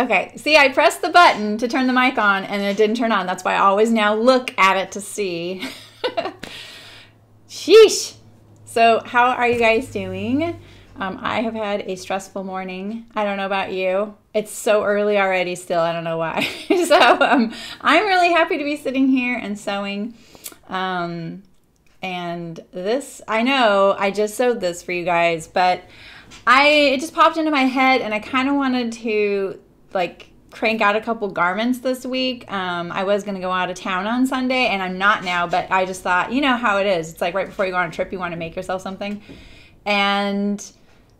Okay, see, I pressed the button to turn the mic on and it didn't turn on. That's why I always now look at it to see. Sheesh. So, how are you guys doing? Um, I have had a stressful morning. I don't know about you. It's so early already, still. I don't know why. so, um, I'm really happy to be sitting here and sewing. Um, and this, I know I just sewed this for you guys, but I it just popped into my head and I kind of wanted to like crank out a couple garments this week. Um, I was going to go out of town on Sunday and I'm not now, but I just thought, you know how it is. It's like right before you go on a trip, you want to make yourself something. And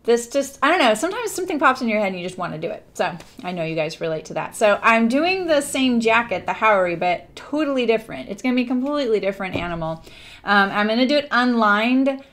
this just, I don't know, sometimes something pops in your head and you just want to do it. So I know you guys relate to that. So I'm doing the same jacket, the Haori, but totally different. It's going to be completely different animal. Um, I'm going to do it unlined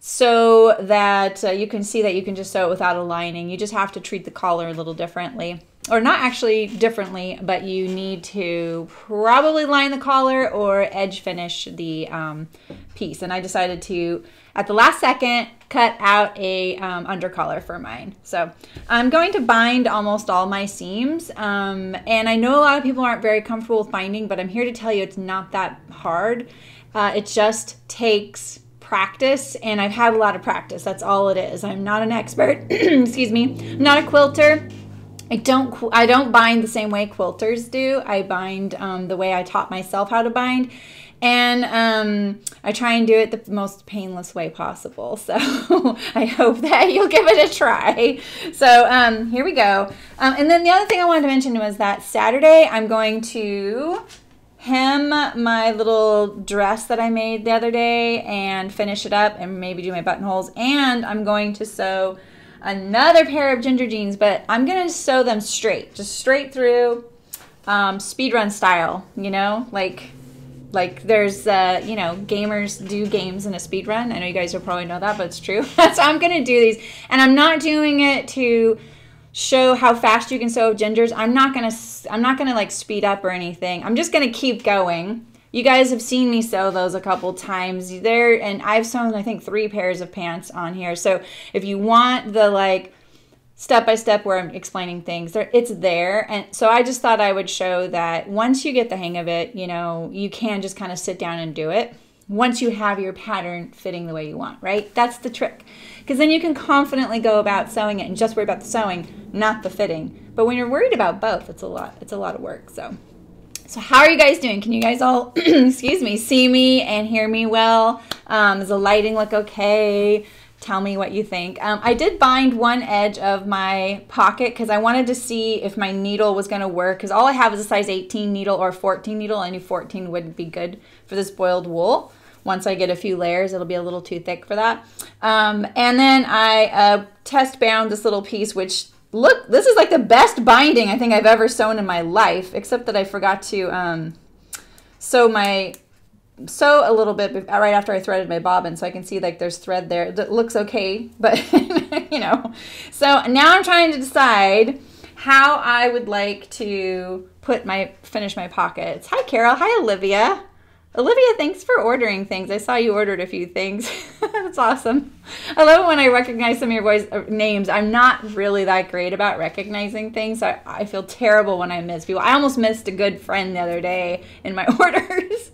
so that uh, you can see that you can just sew it without a lining. You just have to treat the collar a little differently. Or not actually differently, but you need to probably line the collar or edge finish the um, piece. And I decided to, at the last second, cut out a um, undercollar for mine. So I'm going to bind almost all my seams. Um, and I know a lot of people aren't very comfortable with binding, but I'm here to tell you it's not that hard. Uh, it just takes practice and I've had a lot of practice. That's all it is. I'm not an expert. Excuse me. I'm not a quilter. I don't I don't bind the same way quilters do. I bind um, the way I taught myself how to bind. And um, I try and do it the most painless way possible. So I hope that you'll give it a try. So um, here we go. Um, and then the other thing I wanted to mention was that Saturday I'm going to hem my little dress that I made the other day and finish it up and maybe do my buttonholes. And I'm going to sew another pair of ginger jeans, but I'm going to sew them straight, just straight through um, speed run style, you know, like like there's uh, you know gamers do games in a speed run i know you guys will probably know that but it's true so i'm gonna do these and i'm not doing it to show how fast you can sew gingers. I'm not gonna I'm not gonna like speed up or anything. I'm just gonna keep going. You guys have seen me sew those a couple times there, and I've sewn I think three pairs of pants on here. So if you want the like step by step where I'm explaining things, it's there. And so I just thought I would show that once you get the hang of it, you know, you can just kind of sit down and do it once you have your pattern fitting the way you want, right? That's the trick. Because then you can confidently go about sewing it and just worry about the sewing, not the fitting. But when you're worried about both, it's a lot. It's a lot of work. So, so how are you guys doing? Can you guys all, excuse me, see me and hear me well? Um, does the lighting look okay? Tell me what you think. Um, I did bind one edge of my pocket because I wanted to see if my needle was going to work because all I have is a size 18 needle or 14 needle. I knew 14 would be good for this boiled wool once I get a few layers. It'll be a little too thick for that. Um, and then I uh, test bound this little piece, which look, this is like the best binding I think I've ever sewn in my life, except that I forgot to um, sew my sew a little bit right after I threaded my bobbin so I can see like there's thread there. that looks okay, but you know. So now I'm trying to decide how I would like to put my finish my pockets. Hi Carol, hi Olivia. Olivia, thanks for ordering things. I saw you ordered a few things. That's awesome. I love it when I recognize some of your voice uh, names. I'm not really that great about recognizing things. I, I feel terrible when I miss people. I almost missed a good friend the other day in my orders.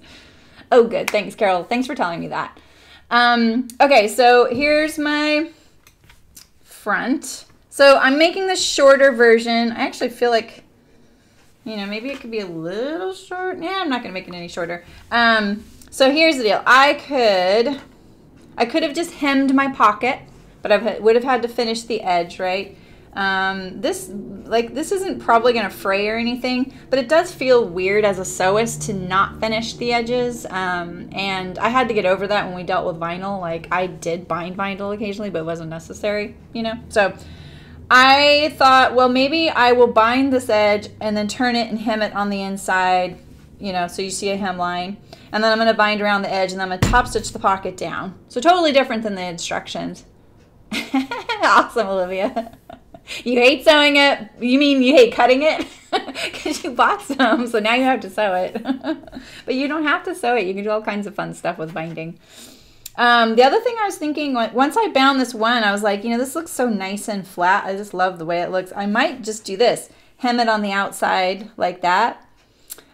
oh, good. Thanks, Carol. Thanks for telling me that. Um, okay, so here's my front. So I'm making the shorter version. I actually feel like you know, maybe it could be a little short. Yeah, I'm not going to make it any shorter. Um, so here's the deal. I could, I could have just hemmed my pocket, but I would have had to finish the edge, right? Um, this, like, this isn't probably going to fray or anything, but it does feel weird as a sewist to not finish the edges. Um, and I had to get over that when we dealt with vinyl. Like, I did bind vinyl occasionally, but it wasn't necessary, you know? So, I thought, well, maybe I will bind this edge and then turn it and hem it on the inside, you know, so you see a hemline. And then I'm going to bind around the edge and I'm going to top stitch the pocket down. So totally different than the instructions. awesome, Olivia. You hate sewing it. You mean you hate cutting it? Because you bought some, so now you have to sew it. but you don't have to sew it. You can do all kinds of fun stuff with binding. Um, the other thing I was thinking, once I bound this one, I was like, you know, this looks so nice and flat. I just love the way it looks. I might just do this. hem it on the outside like that.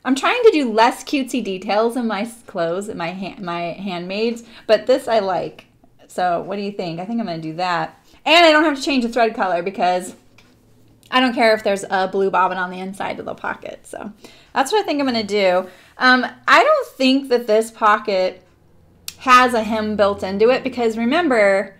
I'm trying to do less cutesy details in my clothes, in my hand, my handmaids, but this I like. So what do you think? I think I'm going to do that. And I don't have to change the thread color because I don't care if there's a blue bobbin on the inside of the pocket. So that's what I think I'm going to do. Um, I don't think that this pocket has a hem built into it because remember,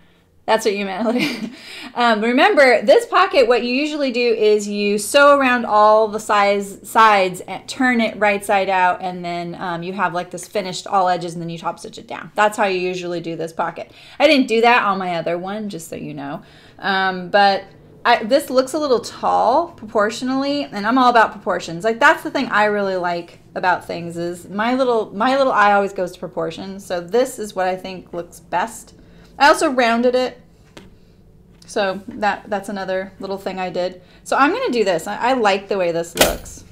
that's what you meant. um, remember, this pocket, what you usually do is you sew around all the size sides and turn it right side out, and then um, you have like this finished all edges, and then you top stitch it down. That's how you usually do this pocket. I didn't do that on my other one, just so you know. Um, but I, this looks a little tall proportionally, and I'm all about proportions. Like that's the thing I really like about things is my little my little eye always goes to proportion. So this is what I think looks best. I also rounded it. So that that's another little thing I did. So I'm to do this. I, I, like the way this looks.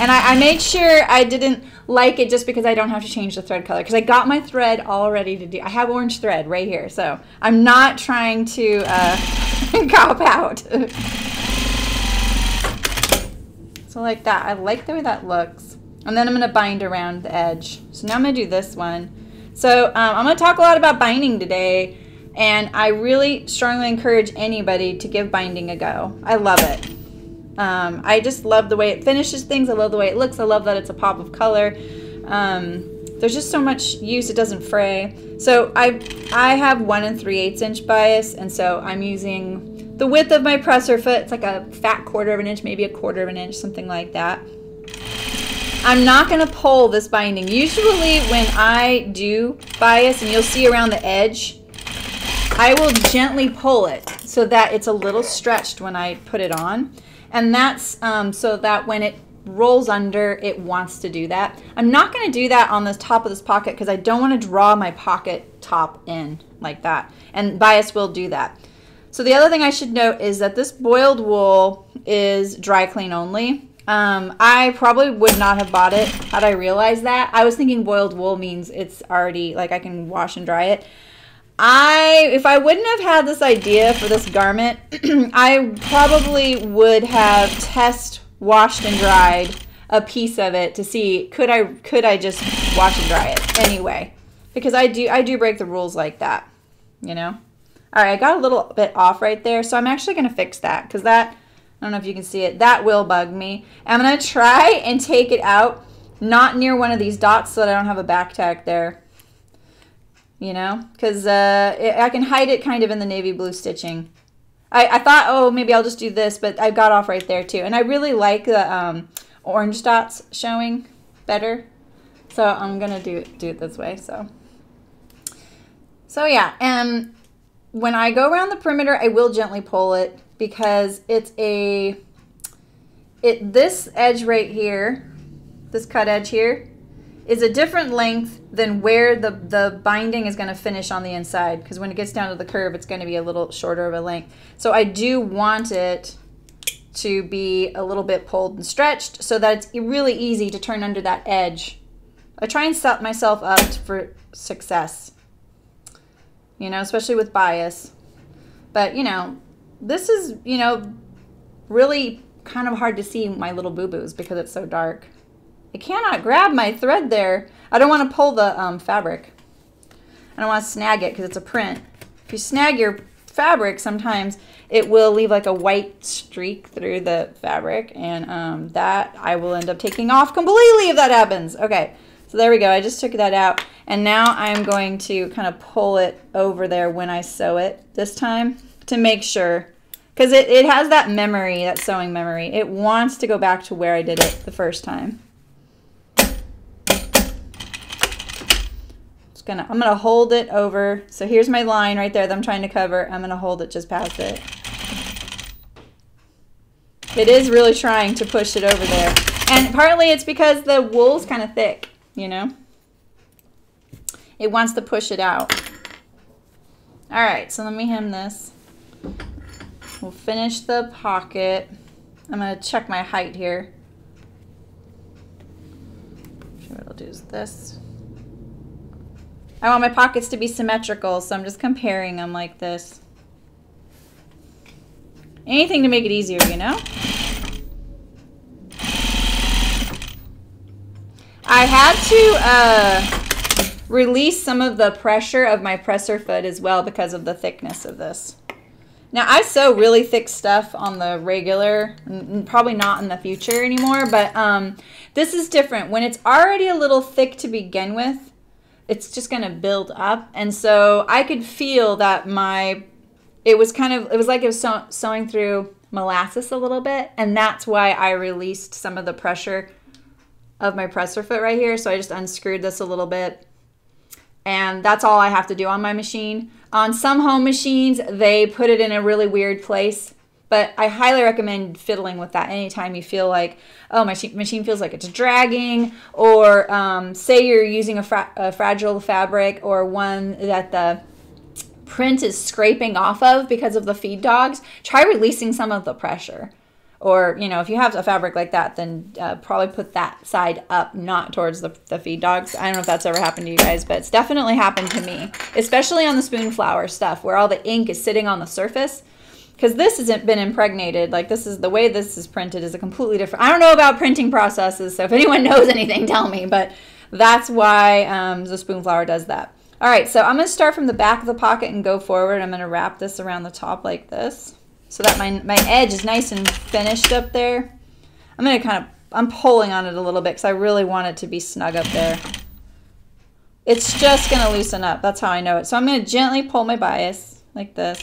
And I, I, made sure I didn't like it just because I don't have to change the thread color. Because I got my thread all ready to do. I have orange thread right here. So I'm not trying to uh, cop out. so like that. I like the way that looks. And then I'm going to bind around the edge. So now I'm to do this one. So um, I'm to talk a lot about binding today, and I really strongly encourage anybody to give binding a go. I love it. Um, I just love the way it finishes things. I love the way it looks. I love that it's a pop of color. Um, there's just so much use. It doesn't fray. So I I have one and three eighths inch bias, and so I'm using the width of my presser foot. It's like a fat quarter of an inch, maybe a quarter of an inch, something like that. I'm not going to pull this binding. Usually when I do bias, and you'll see around the edge, I will gently pull it so that it's a little stretched when I put it on. And that's um, so that when it rolls under, it wants to do that. I'm not going to do that on the top of this pocket because I don't want to draw my pocket top in like that. And bias will do that. So the other thing I should note is that this boiled wool is dry clean only. Um, I probably would not have bought it had I realized that. I was thinking boiled wool means it's already like I can wash and dry it. I if I wouldn't have had this idea for this garment, I probably would have test washed and dried a piece of it to see could I could I just wash and dry it anyway. Because I do I do break the rules like that, you know? All right, I got a little bit off right there, so I'm actually going to fix that cuz that I don't know if you can see it. That will bug me. I'm going to try and take it out, not near one of these dots so that I don't have a back tack there. You know, because uh, I can hide it kind of in the navy blue stitching. I, I thought, oh, maybe I'll just do this, but I got off right there too. And I really like the um, orange dots showing better. So I'm going to do do it this way. So, so yeah. And when I go around the perimeter, I will gently pull it because it's a it this edge right here, this cut edge here, is a different length than where the, the binding is going to finish on the inside because when it gets down to the curve it's going to be a little shorter of a length. So I do want it to be a little bit pulled and stretched so that it's really easy to turn under that edge. I try and set myself up for success, you know, especially with bias. But, you know, this is, you know, really kind of hard to see my little boo-boos because it's so dark. I cannot grab my thread there. I don't want to pull the um, fabric. I don't want to snag it because it's a print. If you snag your fabric, sometimes it will leave like a white streak through the fabric and um, that I will end up taking off completely if that happens. Okay, so there we go. I just took that out and now I'm going to kind of pull it over there when I sew it this time to make sure because it, it has that memory, that sewing memory. It wants to go back to where I did it the first time. Gonna, I'm gonna hold it over. So here's my line right there that I'm trying to cover. I'm gonna hold it just past it. It is really trying to push it over there. And partly it's because the wool's kind of thick, you know? It wants to push it out. All right, so let me hem this. We'll finish the pocket. I'm to check my height here. What I'll do is this. I want my pockets to be symmetrical, so I'm just comparing them like this. anything to make it easier, you know? I had to uh, release some of the pressure of my presser foot as well because of the thickness of this. Now I sew really thick stuff on the regular, probably not in the future anymore, but um, this is different. When it's already a little thick to begin with, it's just gonna build up. And so I could feel that my, it was kind of, it was like it was sew sewing through molasses a little bit. And that's why I released some of the pressure of my presser foot right here. So I just unscrewed this a little bit. And that's all I have to do on my machine. On some home machines, they put it in a really weird place. But I highly recommend fiddling with that anytime you feel like, oh, my machine feels like it's dragging, or um, say you're using a, fra a fragile fabric or one that the print is scraping off of because of the feed dogs, try releasing some of the pressure. Or, you know, if you have a fabric like that, then uh, probably put that side up, not towards the, the feed dogs. I don't know if that's ever happened to you guys, but it's definitely happened to me, especially on the Spoonflower stuff where all the ink is sitting on the surface. Because this hasn't been impregnated. Like, this is the way this is printed is a completely different. I don't know about printing processes, so if anyone knows anything, tell me. But that's why um, the Spoonflower does that. All right, so I'm going to start from the back of the pocket and go forward. I'm going to wrap this around the top like this so that my, my edge is nice and finished up there. I'm going to kind of, I'm pulling on it a little bit because I really want it to be snug up there. It's just going to loosen up. That's how I know it. So I'm going to gently pull my bias like this.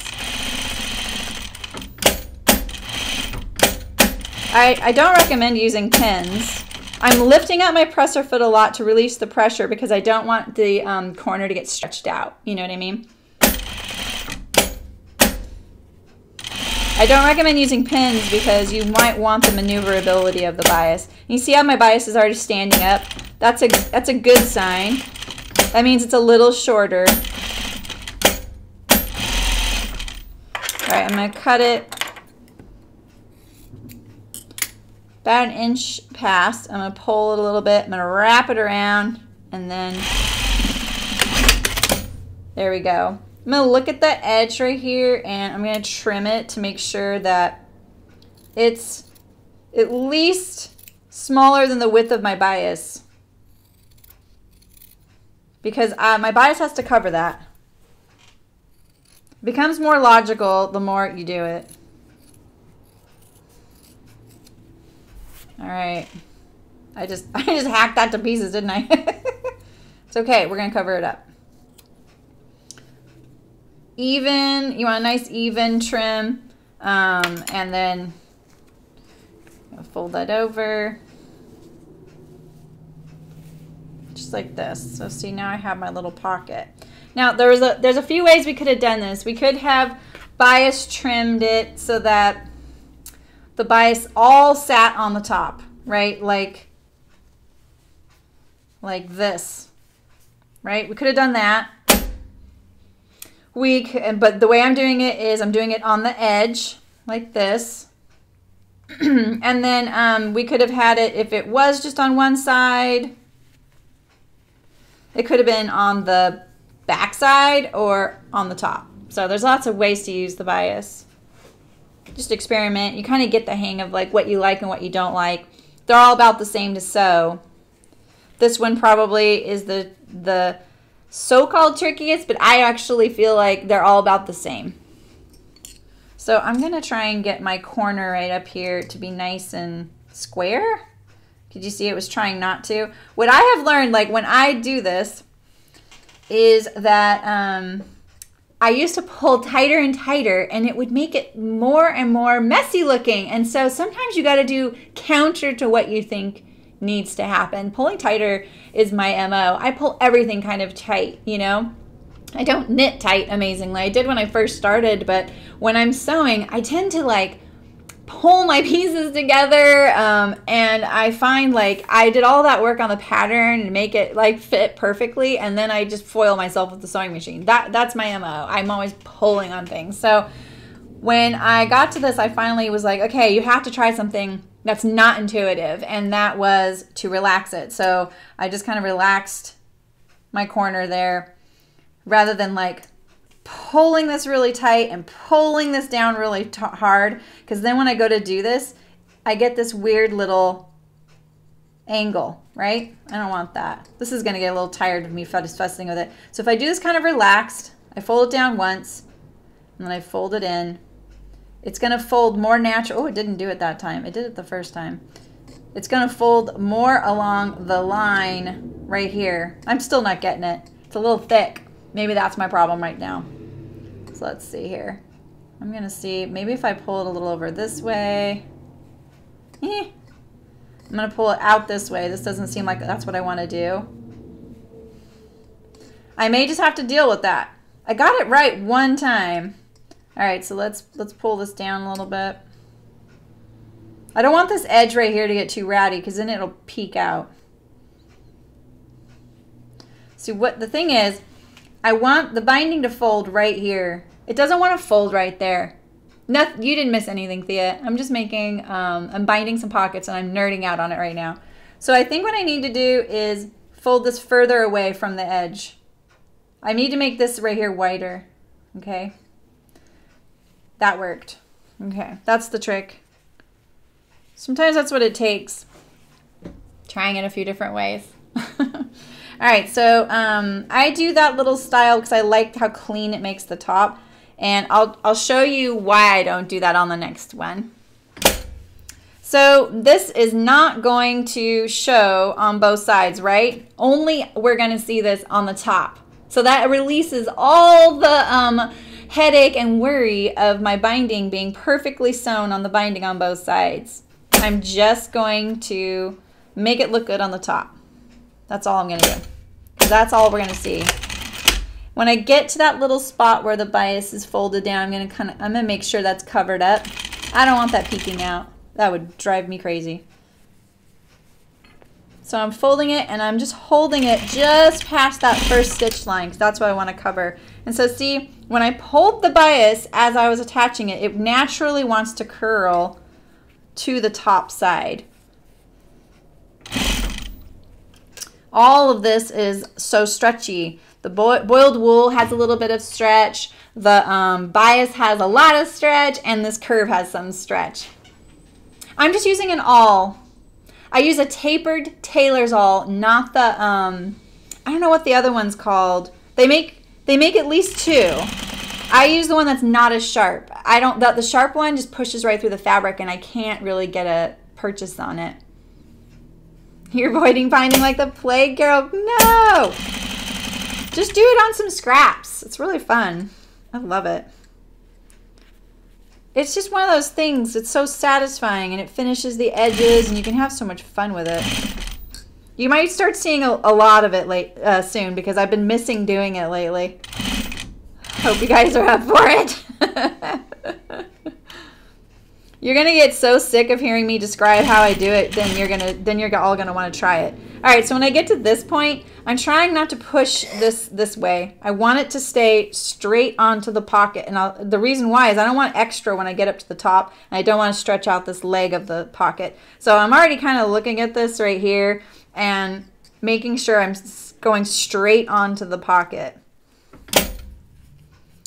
I, I don't recommend using pins. I'm lifting up my presser foot a lot to release the pressure because I don't want the um, corner to get stretched out. You know what I mean? I don't recommend using pins because you might want the maneuverability of the bias. You see how my bias is already standing up? That's a, that's a good sign. That means it's a little shorter. All right, I'm to cut it about an inch past. I'm going to pull it a little bit. I'm going to wrap it around and then there we go. I'm going to look at the edge right here and I'm going to trim it to make sure that it's at least smaller than the width of my bias. Because uh, my bias has to cover that. It becomes more logical the more you do it. All right. I just I just hacked that to pieces, didn't I? it's okay. We're to cover it up even, you want a nice even trim. Um, and then fold that over. Just like this. So see, now I have my little pocket. Now, there's a, there's a few ways we could have done this. We could have bias trimmed it so that the bias all sat on the top, right? Like, like this, right? We could have done that week, but the way I'm doing it is I'm doing it on the edge like this. and then um, we could have had it if it was just on one side. It could have been on the back side or on the top. So there's lots of ways to use the bias. Just experiment. You kind of get the hang of like what you like and what you don't like. They're all about the same to sew. This one probably is the the so-called trickiest, but I actually feel like they're all about the same. So I'm going to try and get my corner right up here to be nice and square. Could you see it was trying not to? What I have learned, like when I do this, is that um, I used to pull tighter and tighter and it would make it more and more messy looking. And so sometimes you got to do counter to what you think needs to happen. Pulling tighter is my MO. I pull everything kind of tight, you know? I don't knit tight amazingly. I did when I first started, but when I'm sewing, I tend to like pull my pieces together um, and I find like I did all that work on the pattern and make it like fit perfectly and then I just foil myself with the sewing machine. That That's my MO. I'm always pulling on things. So when I got to this, I finally was like, okay, you have to try something that's not intuitive and that was to relax it so i just kind of relaxed my corner there rather than like pulling this really tight and pulling this down really hard because then when I go to do this, I get this weird little angle, right? I don't want that. This is going to get a little tired of me fussing with it. So if I do this kind of relaxed, I fold it down once, and then I fold it in. It's going to fold more natural. Oh, it didn't do it that time. It did it the first time. It's going to fold more along the line right here. I'm still not getting it. It's a little thick. Maybe that's my problem right now. So let's see here. I'm going to see, maybe if I pull it a little over this way. Eh. I'm going to pull it out this way. This doesn't seem like that's what I want to do. I may just have to deal with that. I got it right one time. All right, so let's let's pull this down a little bit. I don't want this edge right here to get too ratty because then it'll peek out. See, what the thing is, I want the binding to fold right here. It doesn't want to fold right there. Nothing, you didn't miss anything, Thea. I'm just making, um, I'm binding some pockets and I'm nerding out on it right now. So I think what I need to do is fold this further away from the edge. I need to make this right here wider, okay? That worked. Okay, that's the trick. Sometimes that's what it takes. Trying it a few different ways. All right, so um, I do that little style because I like how clean it makes the top. And I'll, I'll show you why I don't do that on the next one. So this is not going to show on both sides, right? Only we're going to see this on the top. So that releases all the um, headache and worry of my binding being perfectly sewn on the binding on both sides. I'm just going to make it look good on the top. That's all I'm going to do. That's all we're going to see. When I get to that little spot where the bias is folded down, I'm going to kind of, I'm going to make sure that's covered up. I don't want that peeking out. That would drive me crazy. So I'm folding it and I'm just holding it just past that first stitch line because that's what I want to cover. And so see, when I pulled the bias as I was attaching it, it naturally wants to curl to the top side. All of this is so stretchy. The boiled wool has a little bit of stretch. The um, bias has a lot of stretch. And this curve has some stretch. I'm just using an awl. I use a tapered tailor's awl, not the, um, I don't know what the other one's called. They make, they make at least two. I use the one that's not as sharp. I don't, the, the sharp one just pushes right through the fabric and I can't really get a purchase on it. You're avoiding binding like the plague, girl. No! Just do it on some scraps. It's really fun. I love it. It's just one of those things. It's so satisfying and it finishes the edges and you can have so much fun with it. You might start seeing a, a lot of it late uh, soon because I've been missing doing it lately. Hope you guys are up for it. You're gonna get so sick of hearing me describe how I do it, then you're gonna then you're all gonna want to try it. All right, so when I get to this point, I'm trying not to push this this way. I want it to stay straight onto the pocket, and I'll, the reason why is I don't want extra when I get up to the top, and I don't want to stretch out this leg of the pocket. So I'm already kind of looking at this right here and making sure I'm going straight onto the pocket.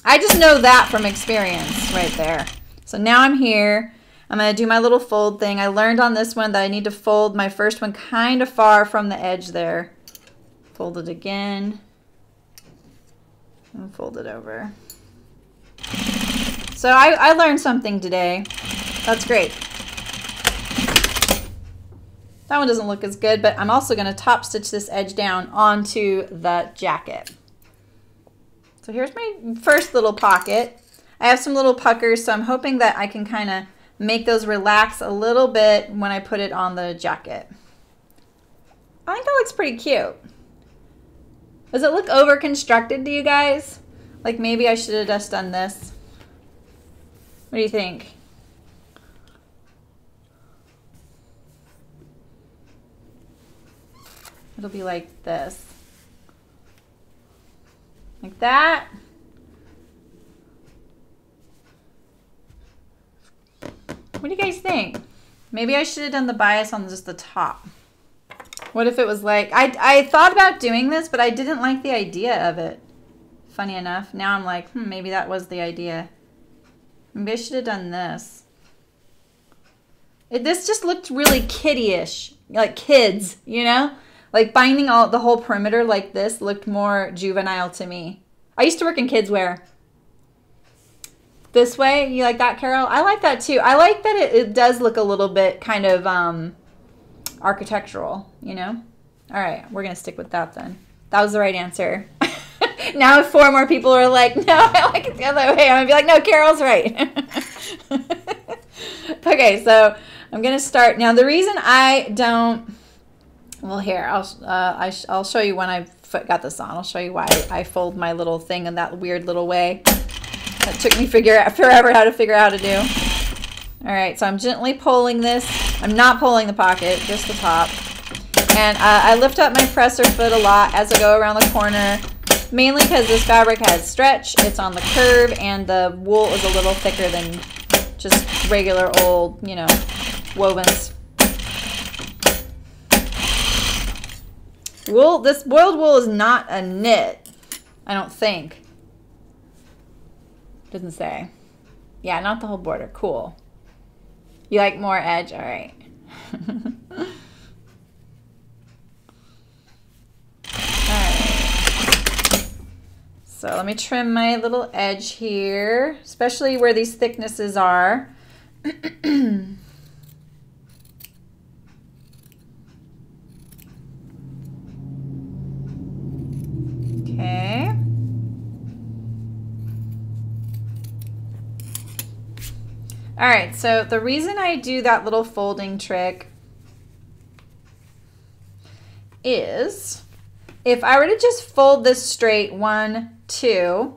I just know that from experience right there. So now I'm here I'm going to do my little fold thing. I learned on this one that I need to fold my first one kind of far from the edge there. Fold it again. And fold it over. So I, I learned something today. That's great. That one doesn't look as good, but I'm also going to top stitch this edge down onto the jacket. So here's my first little pocket. I have some little puckers, so I'm hoping that I can kind of make those relax a little bit when I put it on the jacket. I think that looks pretty cute. Does it look over constructed to you guys? Like maybe I should have just done this. What do you think? It'll be like this. Like that. What do you guys think? Maybe I should have done the bias on just the top. What if it was like, I, I thought about doing this, but I didn't like the idea of it funny enough. Now I'm like, hmm, maybe that was the idea. Maybe I should have done this. It, this just looked really kiddie-ish, like kids, you know? Like binding all the whole perimeter like this looked more juvenile to me. I used to work in kids wear. This way, you like that, Carol? I like that too. I like that it, it does look a little bit kind of um, architectural, you know? All right, we're going to stick with that then. That was the right answer. now if four more people are like, no, I like it the other way, I'm going to be like, no, Carol's right. okay, so I'm going to start. Now, the reason I don't, well, here, I'll, uh, I sh I'll show you when I got this on. I'll show you why I fold my little thing in that weird little way. That took me figure out, forever how to figure out how to do. All right, so I'm gently pulling this. I'm not pulling the pocket, just the top. And uh, I lift up my presser foot a lot as I go around the corner, mainly because this fabric has stretch, it's on the curve, and the wool is a little thicker than just regular old, you know, wovens. Wool, this boiled wool is not a knit, I don't think. Doesn't say. Yeah, not the whole border. Cool. You like more edge? All right. All right. So let me trim my little edge here, especially where these thicknesses are. okay. All right, so the reason I do that little folding trick is if I were to just fold this straight, one, two,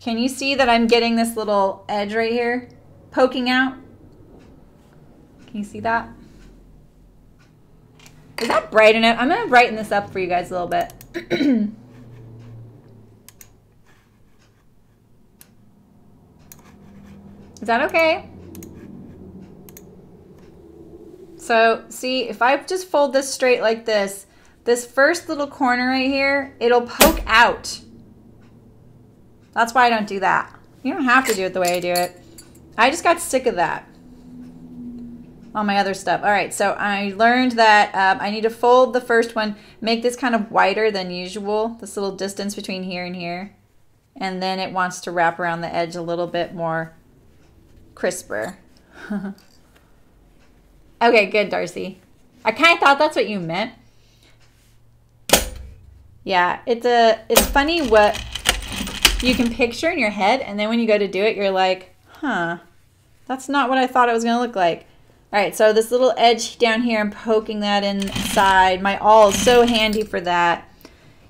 can you see that I'm getting this little edge right here poking out? Can you see that? Is that bright enough? I'm going to brighten this up for you guys a little bit. Is that okay? So see, if I just fold this straight like this, this first little corner right here, it'll poke out. That's why I don't do that. You don't have to do it the way I do it. I just got sick of that on my other stuff. All right, so I learned that um, I need to fold the first one, make this kind of wider than usual, this little distance between here and here. And then it wants to wrap around the edge a little bit more crisper. okay, good, Darcy. I kind of thought that's what you meant. Yeah, it's a it's funny what you can picture in your head, and then when you go to do it, you're like, huh, that's not what I thought it was going to look like. All right, so this little edge down here, I'm poking that inside. My awl is so handy for that.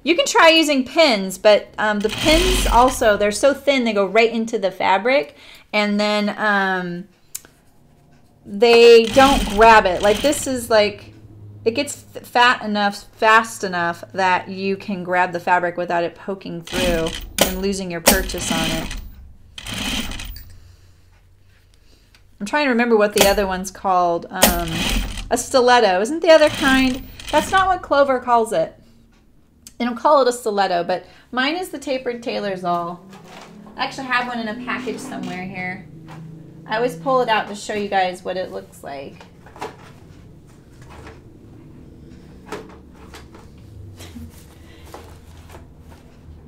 You can try using pins, but um, the pins also, they're so thin, they go right into the fabric and then um, they don't grab it. Like this is like, it gets fat enough, fast enough that you can grab the fabric without it poking through and losing your purchase on it. I'm trying to remember what the other one's called. Um, a stiletto. Isn't the other kind? That's not what Clover calls it. Don't call it a stiletto, but mine is the tapered tailor's awl. I actually have one in a package somewhere here. I always pull it out to show you guys what it looks like.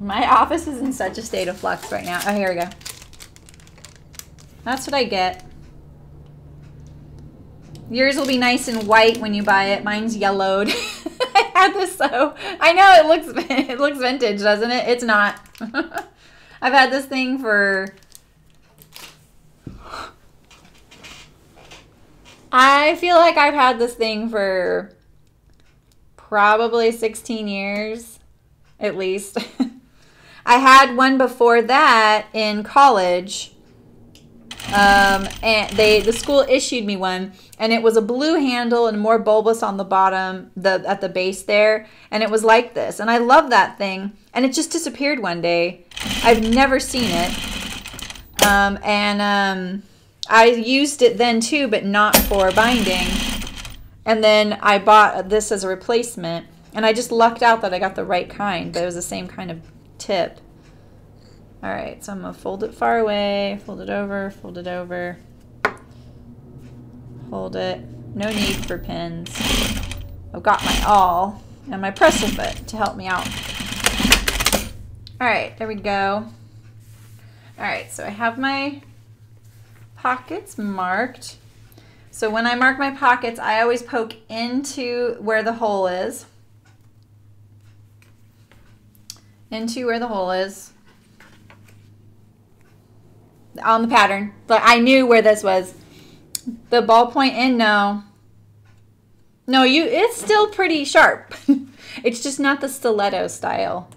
My office is in such a state of flux right now. Oh, here we go. That's what I get. Yours will be nice and white when you buy it. Mine's yellowed. I had this so I know it looks it looks vintage, doesn't it? It's not. I've had this thing for I feel like I've had this thing for probably 16 years at least. I had one before that in college. Um, and they the school issued me one and it was a blue handle and more bulbous on the bottom the at the base there and it was like this and I love that thing and it just disappeared one day I've never seen it. Um, and um, I used it then too, but not for binding. And then I bought this as a replacement. And I just lucked out that I got the right kind, but it was the same kind of tip. All right, so I'm gonna fold it far away, fold it over, fold it over, hold it. No need for pins. I've got my awl and my presser foot to help me out. All right, there we go. All right, so I have my pockets marked. So when I mark my pockets, I always poke into where the hole is. Into where the hole is. On the pattern. But I knew where this was. The ballpoint in, no. No, you. it's still pretty sharp. it's just not the stiletto style.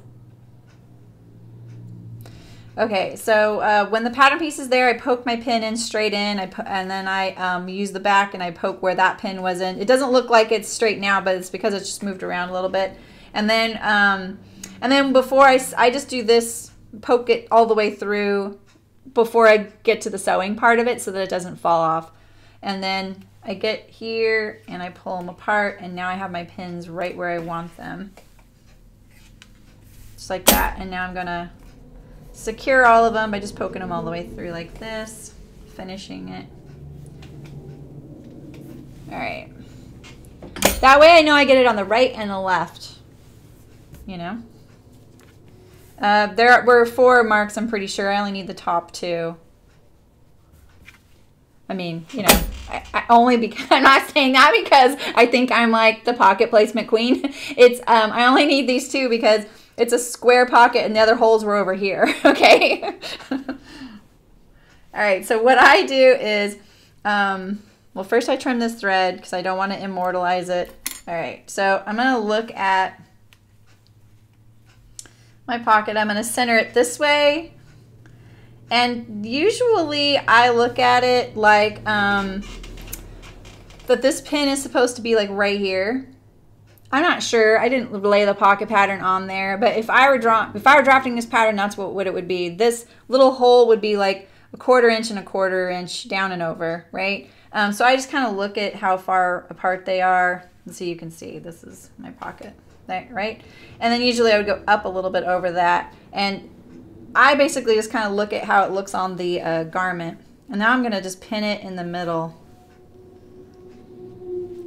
Okay, so uh, when the pattern piece is there, I poke my pin in straight in, I put and then I um, use the back and I poke where that pin was in. It doesn't look like it's straight now, but it's because it's just moved around a little bit. And then, um, and then before I, I just do this, poke it all the way through before I get to the sewing part of it so that it doesn't fall off. And then I get here and I pull them apart and now I have my pins right where I want them. Just like that. And now I'm gonna secure all of them by just poking them all the way through like this, finishing it. All right. That way I know I get it on the right and the left, you know? Uh, there were four marks, I'm pretty sure. I only need the top two. I mean, you know, I, I only because I'm not saying that because I think I'm like the pocket placement queen. It's um, I only need these two because it's a square pocket and the other holes were over here, okay? All right, so what I do is, um, well, first I trim this thread because I don't want to immortalize it. All right, so I'm going to look at my pocket. I'm going to center it this way. And usually I look at it like um, that this pin is supposed to be like right here. I'm not sure. I didn't lay the pocket pattern on there, but if I were draw if I were drafting this pattern, that's what, what it would be. This little hole would be like a quarter inch and a quarter inch down and over, right? Um, so I just kind of look at how far apart they are. So you can see this is my pocket, right? And then usually I would go up a little bit over that. And I basically just kind of look at how it looks on the uh, garment. And now I'm going to just pin it in the middle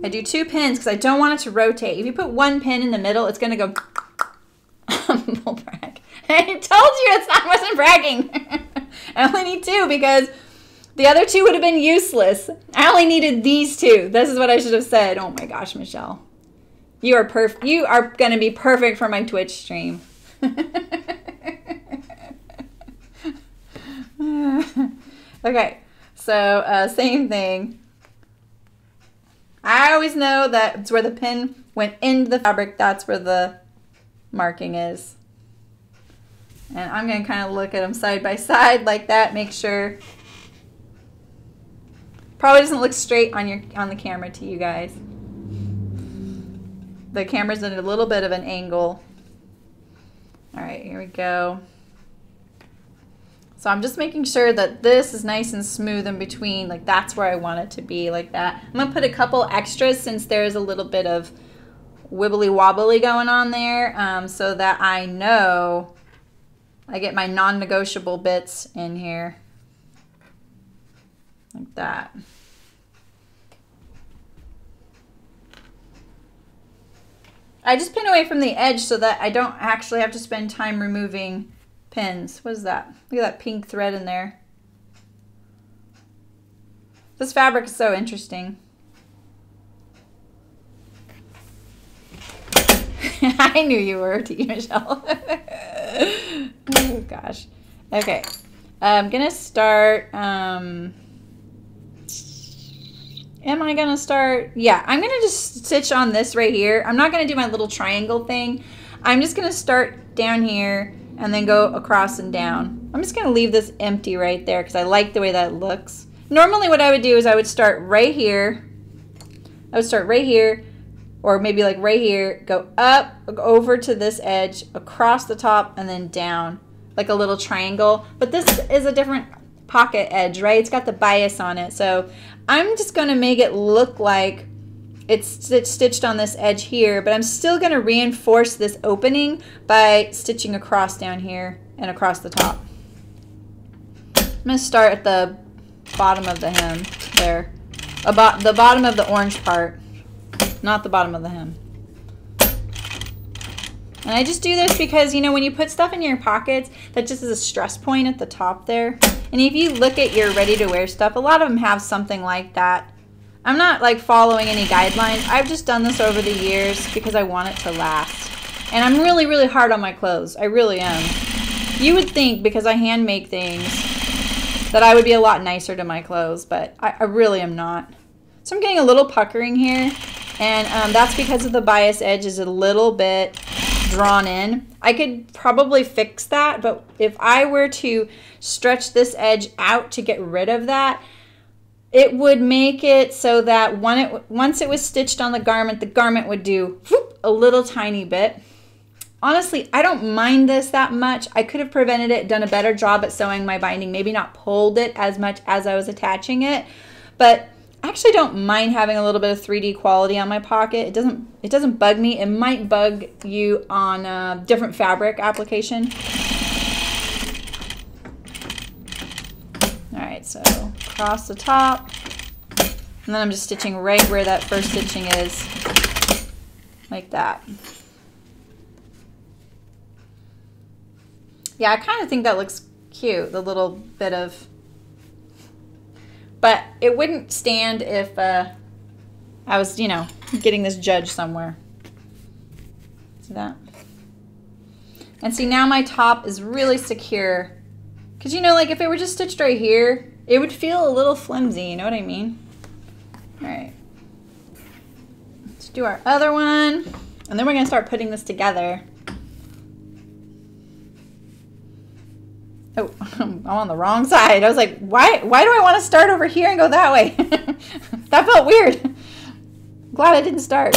I do two pins because I don't want it to rotate. If you put one pin in the middle, it's going to go. I told you it's not, wasn't bragging. I only need two because the other two would have been useless. I only needed these two. This is what I should have said. Oh my gosh, Michelle. You are perfect. You are going to be perfect for my Twitch stream. okay, so uh, same thing. I always know that it's where the pin went into the fabric. That's where the marking is. And I'm going to kind of look at them side by side like that. Make sure. Probably doesn't look straight on your on the camera to you guys. The camera's in a little bit of an angle. All right, here we go. So I'm just making sure that this is nice and smooth in between. Like that's where I want it to be like that. I'm gonna put a couple extras since there's a little bit of wibbly wobbly going on there um, so that I know I get my non-negotiable bits in here like that. I just pin away from the edge so that I don't actually have to spend time removing pins. What is that? Look at that pink thread in there. This fabric is so interesting. I knew you were, T. Michelle. oh, gosh. Okay. I'm going to start... Um, am I going to start? Yeah, I'm going to just stitch on this right here. I'm not going to do my little triangle thing. I'm just going to start down here and then go across and down. I'm just going to leave this empty right there because I like the way that looks. Normally what I would do is I would start right here. I would start right here or maybe like right here, go up over to this edge, across the top, and then down like a little triangle. But this is a different pocket edge, right? It's got the bias on it. So I'm just going to make it look like it's stitched on this edge here, but I'm still going to reinforce this opening by stitching across down here and across the top. I'm going to start at the bottom of the hem there. About the bottom of the orange part, not the bottom of the hem. And I just do this because, you know, when you put stuff in your pockets, that just is a stress point at the top there. And if you look at your ready-to-wear stuff, a lot of them have something like that. I'm not like following any guidelines. I've just done this over the years because I want it to last. And I'm really, really hard on my clothes. I really am. You would think because I hand make things that I would be a lot nicer to my clothes, but I, I really am not. So I'm getting a little puckering here. And um, that's because of the bias edge is a little bit drawn in. I could probably fix that, but if I were to stretch this edge out to get rid of that, it would make it so that when it, once it was stitched on the garment, the garment would do whoop, a little tiny bit. Honestly, I don't mind this that much. I could have prevented it, done a better job at sewing my binding, maybe not pulled it as much as I was attaching it, but I actually don't mind having a little bit of 3D quality on my pocket. It doesn't it doesn't bug me. It might bug you on a different fabric application. All right, so across the top. And then I'm just stitching right where that first stitching is, like that. Yeah, I kind of think that looks cute, the little bit of but it wouldn't stand if uh, I was, you know, getting this judge somewhere. See that? And see, now my top is really secure. Because, you know, like if it were just stitched right here, it would feel a little flimsy, you know what I mean? All right. Let's do our other one. And then we're going to start putting this together. Oh, I'm on the wrong side. I was like, why, why do I want to start over here and go that way? that felt weird. Glad I didn't start.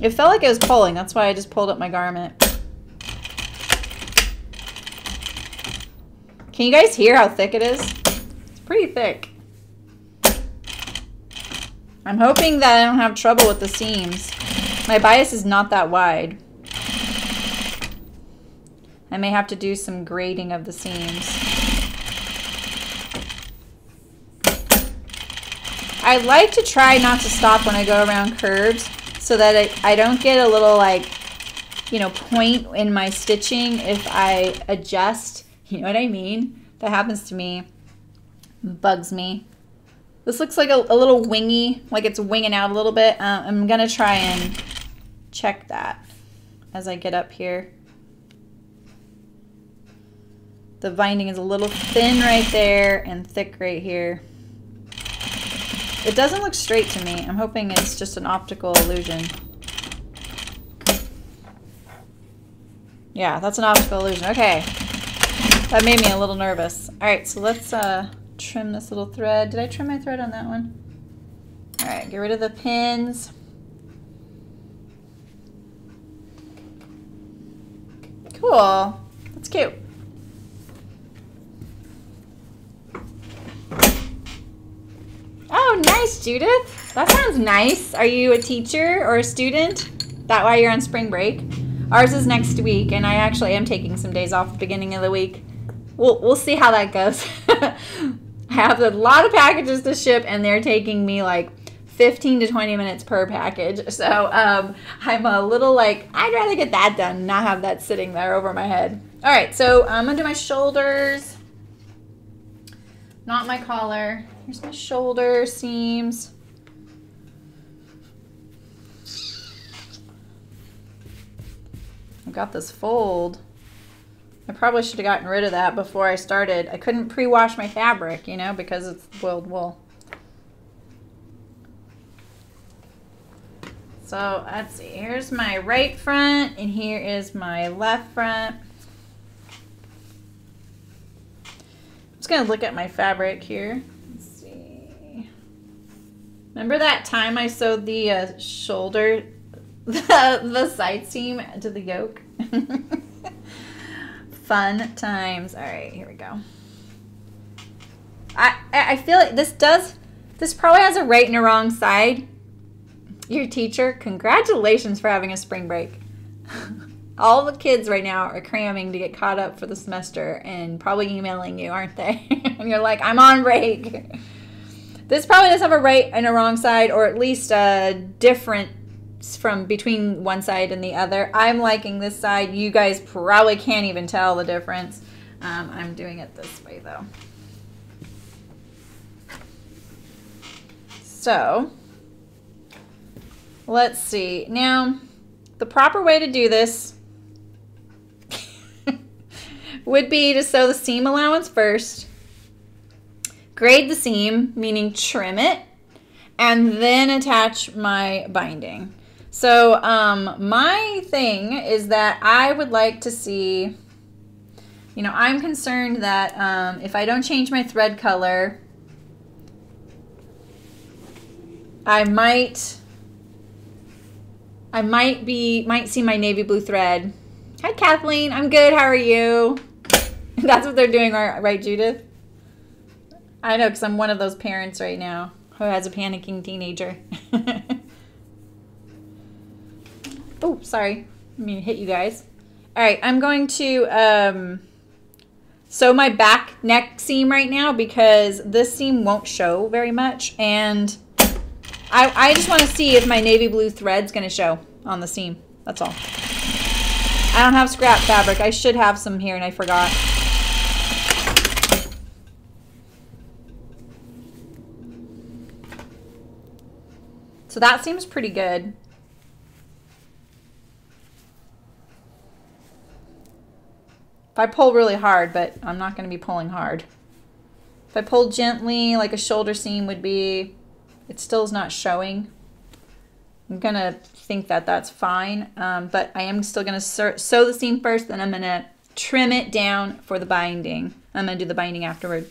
It felt like it was pulling. That's why I just pulled up my garment. Can you guys hear how thick it is? It's pretty thick. I'm hoping that I don't have trouble with the seams. My bias is not that wide. I may have to do some grading of the seams. I like to try not to stop when I go around curves so that I, I don't get a little like, you know, point in my stitching if I adjust. You know what I mean? That happens to me. Bugs me. This looks like a, a little wingy, like it's winging out a little bit. Uh, I'm going to try and check that as I get up here. The binding is a little thin right there and thick right here. It doesn't look straight to me. I'm hoping it's just an optical illusion. Yeah, that's an optical illusion. Okay. That made me a little nervous. All right, so let's uh, trim this little thread. Did I trim my thread on that one? All right, get rid of the pins. Cool. That's cute. Oh, nice, Judith. That sounds nice. Are you a teacher or a student? That why you're on spring break? Ours is next week, and I actually am taking some days off the beginning of the week. We'll, we'll see how that goes. I have a lot of packages to ship, and they're taking me like 15 to 20 minutes per package. So um, I'm a little like, I'd rather get that done, not have that sitting there over my head. All right, so I'm gonna do my shoulders, not my collar. Here's my shoulder seams. I've got this fold. I probably should have gotten rid of that before I started. I couldn't pre-wash my fabric, you know, because it's boiled wool. So let's see, here's my right front and here is my left front. I'm just gonna look at my fabric here. Let's see. Remember that time I sewed the uh, shoulder, the, the side seam to the yoke? Fun times. All right, here we go. I I feel like this does this probably has a right and a wrong side. Your teacher, congratulations for having a spring break. All the kids right now are cramming to get caught up for the semester and probably emailing you, aren't they? and you're like, I'm on break. This probably does have a right and a wrong side, or at least a difference from between one side and the other. I'm liking this side. You guys probably can't even tell the difference. Um, I'm doing it this way though. So, let's see. Now, the proper way to do this would be to sew the seam allowance first, grade the seam, meaning trim it, and then attach my binding. So um, my thing is that I would like to see, you know, I'm concerned that um, if I don't change my thread color, I might I might be might see my navy blue thread. Hi Kathleen, I'm good. How are you? That's what they're doing, right, Judith? I know because I'm one of those parents right now who has a panicking teenager. oh, sorry. I mean, hit you guys. All right, I'm going to um, sew my back neck seam right now because this seam won't show very much. And I, I just want to see if my navy blue thread's going to show on the seam. That's all. I don't have scrap fabric. I should have some here and I forgot. So that seems pretty good. If I pull really hard, but I'm not going to be pulling hard. If I pull gently, like a shoulder seam would be, it still is not showing. I'm going to think that that's fine, um, but I am still going to sew the seam first, then I'm going to trim it down for the binding. I'm going to do the binding afterward.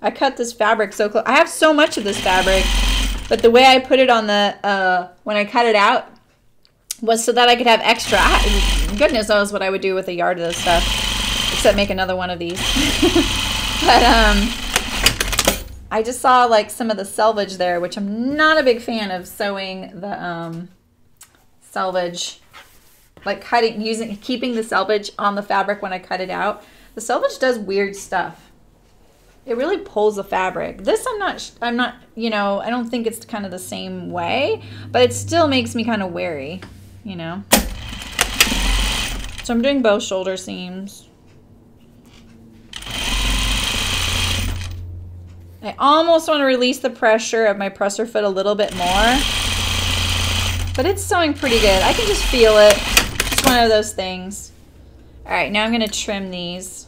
I cut this fabric so close. I have so much of this fabric, but the way I put it on the, uh, when I cut it out, was so that I could have extra. I, goodness knows what I would do with a yard of this stuff, except make another one of these. but, um, I just saw like some of the selvage there, which I'm not a big fan of sewing the um, selvage, like cutting, using, keeping the selvage on the fabric when I cut it out. The selvage does weird stuff. It really pulls the fabric. This I'm not, I'm not, you know, I don't think it's kind of the same way, but it still makes me kind of wary, you know. So I'm doing both shoulder seams. I almost want to release the pressure of my presser foot a little bit more. But it's sewing pretty good. I can just feel it. It's one of those things. All right, now I'm going to trim these.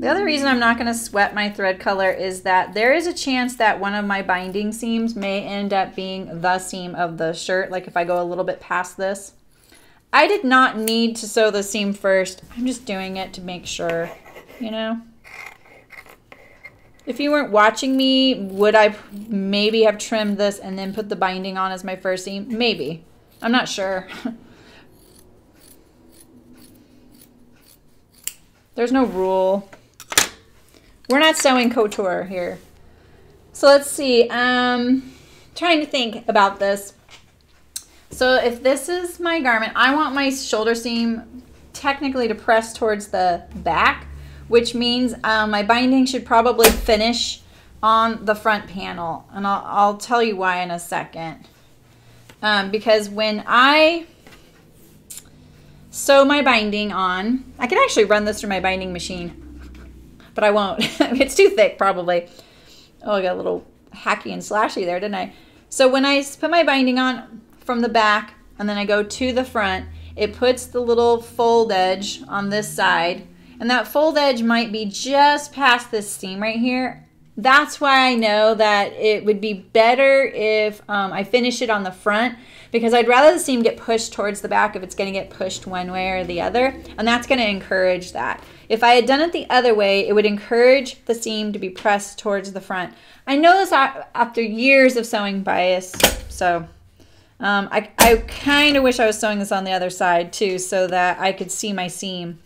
The other reason I'm not going to sweat my thread color is that there is a chance that one of my binding seams may end up being the seam of the shirt, like if I go a little bit past this. I did not need to sew the seam first. I'm just doing it to make sure, you know. If you weren't watching me, would I maybe have trimmed this and then put the binding on as my first seam? Maybe. I'm not sure. There's no rule. We're not sewing couture here. So let's see. Um, trying to think about this. So if this is my garment, I want my shoulder seam technically to press towards the back, which means um, my binding should probably finish on the front panel. And I'll, I'll tell you why in a second. Um, because when I sew my binding on, I can actually run this through my binding machine but I won't. it's too thick probably. Oh, I got a little hacky and slashy there, didn't I? So when I put my binding on from the back and then I go to the front, it puts the little fold edge on this side. And that fold edge might be just past this seam right here. That's why I know that it would be better if um, I finish it on the front because I'd rather the seam get pushed towards the back if it's going to get pushed one way or the other, and that's going to encourage that. If I had done it the other way, it would encourage the seam to be pressed towards the front. I know this after years of sewing bias, so um, I, I kind of wish I was sewing this on the other side too so that I could see my seam.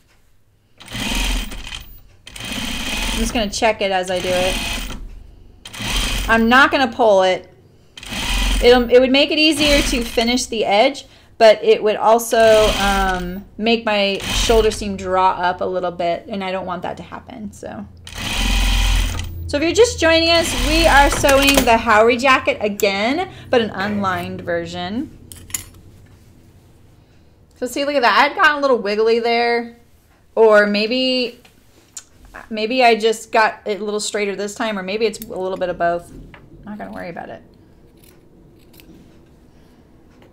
I'm just going to check it as I do it. I'm not going to pull it. It'll, it would make it easier to finish the edge, but it would also um, make my shoulder seam draw up a little bit, and I don't want that to happen. So, so if you're just joining us, we are sewing the Haori jacket again, but an unlined version. So see, look at that. I'd gotten a little wiggly there. Or maybe maybe I just got it a little straighter this time, or maybe it's a little bit of both. I'm not going to worry about it.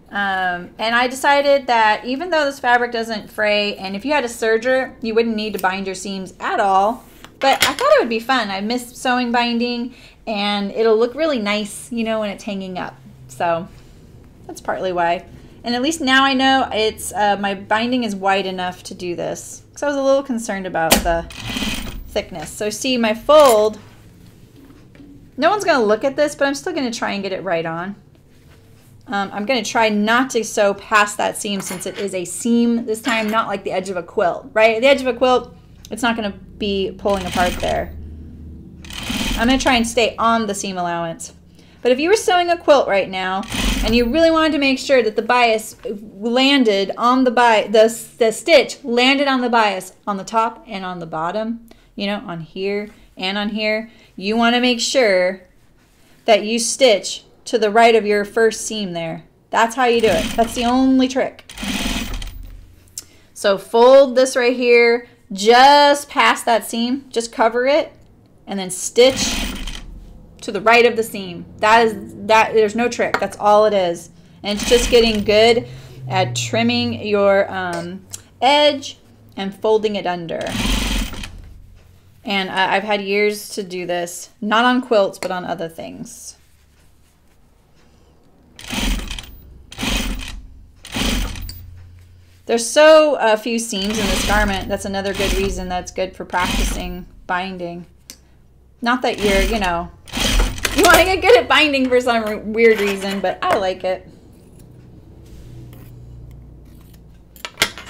Um, and I decided that even though this fabric doesn't fray, and if you had a serger, you wouldn't need to bind your seams at all. But I thought it would be fun. I miss sewing binding, and it'll look really nice, you know, when it's hanging up. So that's partly why. And at least now I know it's uh, my binding is wide enough to do this. Because I was a little concerned about the thickness. So see my fold, no one's going to look at this, but I'm still going to try and get it right on. Um, I'm going to try not to sew past that seam since it is a seam this time, not like the edge of a quilt, right? The edge of a quilt, it's not going to be pulling apart there. I'm going to try and stay on the seam allowance. But if you were sewing a quilt right now and you really wanted to make sure that the bias landed on the bi the, the stitch landed on the bias on the top and on the bottom, you know, on here and on here, you want to make sure that you stitch to the right of your first seam there. That's how you do it. That's the only trick. So fold this right here just past that seam. Just cover it and then stitch to the right of the seam. That is that there's no trick. That's all it is. And it's just getting good at trimming your um, edge and folding it under. And I've had years to do this, not on quilts, but on other things. There's so uh, few seams in this garment. That's another good reason that's good for practicing binding. Not that you're, you know, you want to get good at binding for some weird reason, but I like it.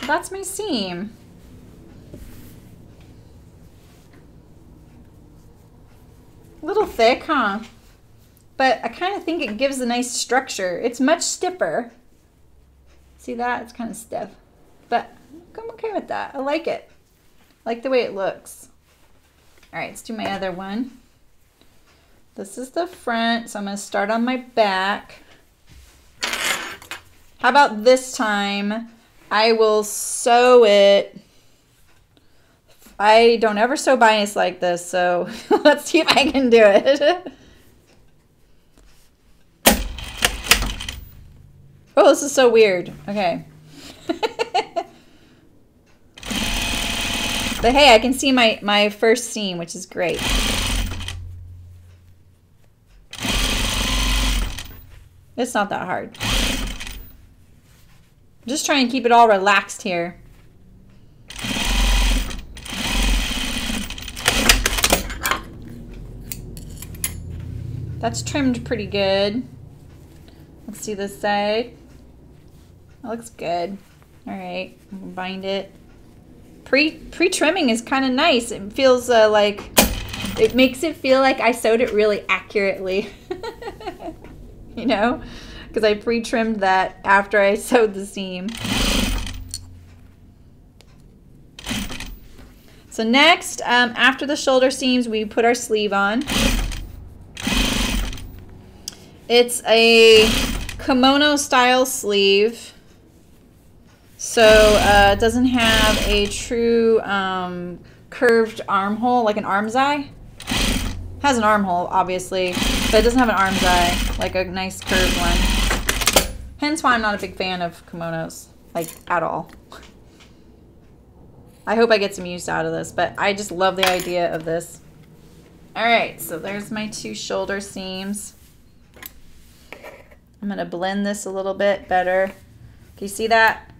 So that's my seam. A little thick, huh? But I kind of think it gives a nice structure. It's much stiffer. See that? It's kind of stiff. But I'm okay with that. I like it. I like the way it looks. All right, let's do my other one. This is the front, so I'm going to start on my back. How about this time? I will sew it. I don't ever sew bias like this, so let's see if I can do it. oh, this is so weird. Okay. but hey, I can see my, my first seam, which is great. It's not that hard. Just try and keep it all relaxed here. That's trimmed pretty good. Let's see this side. That looks good. All right, bind it. Pre pre trimming is kind of nice. It feels uh, like it makes it feel like I sewed it really accurately. you know, because I pre-trimmed that after I sewed the seam. So next, um, after the shoulder seams, we put our sleeve on. It's a kimono style sleeve. So uh, it doesn't have a true um, curved armhole, like an armscye. Has an armhole, obviously, but it doesn't have an armscye, like a nice curved one. Hence why I'm not a big fan of kimonos, like, at all. I hope I get some use out of this, but I just love the idea of this. All right, so there's my two shoulder seams. I'm gonna blend this a little bit better. Can you see that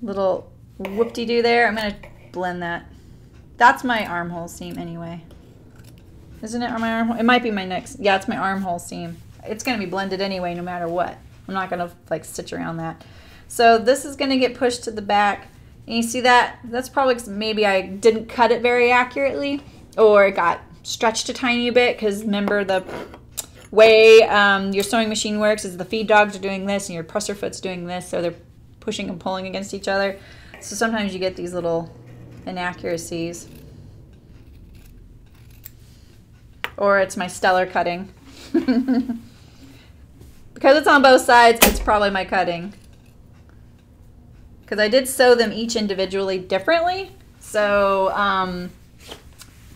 little whoop-de-doo there? I'm gonna blend that. That's my armhole seam anyway. Isn't it my armhole? It might be my next, yeah, it's my armhole seam. It's gonna be blended anyway no matter what. I'm not gonna like stitch around that. So this is gonna get pushed to the back. And you see that? That's probably because maybe I didn't cut it very accurately or it got stretched a tiny bit because remember the way um, your sewing machine works is the feed dogs are doing this and your presser foot's doing this, so they're pushing and pulling against each other. So sometimes you get these little inaccuracies. Or it's my stellar cutting. because it's on both sides, it's probably my cutting. Because I did sew them each individually differently. So, um,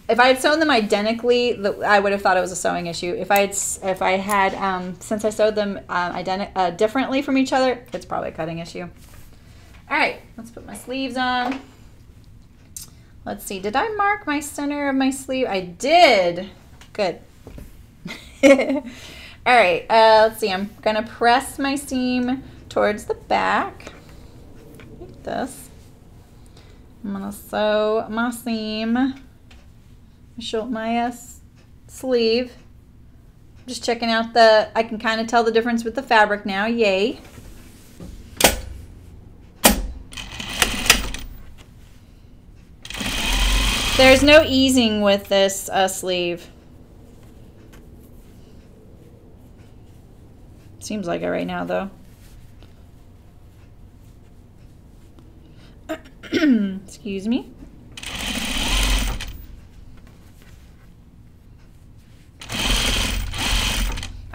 if I had sewn them identically, I would have thought it was a sewing issue. If I had, if I had, um, since I sewed them um, identi- uh, differently from each other, it's probably a cutting issue. All right, let's put my sleeves on. Let's see, did I mark my center of my sleeve? I did. Good. All right, uh, let's see, I'm gonna press my seam towards the back, like this. I'm gonna sew my seam show my uh, sleeve. Just checking out the, I can kind of tell the difference with the fabric now, yay. There's no easing with this uh, sleeve. Seems like it right now though. Excuse me.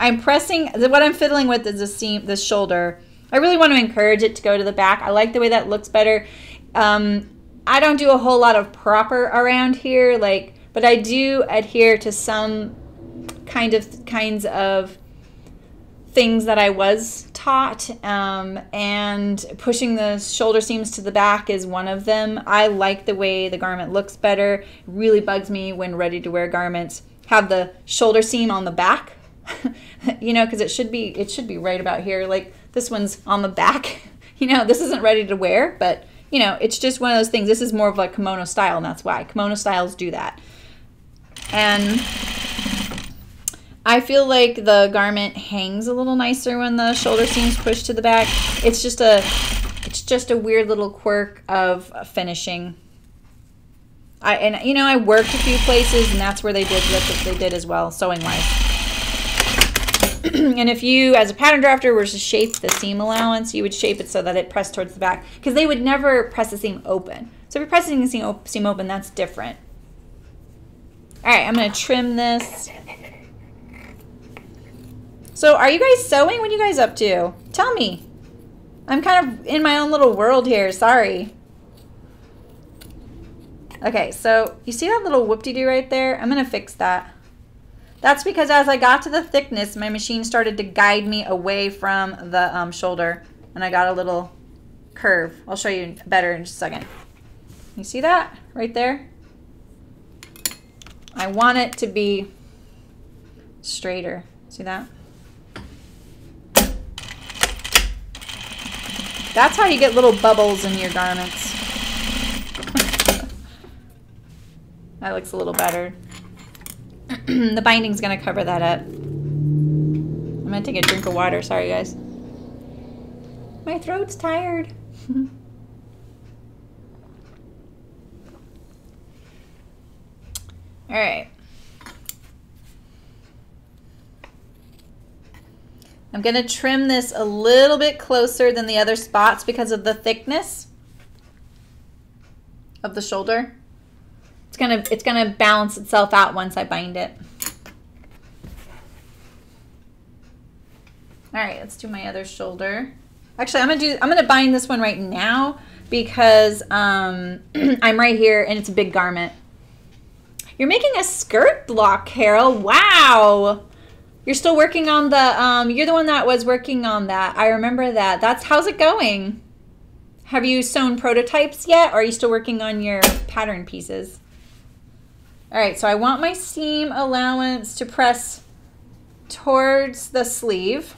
I'm pressing, what I'm fiddling with is the seam, the shoulder. I really want to encourage it to go to the back. I like the way that looks better. Um, I don't do a whole lot of proper around here, like, but I do adhere to some kind of kinds of things that I was taught, um, and pushing the shoulder seams to the back is one of them. I like the way the garment looks better. It really bugs me when ready to wear garments have the shoulder seam on the back you know, because it should be it should be right about here. Like this one's on the back. You know, this isn't ready to wear, but you know, it's just one of those things. This is more of like kimono style, and that's why kimono styles do that. And I feel like the garment hangs a little nicer when the shoulder seams pushed to the back. It's just a it's just a weird little quirk of finishing. I and you know I worked a few places and that's where they did what they did as well sewing wise. and if you, as a pattern drafter, were to shape the seam allowance, you would shape it so that it pressed towards the back because they would never press the seam open. So if you're pressing the seam, op seam open, that's different. All right, I'm going to trim this. So are you guys sewing? What are you guys up to? Tell me. I'm kind of in my own little world here. Sorry. Okay, so you see that little whoop-de-doo right there? I'm going to fix that. That's because as I got to the thickness, my machine started to guide me away from the um, shoulder and I got a little curve. I'll show you better in just a second. You see that right there? I want it to be straighter. See that? That's how you get little bubbles in your garments. that looks a little better. the binding's going to cover that up. I'm going to take a drink of water. Sorry, guys. My throat's tired. All right. I'm going to trim this a little bit closer than the other spots because of the thickness of the shoulder. It's gonna it's gonna balance itself out once I bind it. All right, let's do my other shoulder. Actually, I'm gonna do I'm gonna bind this one right now because um, I'm right here and it's a big garment. You're making a skirt block, Carol. Wow. You're still working on the, um, you're the one that was working on that. I remember that. That's, how's it going? Have you sewn prototypes yet? Or are you still working on your pattern pieces? All right, so I want my seam allowance to press towards the sleeve.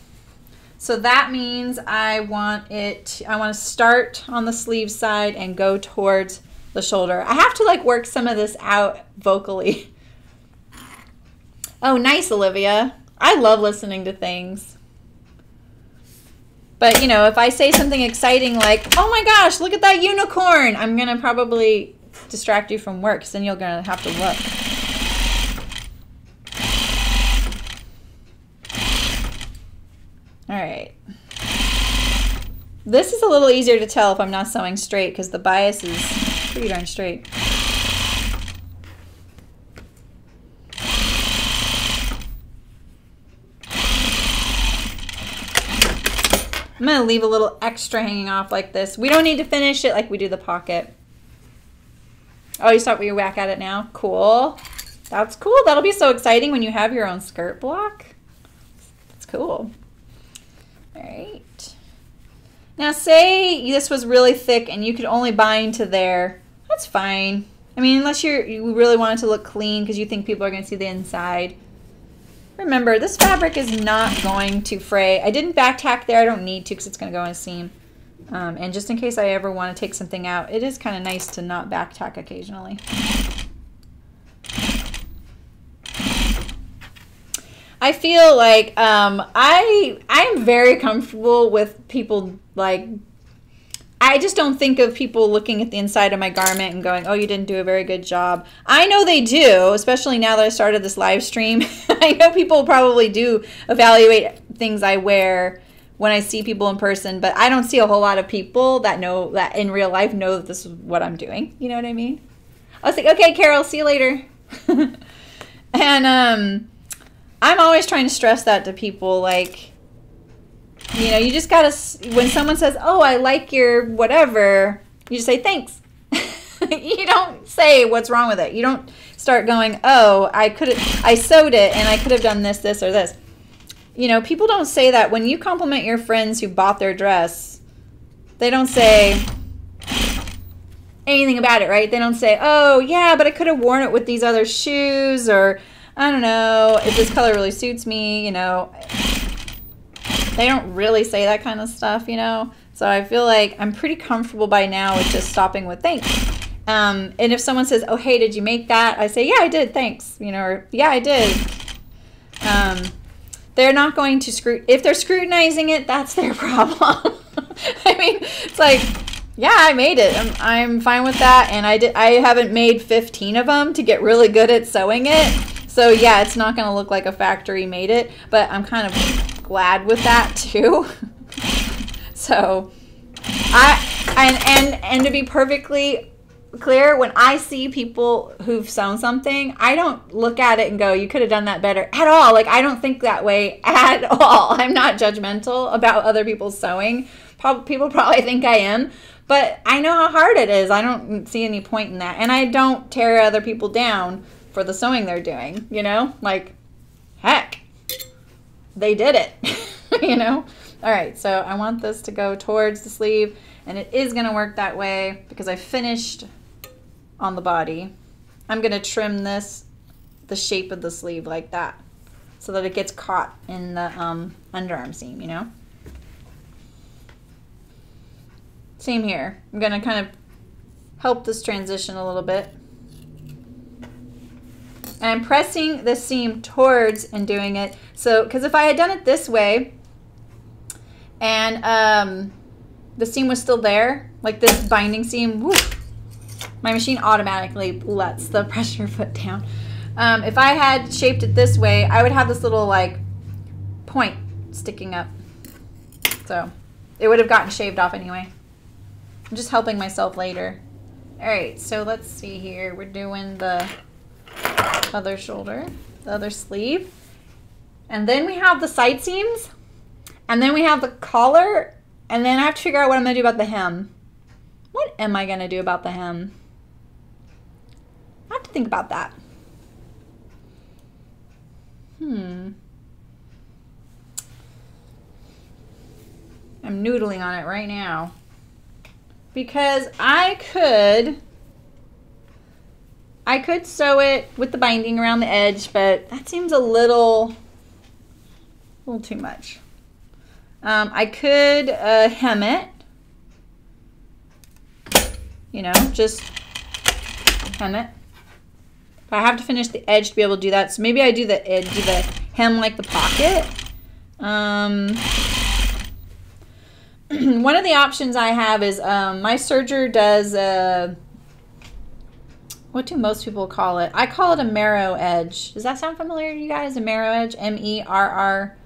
So that means I want it, I want to start on the sleeve side and go towards the shoulder. I have to like work some of this out vocally. Oh, nice, Olivia. I love listening to things. But, you know, if I say something exciting like, oh my gosh, look at that unicorn, I'm going to probably distract you from work, so then you're going to have to look. All right. This is a little easier to tell if I'm not sewing straight because the bias is pretty darn straight. I'm going to leave a little extra hanging off like this. We don't need to finish it like we do the pocket. Oh, you start you whack at it now? Cool. That's cool. That'll be so exciting when you have your own skirt block. That's cool. All right. Now say this was really thick and you could only bind to there. That's fine. I mean, unless you're, you really want it to look clean because you think people are going to see the inside. Remember, this fabric is not going to fray. I didn't back tack there. I don't need to because it's going to go in a seam. Um, and just in case I ever want to take something out, it is kind of nice to not back tack occasionally. I feel like um, I I am very comfortable with people like I just don't think of people looking at the inside of my garment and going, oh, you didn't do a very good job. I know they do, especially now that I started this live stream. I know people probably do evaluate things I wear when I see people in person, but I don't see a whole lot of people that know that in real life know that this is what I'm doing. You know what I mean? I was like, okay, Carol, see you later. and um, I'm always trying to stress that to people, like, you know, you just gotta, when someone says, oh, I like your whatever, you just say thanks. you don't say what's wrong with it. You don't start going, oh, I could have, I sewed it and I could have done this, this, or this. You know, people don't say that. When you compliment your friends who bought their dress, they don't say anything about it, right? They don't say, oh, yeah, but I could have worn it with these other shoes, or I don't know, if this color really suits me, you know they don't really say that kind of stuff, you know? So I feel like I'm pretty comfortable by now with just stopping with thanks. Um, and if someone says, oh, hey, did you make that? I say, yeah, I did, thanks. You know, or yeah, I did. Um, they're not going to screw, if they're scrutinizing it, that's their problem. I mean, it's like, yeah, I made it. I'm, I'm fine with that. And I did, I haven't made 15 of them to get really good at sewing it. So yeah, it's not going to look like a factory made it, but I'm kind of glad with that too. so I and and and to be perfectly clear, when I see people who've sewn something, I don't look at it and go, "You could have done that better" at all. Like I don't think that way at all. I'm not judgmental about other people's sewing. Probably, people probably think I am, but I know how hard it is. I don't see any point in that, and I don't tear other people down for the sewing they're doing. You know, like heck, they did it, you know? All right, so I want this to go towards the sleeve, and it is gonna work that way because I finished on the body. I'm gonna trim this, the shape of the sleeve like that, so that it gets caught in the um, underarm seam, you know? Same here. I'm gonna kind of help this transition a little bit. And I'm pressing the seam towards and doing it. So, because if I had done it this way and um, the seam was still there, like this binding seam, whoo, my machine automatically lets the pressure foot down. Um, if I had shaped it this way, I would have this little like point sticking up. So it would have gotten shaved off anyway. I'm just helping myself later. All right, so let's see here. We're doing the other shoulder, the other sleeve. And then we have the side seams. And then we have the collar. And then I have to figure out what I'm going to do about the hem. What am I going to do about the hem? I have to think about that. Hmm. I'm noodling on it right now. Because I could I could sew it with the binding around the edge, but that seems a little, a little too much. Um, I could uh, hem it, you know, just hem it. But I have to finish the edge to be able to do that. So maybe I do the edge, do the hem like the pocket. Um, one of the options I have is um, my serger does a, what do most people call it? I call it a Merrow edge. Does that sound familiar to you guys? A Merrow edge? M-E-R-R-O-W.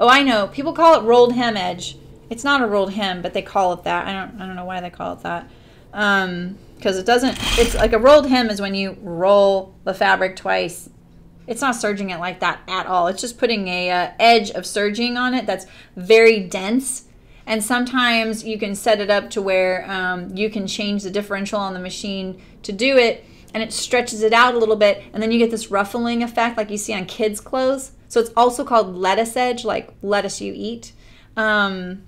Oh, I know. People call it rolled hem edge. It's not a rolled hem, but they call it that. I don't, I don't know why they call it that. Um, because it doesn't, it's like a rolled hem is when you roll the fabric twice. It's not serging it like that at all. It's just putting a uh, edge of serging on it that's very dense and sometimes you can set it up to where um, you can change the differential on the machine to do it and it stretches it out a little bit and then you get this ruffling effect like you see on kids clothes so it's also called lettuce edge like lettuce you eat um,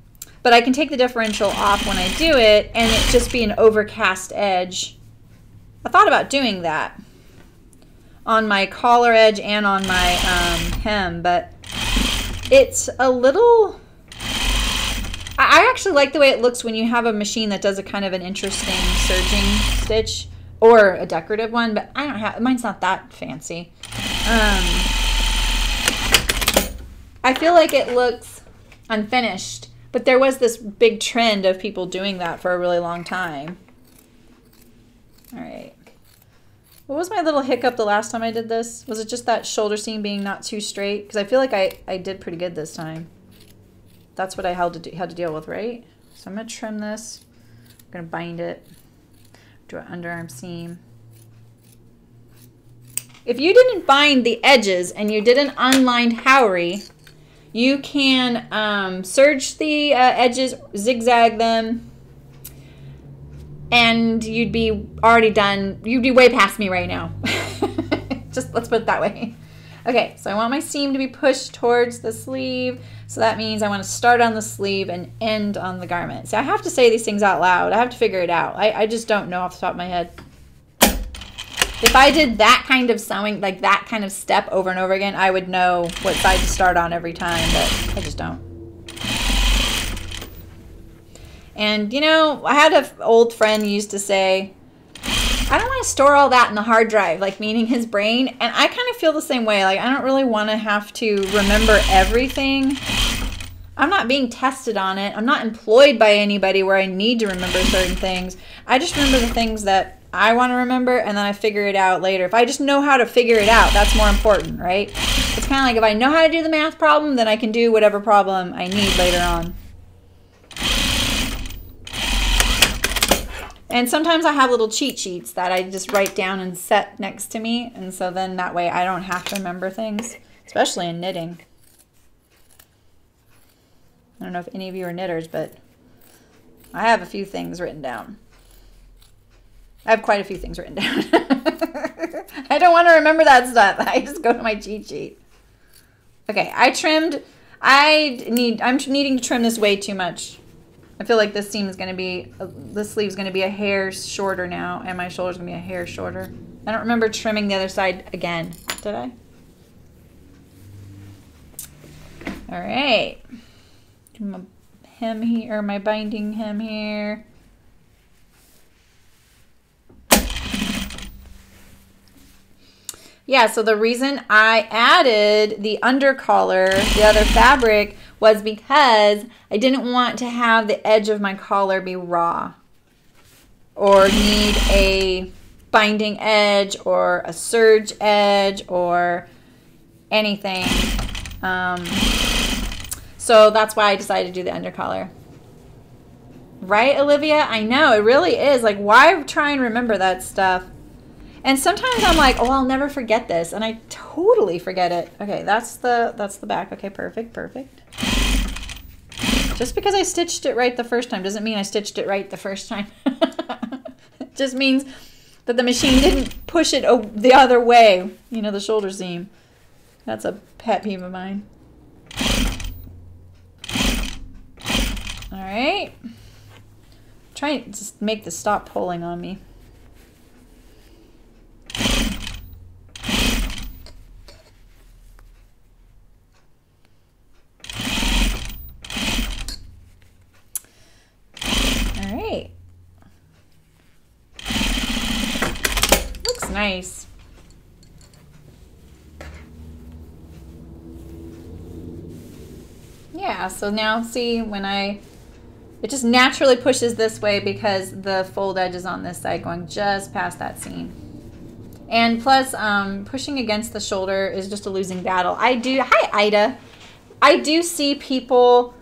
but I can take the differential off when I do it and it just be an overcast edge I thought about doing that on my collar edge and on my um, hem but it's a little I actually like the way it looks when you have a machine that does a kind of an interesting serging stitch or a decorative one, but I don't have, mine's not that fancy. Um, I feel like it looks unfinished, but there was this big trend of people doing that for a really long time. All right. What was my little hiccup the last time I did this? Was it just that shoulder seam being not too straight? Because I feel like I, I did pretty good this time that's what I had to, do, had to deal with, right? So I'm going to trim this. I'm going to bind it. Do an underarm seam. If you didn't bind the edges and you did an unlined Haori, you can um, serge the uh, edges, zigzag them, and you'd be already done. You'd be way past me right now. Just let's put it that way. Okay, so I want my seam to be pushed towards the sleeve. So that means I want to start on the sleeve and end on the garment. So I have to say these things out loud. I have to figure it out. I, I just don't know off the top of my head. If I did that kind of sewing, like that kind of step over and over again, I would know what side to start on every time, but I just don't. And, you know, I had an old friend used to say, I don't want to store all that in the hard drive, like meaning his brain. And I kind of feel the same way. Like, I don't really want to have to remember everything. I'm not being tested on it. I'm not employed by anybody where I need to remember certain things. I just remember the things that I want to remember and then I figure it out later. If I just know how to figure it out, that's more important, right? It's kind of like if I know how to do the math problem, then I can do whatever problem I need later on. And sometimes I have little cheat sheets that I just write down and set next to me. And so then that way I don't have to remember things, especially in knitting. I don't know if any of you are knitters, but I have a few things written down. I have quite a few things written down. I don't want to remember that stuff. I just go to my cheat sheet. Okay, I trimmed. I need. I'm needing to trim this way too much. I feel like this seam is going to be, uh, this sleeve is going to be a hair shorter now, and my shoulder's going to be a hair shorter. I don't remember trimming the other side again, did I? All right. My hem here, or my binding hem here. Yeah, so the reason I added the under collar, the other fabric, was because I didn't want to have the edge of my collar be raw or need a binding edge or a serge edge or anything. Um, so that's why I decided to do the under collar. Right, Olivia? I know, it really is. Like, why try and remember that stuff? And sometimes I'm like, oh, I'll never forget this, and I totally forget it. Okay, that's the that's the back. Okay, perfect, perfect. Just because I stitched it right the first time doesn't mean I stitched it right the first time. it just means that the machine didn't push it the other way. You know, the shoulder seam. That's a pet peeve of mine. All right. Try to just make this stop pulling on me. Nice. Yeah, so now see when I, it just naturally pushes this way because the fold edge is on this side going just past that seam. And plus, um, pushing against the shoulder is just a losing battle. I do, hi Ida. I do see people,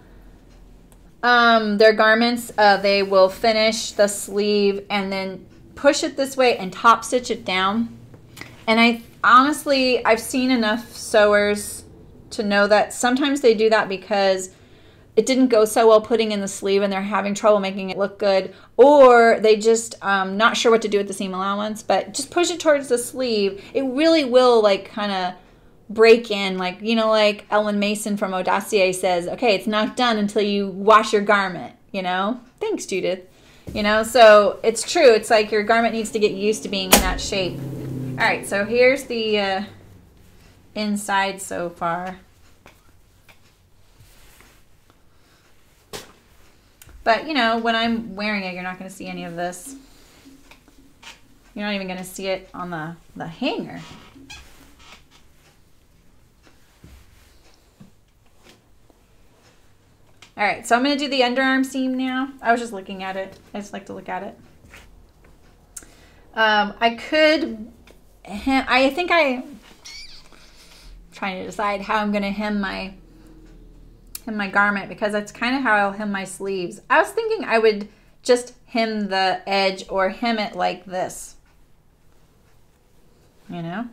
um, their garments, uh, they will finish the sleeve and then push it this way and top stitch it down. And I honestly, I've seen enough sewers to know that sometimes they do that because it didn't go so well putting in the sleeve and they're having trouble making it look good. Or they just um, not sure what to do with the seam allowance but just push it towards the sleeve. It really will like kind of break in. Like you know like ellen mason from Odacier says okay it's not done until you wash your garment you know? Thanks judith you know so it's true it's like your garment needs to get used to being in that shape all right so here's the uh, inside so far. But, you know, when I'm wearing it, you're not going to see any of this. You're not even going to see it on the, the hanger. All right, so I'm going to do the underarm seam now. I was just looking at it. I just like to look at it. Um, I could, hem, I think I trying to decide how I'm going to hem my hem my garment because that's kind of how I'll hem my sleeves. I was thinking I would just hem the edge or hem it like this. You know?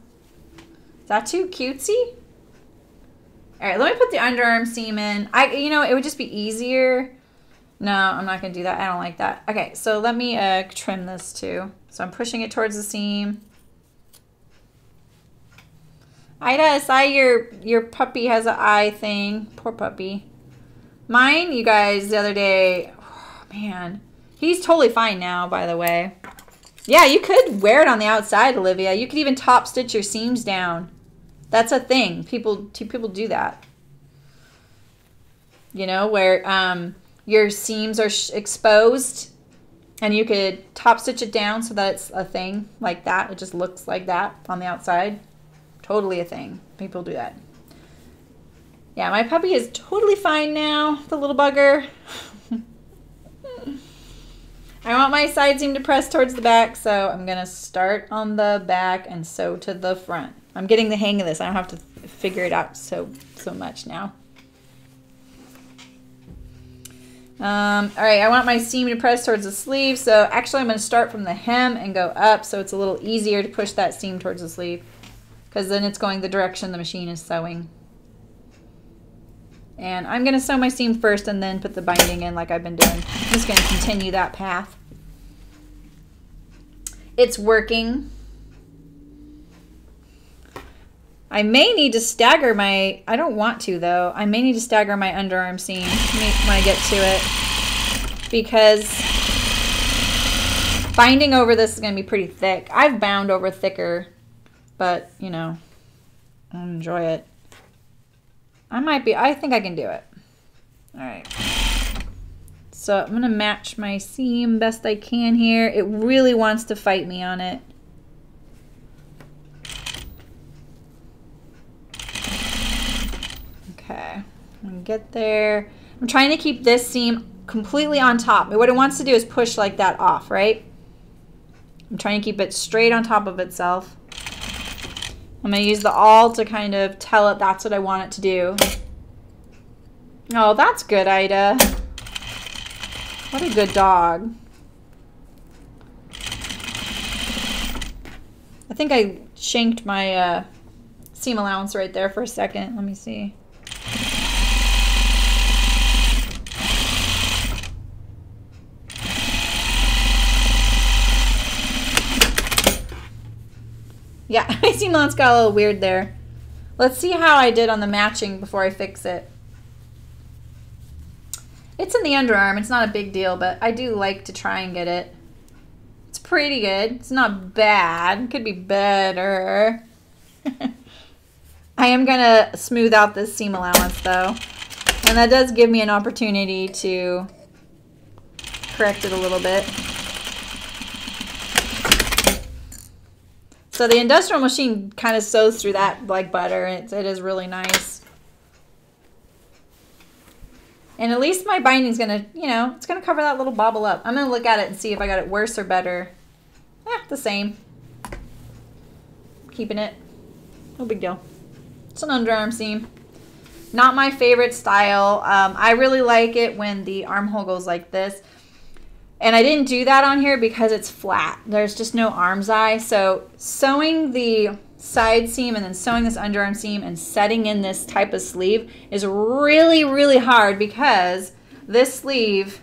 Is that too cutesy? All right, let me put the underarm seam in. I, you know, it would just be easier. No, I'm not to do that. I don't like that. Okay, so let me uh, trim this too. So I'm pushing it towards the seam. Ida, I saw your your puppy has an eye thing. Poor puppy. Mine, you guys, the other day, oh, man, he's totally fine now. By the way, yeah, you could wear it on the outside, Olivia. You could even top stitch your seams down. That's a thing. People people do that. You know where um, your seams are exposed, and you could top stitch it down so that it's a thing like that. It just looks like that on the outside. Totally a thing. People do that. Yeah, my puppy is totally fine now, the little bugger. I want my side seam to press towards the back, so I'm going to start on the back and sew to the front. I'm getting the hang of this. I don't have to figure it out so, so much now. Um, all right, I want my seam to press towards the sleeve, so actually I'm going to start from the hem and go up so it's a little easier to push that seam towards the sleeve because then it's going the direction the machine is sewing. And I'm going to sew my seam first and then put the binding in like I've been doing. I'm just going to continue that path. It's working. I may need to stagger my, I don't want to though, I may need to stagger my underarm seam when I get to it because binding over this is going to be pretty thick. I've bound over thicker but, you know, I enjoy it. I might be, I think I can do it. All right. So I'm going to match my seam best I can here. It really wants to fight me on it. Okay, I'm get there. I'm trying to keep this seam completely on top. What it wants to do is push like that off, right? I'm trying to keep it straight on top of itself. I'm to use the awl to kind of tell it that's what I want it to do. Oh, that's good, Ida. What a good dog. I think I shanked my uh, seam allowance right there for a second. Let me see. Yeah, my seam allowance got a little weird there. Let's see how I did on the matching before I fix it. It's in the underarm. It's not a big deal, but I do like to try and get it. It's pretty good. It's not bad. Could be better. I am going to smooth out this seam allowance, though. And that does give me an opportunity to correct it a little bit. So the industrial machine kind of sews through that like butter. It, it is really nice. And at least my binding's gonna, you know, it's gonna cover that little bobble up. I'm gonna look at it and see if I got it worse or better. Eh, the same. Keeping it. No big deal. It's an underarm seam. Not my favorite style. Um, I really like it when the armhole goes like this. And I didn't do that on here because it's flat. There's just no armscye. So sewing the side seam and then sewing this underarm seam and setting in this type of sleeve is really, really hard because this sleeve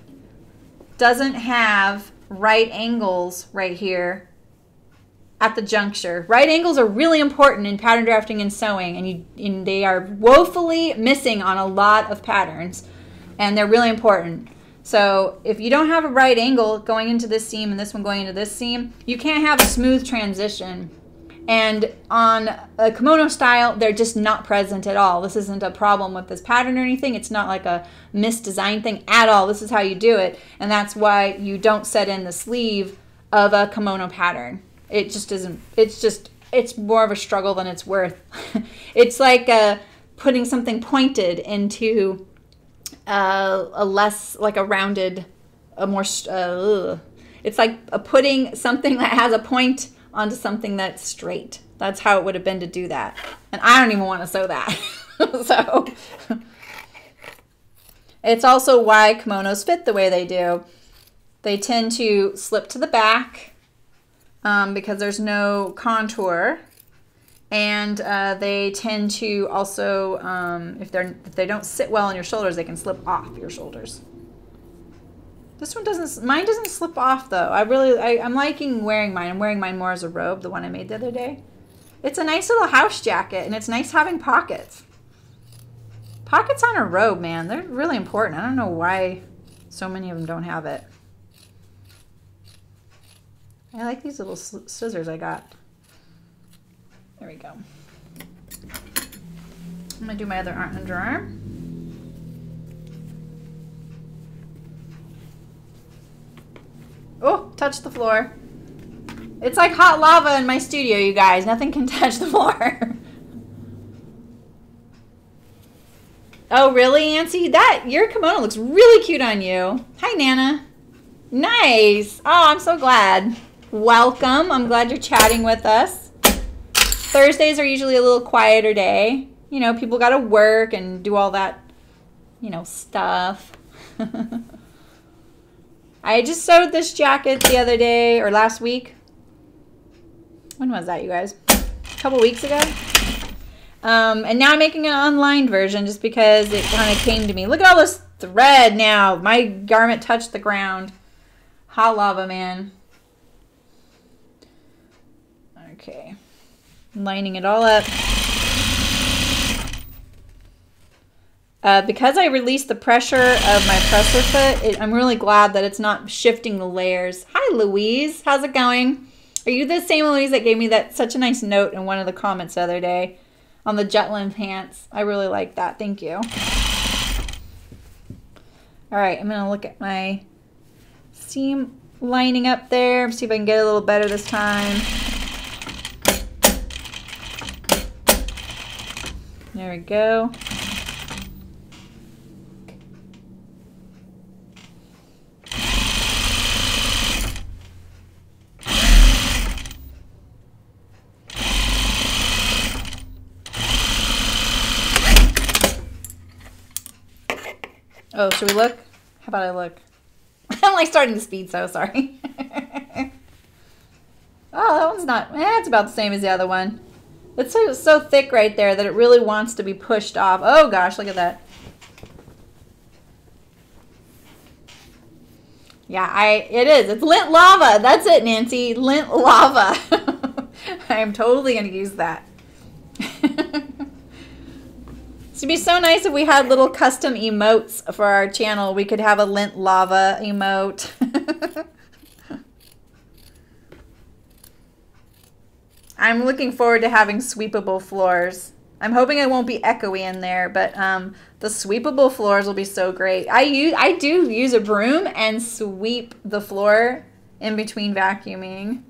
doesn't have right angles right here at the juncture. Right angles are really important in pattern drafting and sewing, and, you, and they are woefully missing on a lot of patterns, and they're really important. So if you don't have a right angle going into this seam and this one going into this seam, you can't have a smooth transition. And on a kimono style, they're just not present at all. This isn't a problem with this pattern or anything. It's not like a misdesign thing at all. This is how you do it. And that's why you don't set in the sleeve of a kimono pattern. It just isn't, it's just, it's more of a struggle than it's worth. it's like uh, putting something pointed into uh, a less, like a rounded, a more, uh, it's like a putting something that has a point onto something that's straight. That's how it would have been to do that. And I don't even want to sew that. so it's also why kimonos fit the way they do. They tend to slip to the back um, because there's no contour. And uh, they tend to also, um, if, they're, if they don't sit well on your shoulders, they can slip off your shoulders. This one doesn't, mine doesn't slip off though. I really, I, I'm liking wearing mine. I'm wearing mine more as a robe, the one I made the other day. It's a nice little house jacket and it's nice having pockets. Pockets on a robe, man, they're really important. I don't know why so many of them don't have it. I like these little scissors I got. There we go. I'm gonna do my other arm underarm. Oh, touch the floor. It's like hot lava in my studio, you guys. Nothing can touch the floor. oh, really, Nancy? That your kimono looks really cute on you. Hi, Nana. Nice. Oh, I'm so glad. Welcome. I'm glad you're chatting with us. Thursdays are usually a little quieter day. You know, people got to work and do all that, you know, stuff. I just sewed this jacket the other day or last week. When was that, you guys? A couple weeks ago. Um, and now I'm making an online version just because it kind of came to me. Look at all this thread now. My garment touched the ground. Hot lava, man. Okay. Lining it all up. Uh, because I released the pressure of my presser foot, it, I'm really glad that it's not shifting the layers. Hi, Louise. How's it going? Are you the same Louise that gave me that such a nice note in one of the comments the other day on the Jutland pants? I really like that. Thank you. All right, I'm going to look at my seam lining up there. See if I can get a little better this time. There we go. Oh, should we look? How about I look? I'm like starting to speed, so sorry. oh, that one's not, eh, it's about the same as the other one. It's so, so thick right there that it really wants to be pushed off. Oh gosh, look at that. Yeah, I it is. It's lint lava. That's it, Nancy. Lint lava. I am totally going to use that. It'd be so nice if we had little custom emotes for our channel. We could have a lint lava emote. I'm looking forward to having sweepable floors. I'm hoping it won't be echoey in there, but um, the sweepable floors will be so great. I use I do use a broom and sweep the floor in between vacuuming.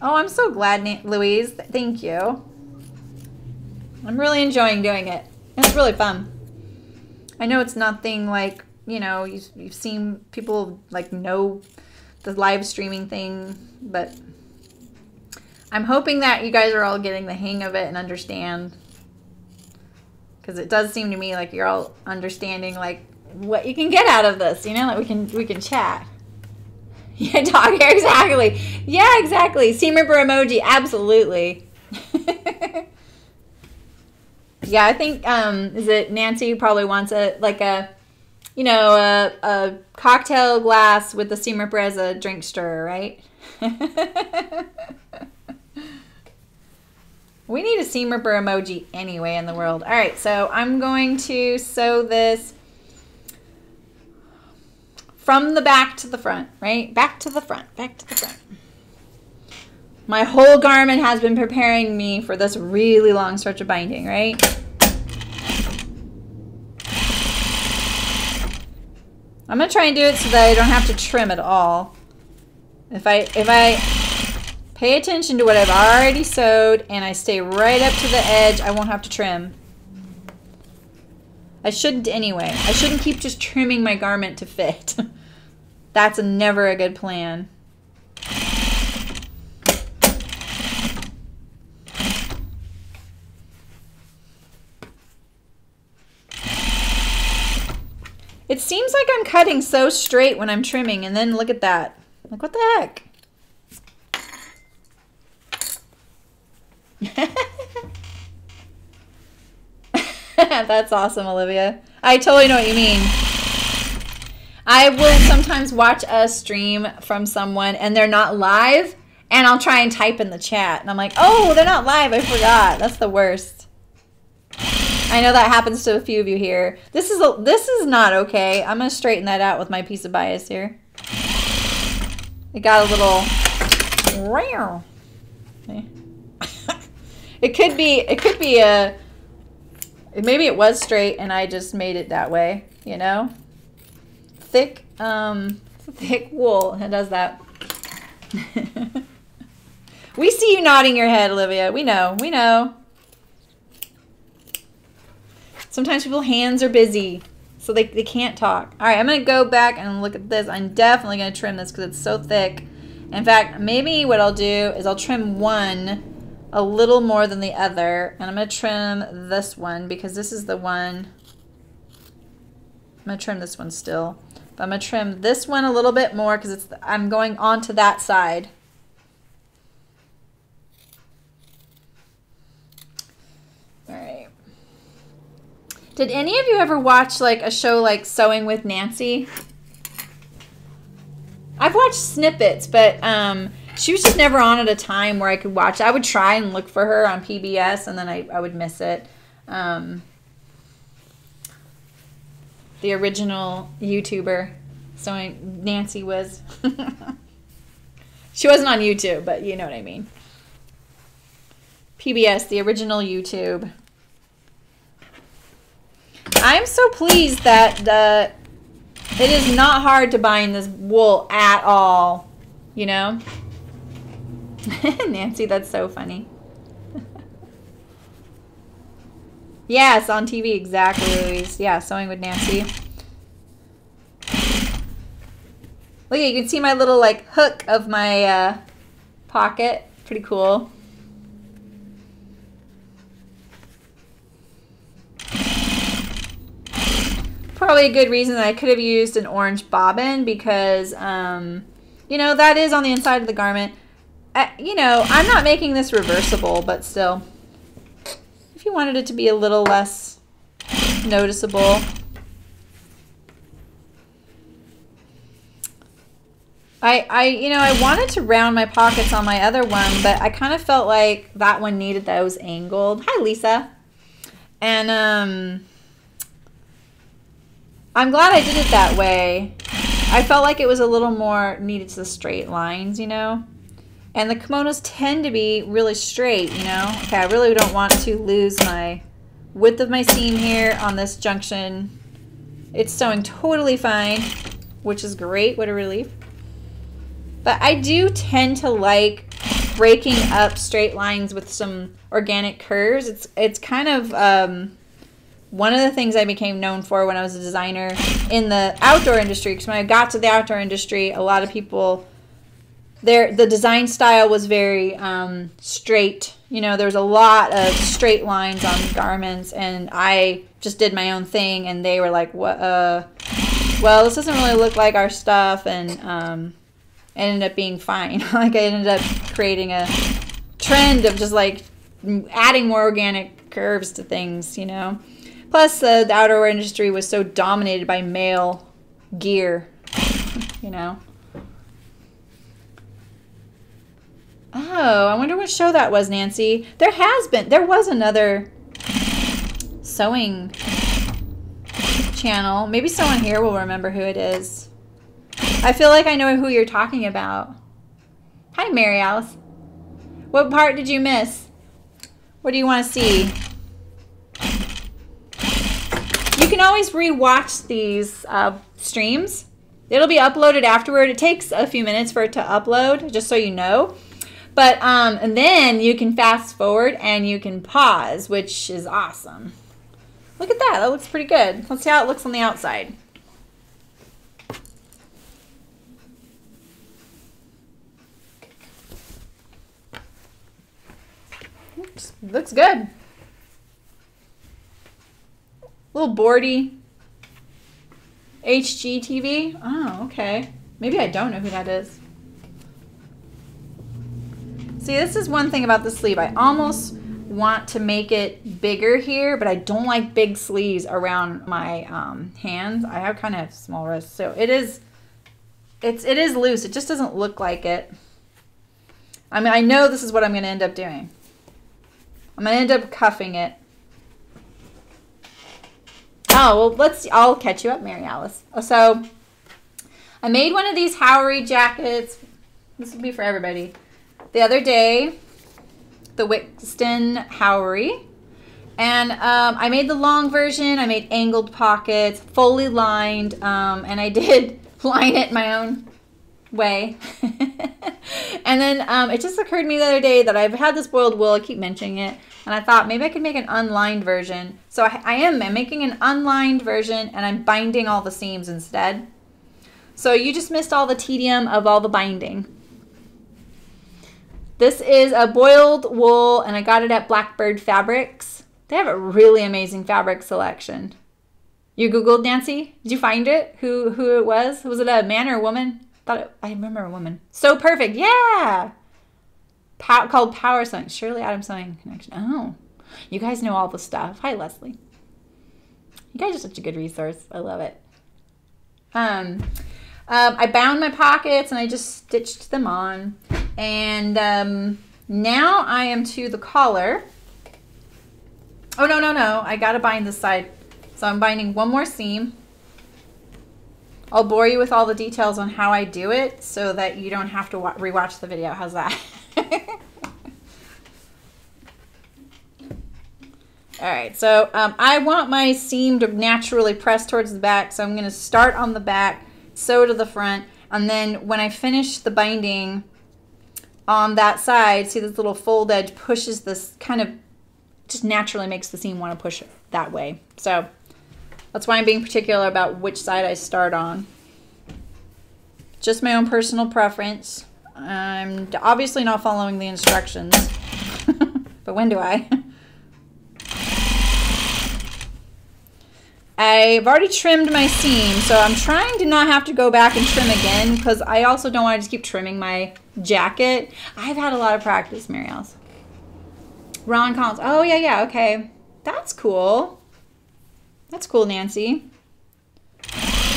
Oh, I'm so glad, Louise. Thank you. I'm really enjoying doing it. It's really fun. I know it's nothing like, you know, you've, you've seen people like know the live streaming thing, but I'm hoping that you guys are all getting the hang of it and understand. Because it does seem to me like you're all understanding like what you can get out of this, you know, like we can we can chat. Yeah, dog hair, exactly. Yeah, exactly. Seam ripper emoji, absolutely. yeah, I think um is it Nancy probably wants a like a you know, a, a cocktail glass with the seam ripper as a drink stirrer, right? We need a seam ripper emoji anyway in the world. All right, so I'm going to sew this from the back to the front, right? Back to the front, back to the front. My whole garment has been preparing me for this really long stretch of binding, right? I'm gonna try and do it so that I don't have to trim at all. If I if I pay attention to what I've already sewed and I stay right up to the edge, I won't have to trim. I shouldn't anyway. I shouldn't keep just trimming my garment to fit. That's never a good plan. It seems like I'm cutting so straight when I'm trimming, and then look at that. Like, what the heck? That's awesome, Olivia. I totally know what you mean. I will sometimes watch a stream from someone and they're not live and I'll try and type in the chat and I'm like, oh, they're not live. I forgot. That's the worst. I know that happens to a few of you here. This is a, this is not okay. I'm gonna straighten that out with my piece of bias here. It got a little. It could be. It could be a. Maybe it was straight and I just made it that way. You know thick, um, thick wool. It does that. we see you nodding your head, Olivia. We know. We know. Sometimes people's hands are busy, so they, they can't talk. All right, I'm going to go back and look at this. I'm definitely going to trim this because it's so thick. In fact, maybe what I'll do is I'll trim one a little more than the other. And I'm going to trim this one because this is the one. I'm going to trim this one still. But I'm going to trim this one a little bit more because it's I'm going onto that side. All right. Did any of you ever watch like a show like Sewing with Nancy? I've watched snippets, but um, she was just never on at a time where I could watch. I would try and look for her on PBS, and then I, I would miss it. Um, the original YouTuber. So Nancy was. she wasn't on YouTube, but you know what I mean. PBS, the original YouTube. I'm so pleased that the it is not hard to bind this wool at all, you know? Nancy, that's so funny. Yes, on TV, exactly, Louise. Yeah, sewing with Nancy. Look, you can see my little like hook of my uh, pocket. Pretty cool. Probably a good reason that I could have used an orange bobbin because, um, you know, that is on the inside of the garment. Uh, you know, I'm not making this reversible, but still if you wanted it to be a little less noticeable. I, I, you know, I wanted to round my pockets on my other one, but I kind of felt like that one needed those angled. Hi, Lisa. And, um, I'm glad I did it that way. I felt like it was a little more needed to the straight lines, you know? And the kimonos tend to be really straight, you know? Okay, I really don't want to lose my width of my seam here on this junction. It's sewing totally fine, which is great. What a relief. But I do tend to like breaking up straight lines with some organic curves. It's it's kind of um, one of the things I became known for when I was a designer in the outdoor industry. Because when I got to the outdoor industry, a lot of people their the design style was very um, straight. You know, there was a lot of straight lines on garments, and I just did my own thing. And they were like, "What? Uh, well, this doesn't really look like our stuff," and um, ended up being fine. like I ended up creating a trend of just like adding more organic curves to things. You know, plus uh, the outdoor industry was so dominated by male gear. You know. Oh, I wonder what show that was, Nancy. There has been, there was another sewing channel. Maybe someone here will remember who it is. I feel like I know who you're talking about. Hi, Mary Alice. What part did you miss? What do you want to see? You can always re-watch these uh, streams. It'll be uploaded afterward. It takes a few minutes for it to upload, just so you know. But um, and then you can fast forward and you can pause, which is awesome. Look at that. That looks pretty good. Let's see how it looks on the outside. Looks, looks good. Little boardy. HGTV. Oh, okay. Maybe I don't know who that is. See, this is one thing about the sleeve. I almost want to make it bigger here, but I don't like big sleeves around my um, hands. I have kind of small wrists, so it is, it's, it is loose. It just doesn't look like it. I mean, I know this is what I'm going to end up doing. I'm going to end up cuffing it. Oh, well, let's, I'll catch you up, Mary Alice. So, I made one of these Haori jackets. This will be for everybody the other day, the Wiksten Haori. And um, I made the long version. I made angled pockets, fully lined, um, and I did line it my own way. and then um, it just occurred to me the other day that I've had this boiled wool. I keep mentioning it. And I thought maybe I could make an unlined version. So I, I am. I'm making an unlined version and I'm binding all the seams instead. So you just missed all the tedium of all the binding. This is a boiled wool, and I got it at Blackbird Fabrics. They have a really amazing fabric selection. You Googled Nancy? Did you find it? Who who it was? Was it a man or a woman? Thought it, I remember a woman. So perfect. Yeah. Called Power Sewing. Shirley Adams Sewing Connection. Oh, you guys know all the stuff. Hi, Leslie. You guys are such a good resource. I love it. Um, um, I bound my pockets and I just stitched them on. And um, now I am to the collar. Oh, no, no, no. I got to bind this side. So I'm binding one more seam. I'll bore you with all the details on how I do it so that you don't have to rewatch the video. How's that? All right, so um, I want my seam to naturally press towards the back, so I'm going to start on the back, sew to the front, and then when I finish the binding, on that side, see this little fold edge pushes this kind of just naturally makes the seam want to push that way. So that's why I'm being particular about which side I start on. Just my own personal preference. I'm obviously not following the instructions, but when do I? I've already trimmed my seam, so I'm trying to not have to go back and trim again because I also don't want to just keep trimming my jacket. I've had a lot of practice, Mary Ron Collins. Oh, yeah, yeah, okay. That's cool. That's cool, Nancy.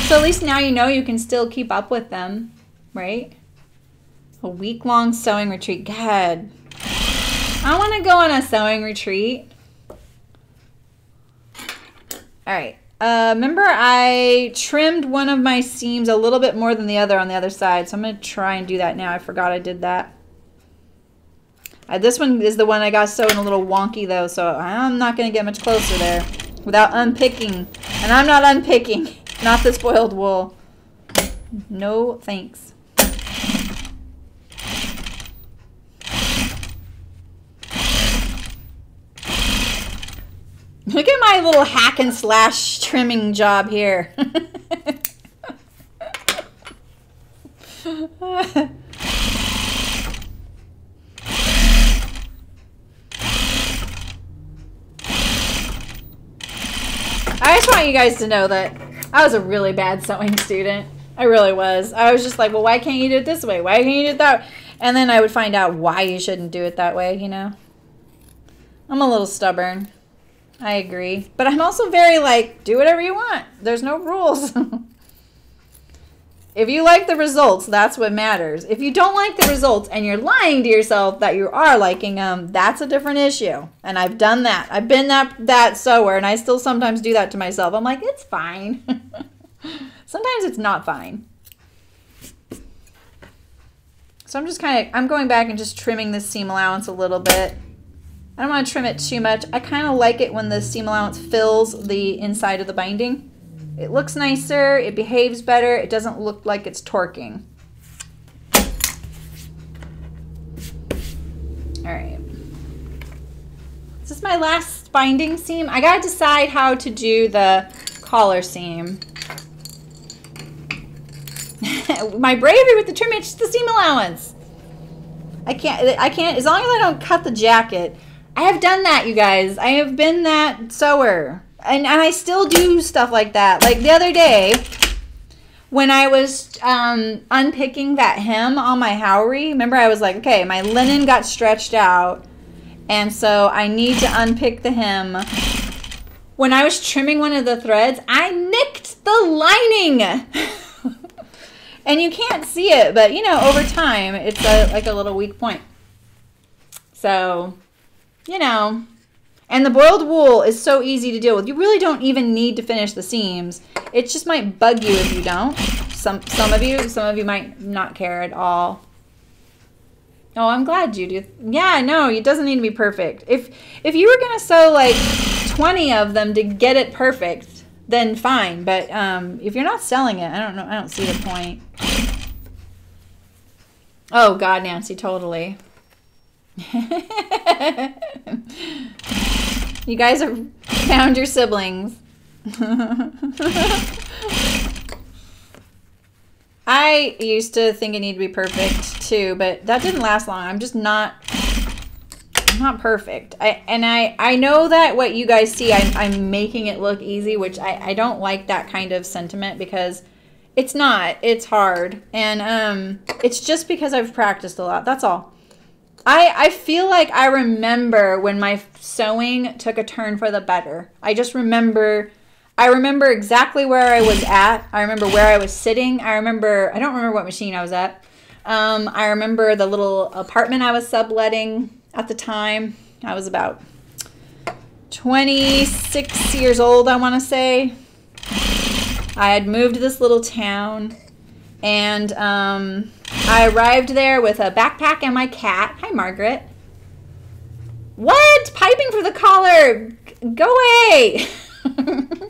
So at least now you know you can still keep up with them, right? A week-long sewing retreat. God. I want to go on a sewing retreat. All right. Uh, remember I trimmed one of my seams a little bit more than the other on the other side. So I'm going to try and do that now. I forgot I did that. Uh, this one is the one I got sewn a little wonky though. So I'm not going to get much closer there without unpicking. And I'm not unpicking. Not the boiled wool. No thanks. Look at my little hack and slash trimming job here. I just want you guys to know that I was a really bad sewing student. I really was. I was just like, well, why can't you do it this way? Why can't you do it that? And then I would find out why you shouldn't do it that way, you know? I'm a little stubborn. I agree. But I'm also very like, do whatever you want. There's no rules. if you like the results, that's what matters. If you don't like the results and you're lying to yourself that you are liking them, that's a different issue. And I've done that. I've been that that sewer and I still sometimes do that to myself. I'm like, it's fine. sometimes it's not fine. So I'm just kind of, I'm going back and just trimming this seam allowance a little bit. I don't want to trim it too much. I kind of like it when the seam allowance fills the inside of the binding. It looks nicer, it behaves better, it doesn't look like it's torquing. All right. This is my last binding seam. I gotta decide how to do the collar seam. my bravery with the trim, it's the seam allowance. I can't, I can't, as long as I don't cut the jacket, I have done that, you guys. I have been that sewer. And, and I still do stuff like that. Like the other day, when I was um, unpicking that hem on my Haori, remember I was like, okay, my linen got stretched out. And so I need to unpick the hem. When I was trimming one of the threads, I nicked the lining. and you can't see it, but you know, over time, it's a, like a little weak point. So you know, and the boiled wool is so easy to deal with. You really don't even need to finish the seams. It just might bug you if you don't. Some some of you, some of you might not care at all. Oh, I'm glad you do. Yeah, no, it doesn't need to be perfect. If if you were gonna sew like 20 of them to get it perfect, then fine. But um, if you're not selling it, I don't know. I don't see the point. Oh God, Nancy, totally. you guys have found your siblings. I used to think it needed to be perfect too, but that didn't last long. I'm just not not perfect. I and I I know that what you guys see, I'm, I'm making it look easy, which I I don't like that kind of sentiment because it's not. It's hard, and um, it's just because I've practiced a lot. That's all. I, I feel like I remember when my sewing took a turn for the better. I just remember I remember exactly where I was at. I remember where I was sitting. I remember I don't remember what machine I was at. Um, I remember the little apartment I was subletting at the time. I was about 26 years old, I want to say. I had moved to this little town and um, I arrived there with a backpack and my cat. Hi, Margaret. What? Piping for the collar. Go away.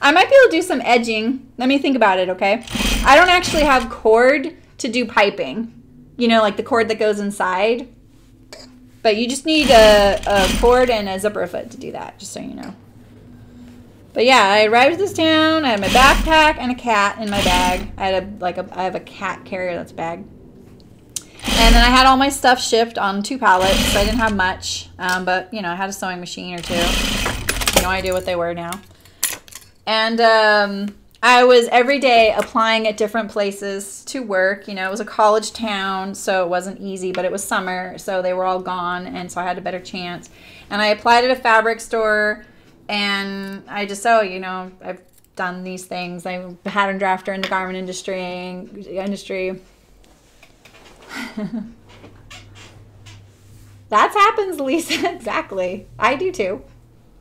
I might be able to do some edging. Let me think about it, okay? I don't actually have cord to do piping. You know, like the cord that goes inside. But you just need a, a cord and a zipper foot to do that, just so you know. But yeah, I arrived at this town. I had my backpack and a cat in my bag. I had a like a I have a cat carrier that's bag. And then I had all my stuff shipped on two pallets. So I didn't have much, um, but you know I had a sewing machine or two. No idea what they were now. And um, I was every day applying at different places to work. You know, it was a college town, so it wasn't easy, but it was summer, so they were all gone, and so I had a better chance. And I applied at a fabric store and I just oh you know I've done these things. I'm a pattern drafter in the garment industry. Industry. That happens, Lisa. exactly. I do too.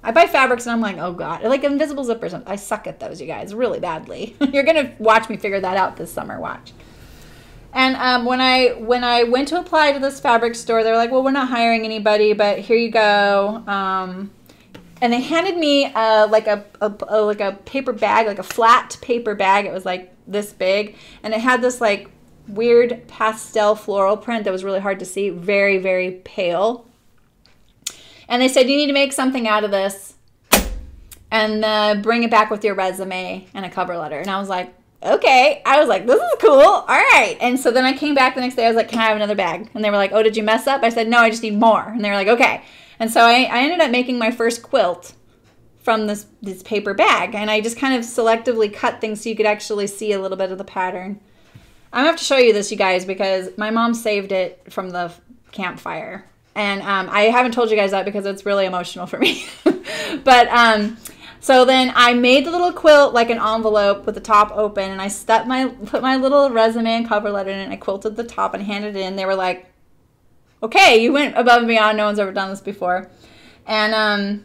I buy fabrics and I'm like, oh god, like invisible zippers. I suck at those, you guys, really badly. You're gonna watch me figure that out this summer. Watch. And um, when I when I went to apply to this fabric store, they're like, well, we're not hiring anybody, but here you go. Um, and they handed me like a, a, a, like a paper bag, like a flat paper bag. It was like this big, and it had this like weird pastel floral print that was really hard to see, very very pale. And they said you need to make something out of this. and uh, bring it back with your resume and a cover letter. And I was like, okay. I was like, this is cool. All right. And so then I came back the next day. I was like, can I have another bag? And they were like, oh, did you mess up? I said, no, I just need more. And they were like, okay. And so I, I ended up making my first quilt from this this paper bag and I just kind of selectively cut things so you could actually see a little bit of the pattern. I'm gonna have to show you this you guys because my mom saved it from the campfire. And um, I haven't told you guys that because it's really emotional for me. But um, so then I made the little quilt like an envelope with the top open and I stuck my put my little resume and cover letter in it and I quilted the top and handed it in. They were like okay you went above and beyond no one's ever done this before and um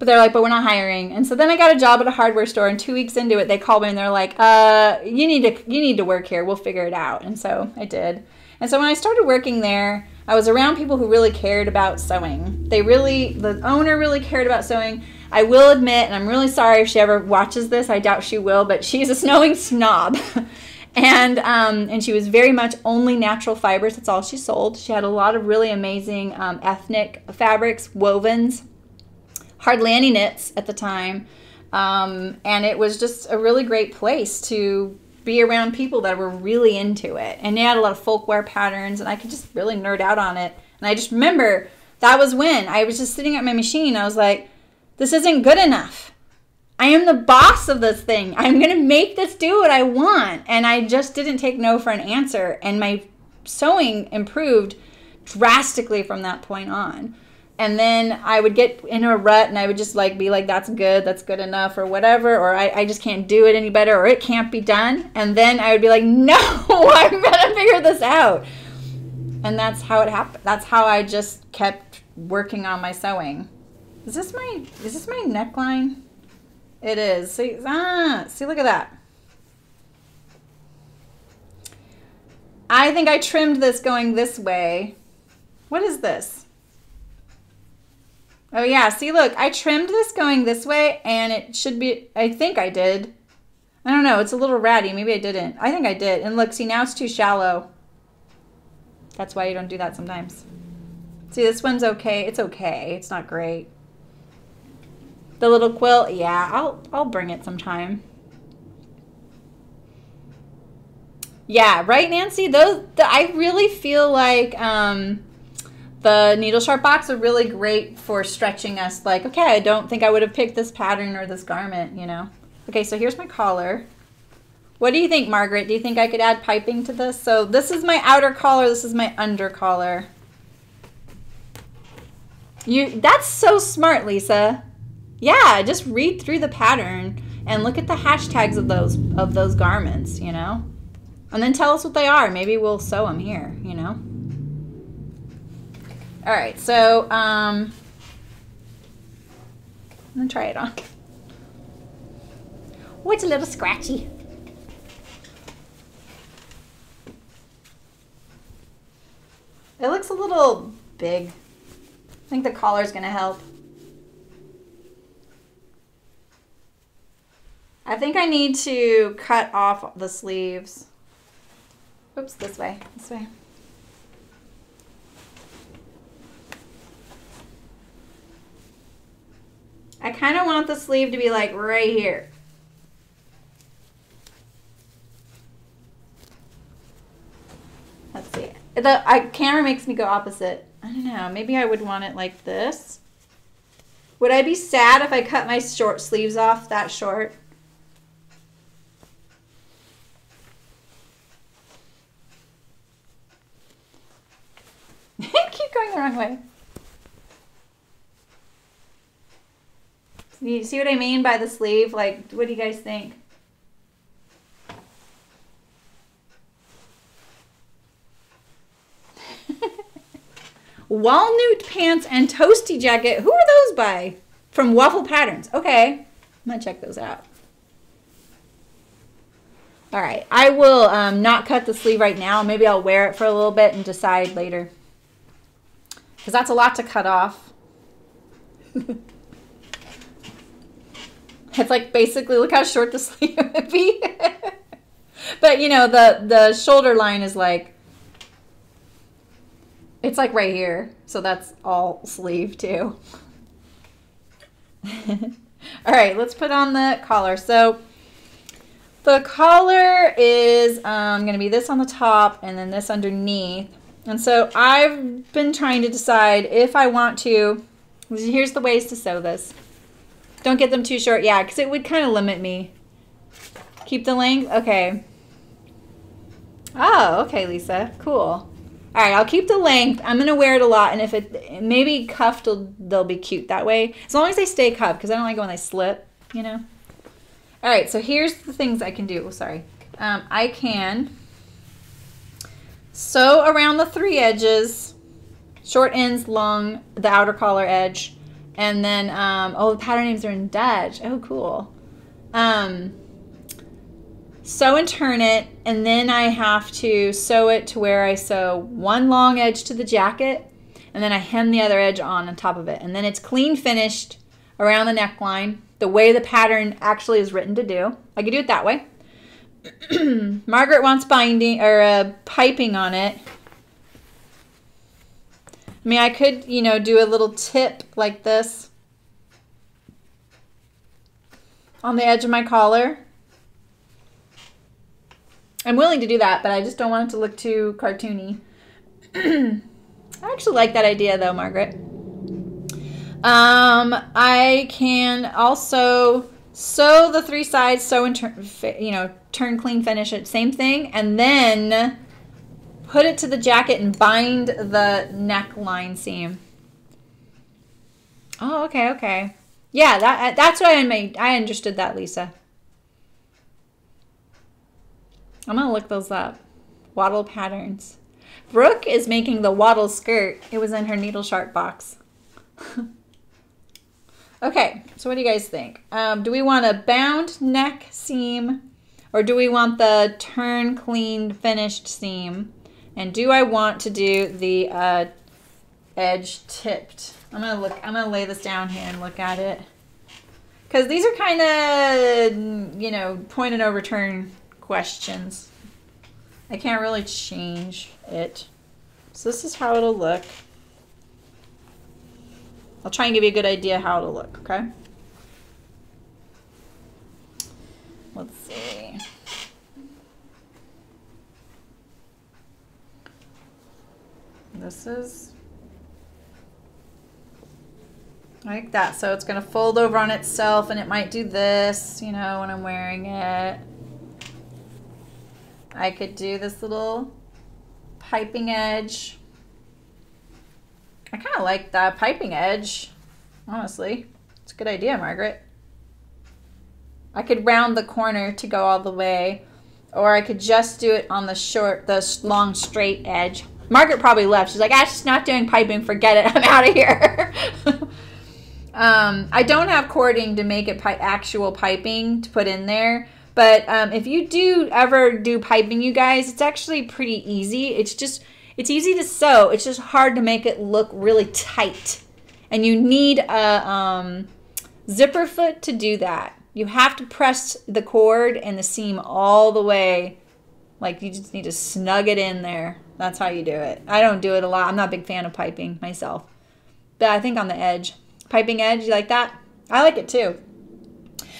but they're like, but we're not hiring. And so then I got a job at a hardware store, and two weeks into it, they called me and they're like, uh, you need to you need to work here. We'll figure it out. And so I did. And so when I started working there, I was around people who really cared about sewing. They really, the owner really cared about sewing. I will admit, and I'm really sorry if she ever watches this. I doubt she will, but she's a snowing snob. And um, and she was very much only natural fibers. That's all she sold. She had a lot of really amazing um, ethnic fabrics, wovens hardly any knits at the time. Um, and it was just a really great place to be around people that were really into it. And they had a lot of folkwear patterns, and I could just really nerd out on it. And I just remember that was when I was just sitting at my machine. I was like, this isn't good enough. I am the boss of this thing. I'm going to make this do what I want. And I just didn't take no for an answer. And my sewing improved drastically from that point on and then I would get in a rut and I would just like be like, that's good, that's good enough, or whatever, or I, I just can't do it any better, or it can't be done. And then I would be like, no, I'm gonna figure this out. And that's how it happened. That's how I just kept working on my sewing. Is this my is this my neckline? It is. See, ah, see, look at that. I think I trimmed this going this way. What is this? Oh yeah, see look, I trimmed this going this way and it should be, I think I did. I don't know, it's a little ratty, maybe I didn't. I think I did, and look, see now it's too shallow. That's why you don't do that sometimes. See, this one's okay, it's okay, it's not great. The little quilt, yeah, I'll, I'll bring it sometime. Yeah, right, Nancy? Those, the, I really feel like, um, the needle sharp box are really great for stretching us like, okay, I don't think I would have picked this pattern or this garment, you know. Okay, so here's my collar. What do you think, Margaret? Do you think I could add piping to this? So this is my outer collar, this is my under collar. You, that's so smart, Lisa. Yeah, just read through the pattern and look at the hashtags of those of those garments, you know? And then tell us what they are. Maybe we'll sew them here, you know? All right, so um, I'm gonna try it on. Oh, it's a little scratchy. It looks a little big. I think the collar's gonna help. I think I need to cut off the sleeves. Oops, this way, this way. I kind of want the sleeve to be like right here. Let's see. The I, camera makes me go opposite. I don't know. Maybe I would want it like this. Would I be sad if I cut my short sleeves off that short? Keep going the wrong way. You see what I mean by the sleeve? Like, what do you guys think? Walnut pants and toasty jacket. Who are those by? From Waffle Patterns. Okay. I'm going to check those out. All right. I will um, not cut the sleeve right now. Maybe I'll wear it for a little bit and decide later. Because that's a lot to cut off. It's like basically look how short the sleeve would be. but you know, the the shoulder line is like it's like right here. So that's all sleeve too. All right, let's put on the collar. So the collar is um, going to be this on the top and then this underneath. And so I've been trying to decide if I want to, here's the ways to sew this. Don't get them too short, yeah, because it would kind of limit me. Keep the length, okay. Oh, okay, Lisa, cool. All right, I'll keep the length. I'm gonna wear it a lot, and if it maybe cuffed, they'll be cute that way. As long as they stay cuffed, because I don't like when they slip, you know. All right, so here's the things I can do. Oh, sorry, um, I can sew around the three edges, short ends, long the outer collar edge, and then um, oh, the pattern names are in Dutch. Oh, cool. Um, sew and turn it, and then I have to sew it to where I sew one long edge to the jacket, and then I hem the other edge on on top of it. And then it's clean finished around the neckline, the way the pattern actually is written to do. I could do it that way. Margaret wants binding or uh, piping on it. I mean, I could, you know, do a little tip like this on the edge of my collar. I'm willing to do that, but I just don't want it to look too cartoony. I actually like that idea though, Margaret. Um, I can also sew the three sides, sew turn, you know, turn clean, finish it, same thing, and then put it to the jacket and bind the neckline seam. Oh, okay, okay. Yeah, that that's what I made. I understood that, Lisa. I'm gonna look those up. Waffle patterns. Brooke is making the wattle skirt. It was in her needle sharp box. okay, so what do you guys think? Um, do we want a bound neck seam or do we want the turn clean finished seam? And do I want to do the uh, edge tipped? I'm gonna look, I'm gonna lay this down here and look at it. Cause these are kind of, you know, point and overturn questions. I can't really change it. So this is how it'll look. I'll try and give you a good idea how it'll look, okay? Let's see. This is like that. So it's going to fold over on itself and it might do this, you know, when I'm wearing it. I could do this little piping edge. I kind of like that piping edge, honestly. It's a good idea, Margaret. I could round the corner to go all the way, or I could just do it on the short, the long straight edge. Margaret probably left. She's like, ah, she's not doing piping. Forget it. I'm out of here. um, I don't have cording to make it pi actual piping to put in there. But um, if you do ever do piping, you guys, it's actually pretty easy. It's just, it's easy to sew. It's just hard to make it look really tight. And you need a um, zipper foot to do that. You have to press the cord and the seam all the way. Like you just need to snug it in there. That's how you do it. I don't do it a lot. I'm not a big fan of piping myself. But I think on the edge. Piping edge, you like that? I like it too.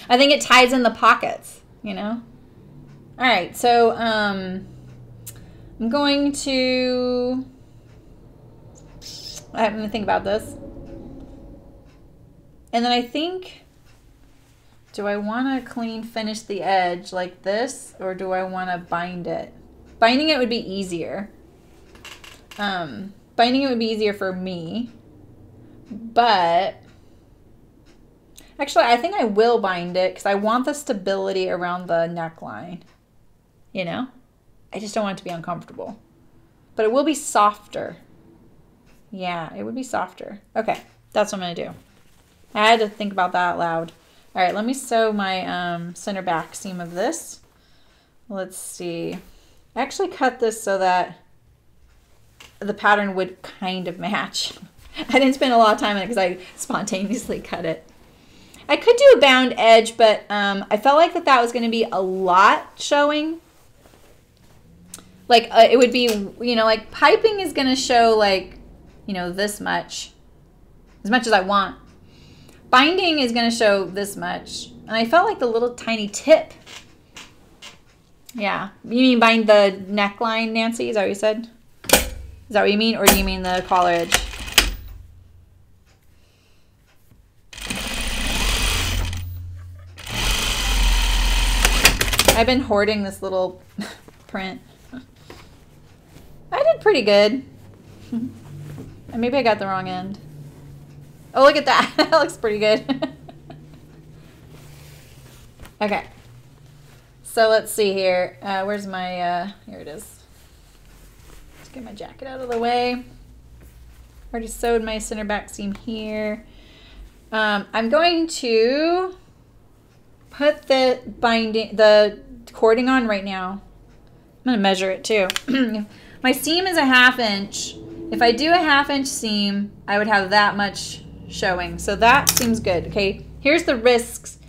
I think it ties in the pockets you know? All right, so um, I'm going to, I'm to think about this. And then I think, do I want to clean finish the edge like this or do I want to bind it? Binding it would be easier. Um, binding it would be easier for me, but Actually, I think I will bind it because I want the stability around the neckline. You know? I just don't want it to be uncomfortable. But it will be softer. Yeah, it would be softer. Okay, that's what I'm going to do. I had to think about that out loud. All right, let me sew my um, center back seam of this. Let's see. I actually cut this so that the pattern would kind of match. I didn't spend a lot of time on it because I spontaneously cut it. I could do a bound edge, but um, I felt like that that was going to be a lot showing. Like uh, it would be, you know, like piping is going to show like, you know, this much, as much as I want. Binding is going to show this much. And I felt like the little tiny tip. Yeah. You mean bind the neckline, Nancy? Is that what you said? Is that what you mean? Or do you mean the collar edge? I've been hoarding this little print. I did pretty good. Maybe I got the wrong end. Oh, look at that. that looks pretty good. okay. So let's see here. Uh, where's my, uh, here it is. Let's get my jacket out of the way. Already sewed my center back seam here. Um, I'm going to put the binding, the cording on right now. I'm going to measure it too. my seam is a half inch. If I do a half inch seam, I would have that much showing. So that seems good. Okay, here's the risks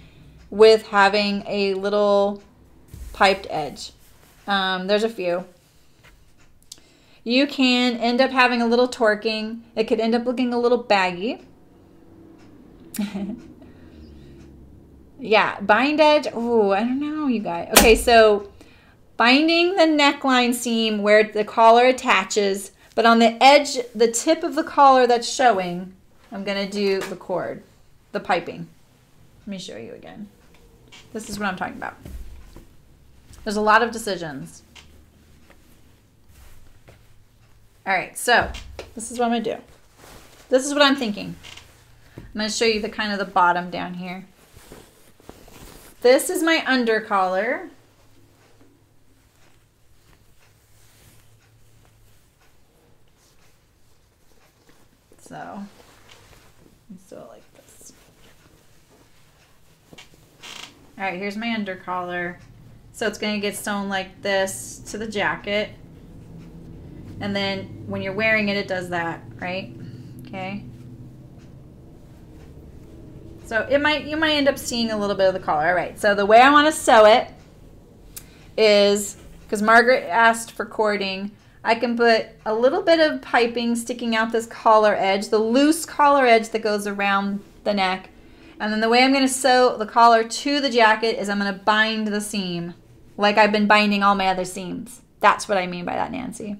with having a little piped edge. Um, there's a few. You can end up having a little torquing. It could end up looking a little baggy. yeah, bind edge. Oh, I don't know, you guys. Okay, so binding the neckline seam where the collar attaches, but on the edge, the tip of the collar that's showing, I'm to do the cord, the piping. Let me show you again. This is what I'm talking about. There's a lot of decisions. All right, so this is what I'm to do. This is what I'm thinking. I'm to show you the kind of the bottom down here. This is my under collar. So sew it like this. All right, here's my under collar. So it's to get sewn like this to the jacket. And then when you're wearing it, it does that, right? Okay. So it might you might end up seeing a little bit of the collar. All right, so the way I want to sew it is, because Margaret asked for cording, I can put a little bit of piping sticking out this collar edge, the loose collar edge that goes around the neck. And then the way I'm going to sew the collar to the jacket is I'm going to bind the seam like I've been binding all my other seams. That's what I mean by that, Nancy.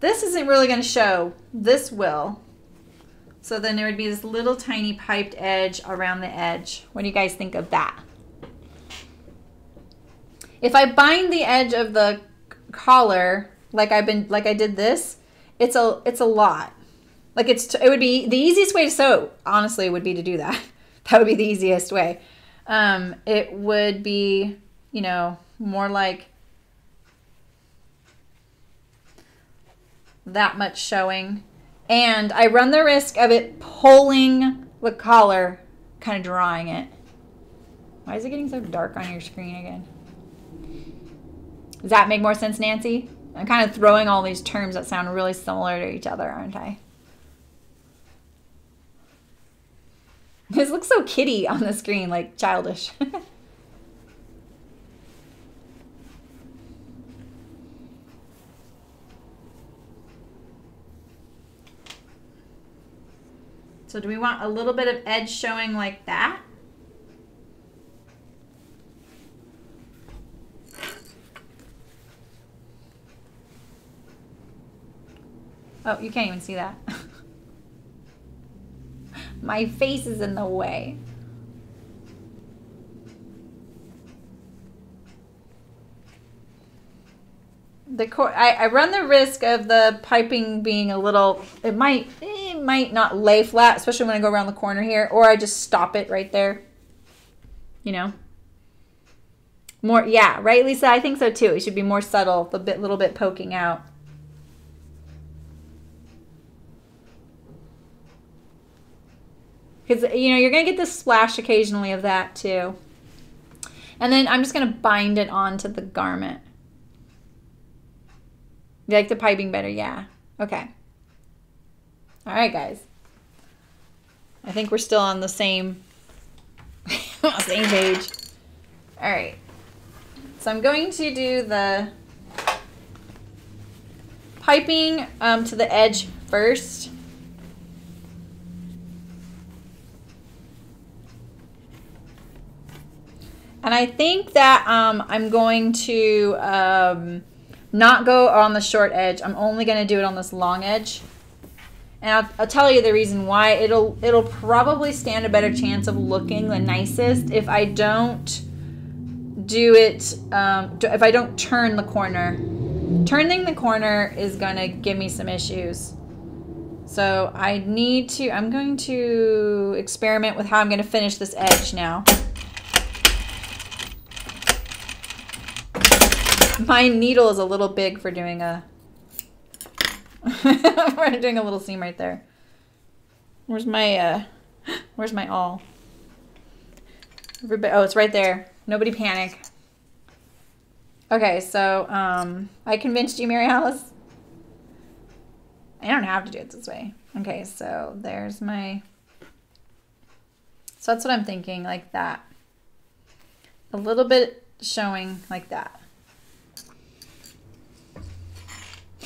This isn't really going to show. This will. So then there would be this little tiny piped edge around the edge. What do you guys think of that? If I bind the edge of the collar like I've been like I did this, it's a it's a lot. Like it's it would be the easiest way to sew. Honestly, would be to do that. That would be the easiest way. Um, it would be you know more like that much showing, and I run the risk of it pulling the collar, kind of drawing it. Why is it getting so dark on your screen again? Does that make more sense, Nancy? I'm kind of throwing all these terms that sound really similar to each other, aren't I? This looks so kitty on the screen, like childish. so do we want a little bit of edge showing like that? Oh, you can't even see that. My face is in the way. The I, I run the risk of the piping being a little, it might, it might not lay flat, especially when I go around the corner here, or I just stop it right there. You know? More, yeah, right, Lisa? I think so too. It should be more subtle, the bit, little bit poking out. Because you know you're gonna get this splash occasionally of that too. And then I'm just gonna bind it onto the garment. You like the piping better? Yeah. Okay. All right guys. I think we're still on the same same page. All right. So I'm going to do the piping um, to the edge first And I think that um, I'm going to um, not go on the short edge. I'm only going to do it on this long edge. And I'll, I'll, tell you the reason why. It'll it'll probably stand a better chance of looking the nicest if I don't do it, um, if I don't turn the corner. Turning the corner is going to give me some issues. So I need to, I'm going to experiment with how I'm going to finish this edge now. My needle is a little big for doing a, we're doing a little seam right there. Where's my, uh, where's my awl? Everybody, oh, it's right there. Nobody panic. Okay, so um, I convinced you, Mary Alice. I don't have to do it this way. Okay, so there's my. So that's what I'm thinking, like that. A little bit showing like that.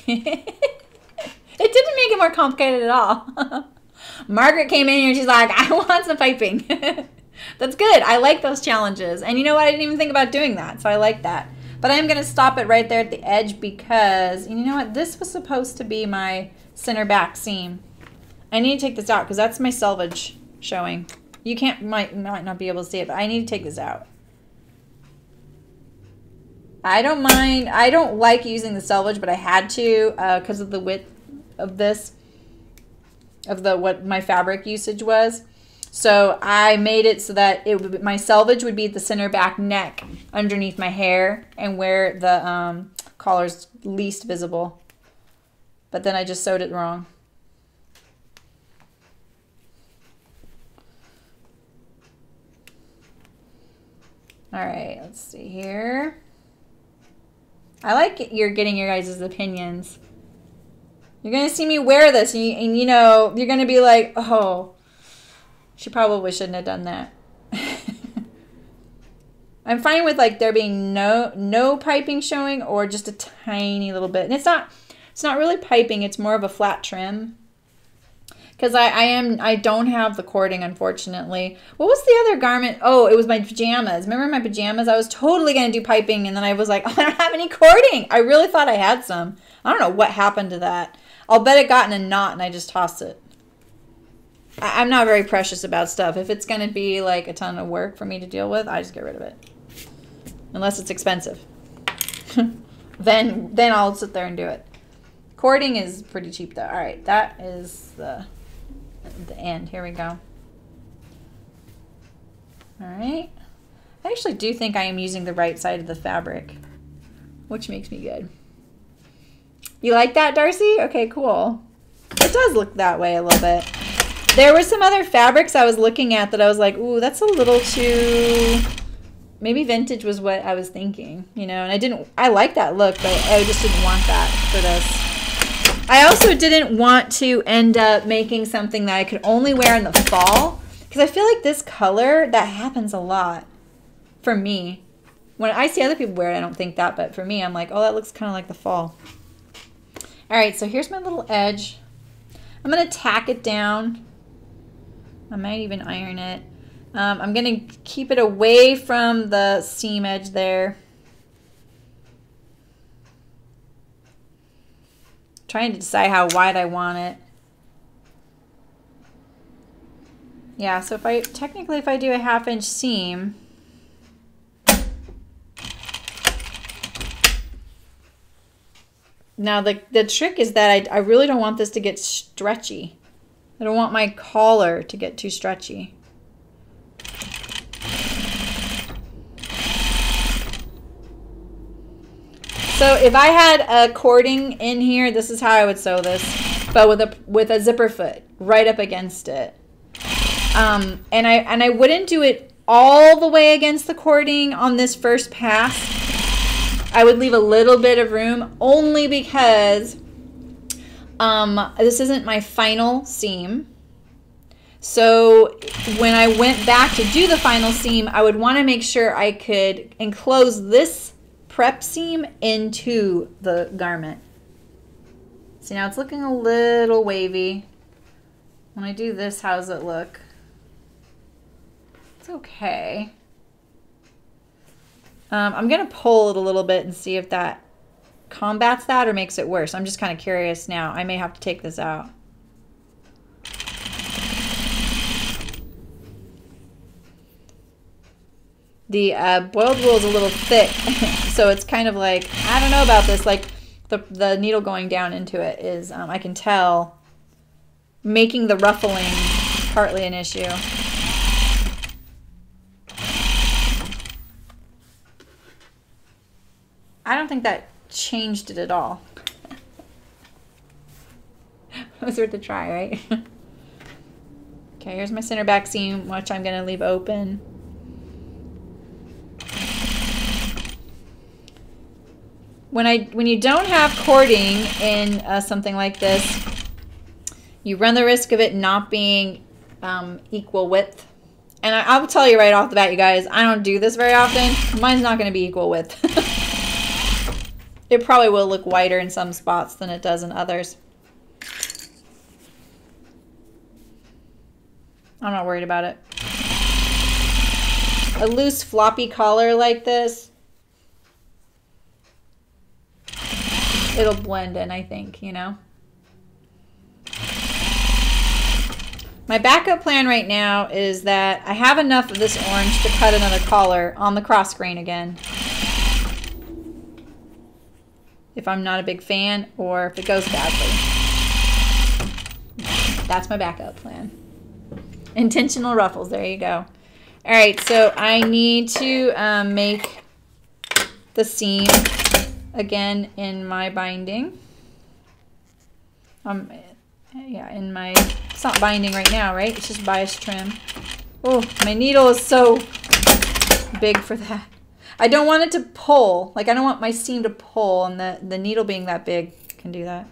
It didn't make it more complicated at all. Margaret came in here and she's like, I want some piping. That's good. I like those challenges. And you know what? I didn't even think about doing that. So I like that. But I'm going to stop it right there at the edge because, you know what? This was supposed to be my center back seam. I need to take this out because that's my selvage showing. You can't, might, might not be able to see it, but I need to take this out. I don't mind, I don't like using the selvage, but I had to because uh, of the width of this, of the, what my fabric usage was. So I made it so that it would, my selvage would be the center back neck underneath my hair and where the um, collar's least visible. But then I just sewed it wrong. All right, let's see here. I like you're getting your guys' opinions. You're to see me wear this and you, and you know, you're to be like, oh, she probably shouldn't have done that. I'm fine with like there being no no piping showing or just a tiny little bit. And it's not it's not really piping, it's more of a flat trim. Cuz I I am I don't have the cording unfortunately. What was the other garment? Oh, it was my pajamas. Remember my pajamas? I was totally going to do piping and then I was like, oh, I don't have any cording. I really thought I had some. I don't know what happened to that. I'll bet it got in a knot and I just tossed it. I'm not very precious about stuff. If it's going to be like a ton of work for me to deal with, I just get rid of it. Unless it's expensive. then then I'll sit there and do it. Cording is pretty cheap though. All right, that is the the end. Here we go. All right. I actually do think I am using the right side of the fabric, which makes me good. You like that, Darcy? Okay, cool. It does look that way a little bit. There were some other fabrics I was looking at that I was like, ooh, that's a little too. Maybe vintage was what I was thinking, you know. And I didn't. I like that look, but I just didn't want that for this. I also didn't want to end up making something that I could only wear in the fall because I feel like this color that happens a lot for me. When I see other people wear it, I don't think that, but for me, I'm like, oh, that looks kind of like the fall. All right, so here's my little edge. I'm gonna tack it down I might even iron it. Um, I'm going to keep it away from the seam edge there. Trying to decide how wide I want it. Yeah, so if I, technically if I do a half inch seam, Now the, the trick is that I, I really don't want this to get stretchy. I don't want my collar to get too stretchy. So if I had a cording in here, this is how I would sew this, but with a with a zipper foot right up against it. Um, and I and I wouldn't do it all the way against the cording on this first pass. I would leave a little bit of room only because um, this isn't my final seam. So when I went back to do the final seam, I would want to make sure I could enclose this prep seam into the garment. See now it's looking a little wavy. When I do this, how does it look? It's okay. Um, I'm going to pull it a little bit and see if that combats that or makes it worse. I'm just kind of curious now. I may have to take this out. The uh, boiled wool is a little thick, so it's kind of like, I don't know about this, like the, the needle going down into it is, um, I can tell, making the ruffling partly an issue. I don't think that changed it at all. it was worth a try, right? okay, here's my center back seam, which I'm going to leave open. When I when you don't have cording in uh, something like this, you run the risk of it not being um, equal width. And I, will tell you right off the bat, you guys, I don't do this very often. Mine's not going to be equal width. it probably will look whiter in some spots than it does in others. I'm not worried about it. A loose floppy collar like this it'll blend in, I think, you know. My backup plan right now is that I have enough of this orange to cut another collar on the cross grain again. If I'm not a big fan or if it goes badly. That's my backup plan. Intentional ruffles, there you go. All right, so I need to um, make the seam again in my binding. Um, yeah, in my, it's not binding right now, right? It's just bias trim. Oh, my needle is so big for that. I don't want it to pull. Like, I don't want my seam to pull, and the, the needle being that big can do that.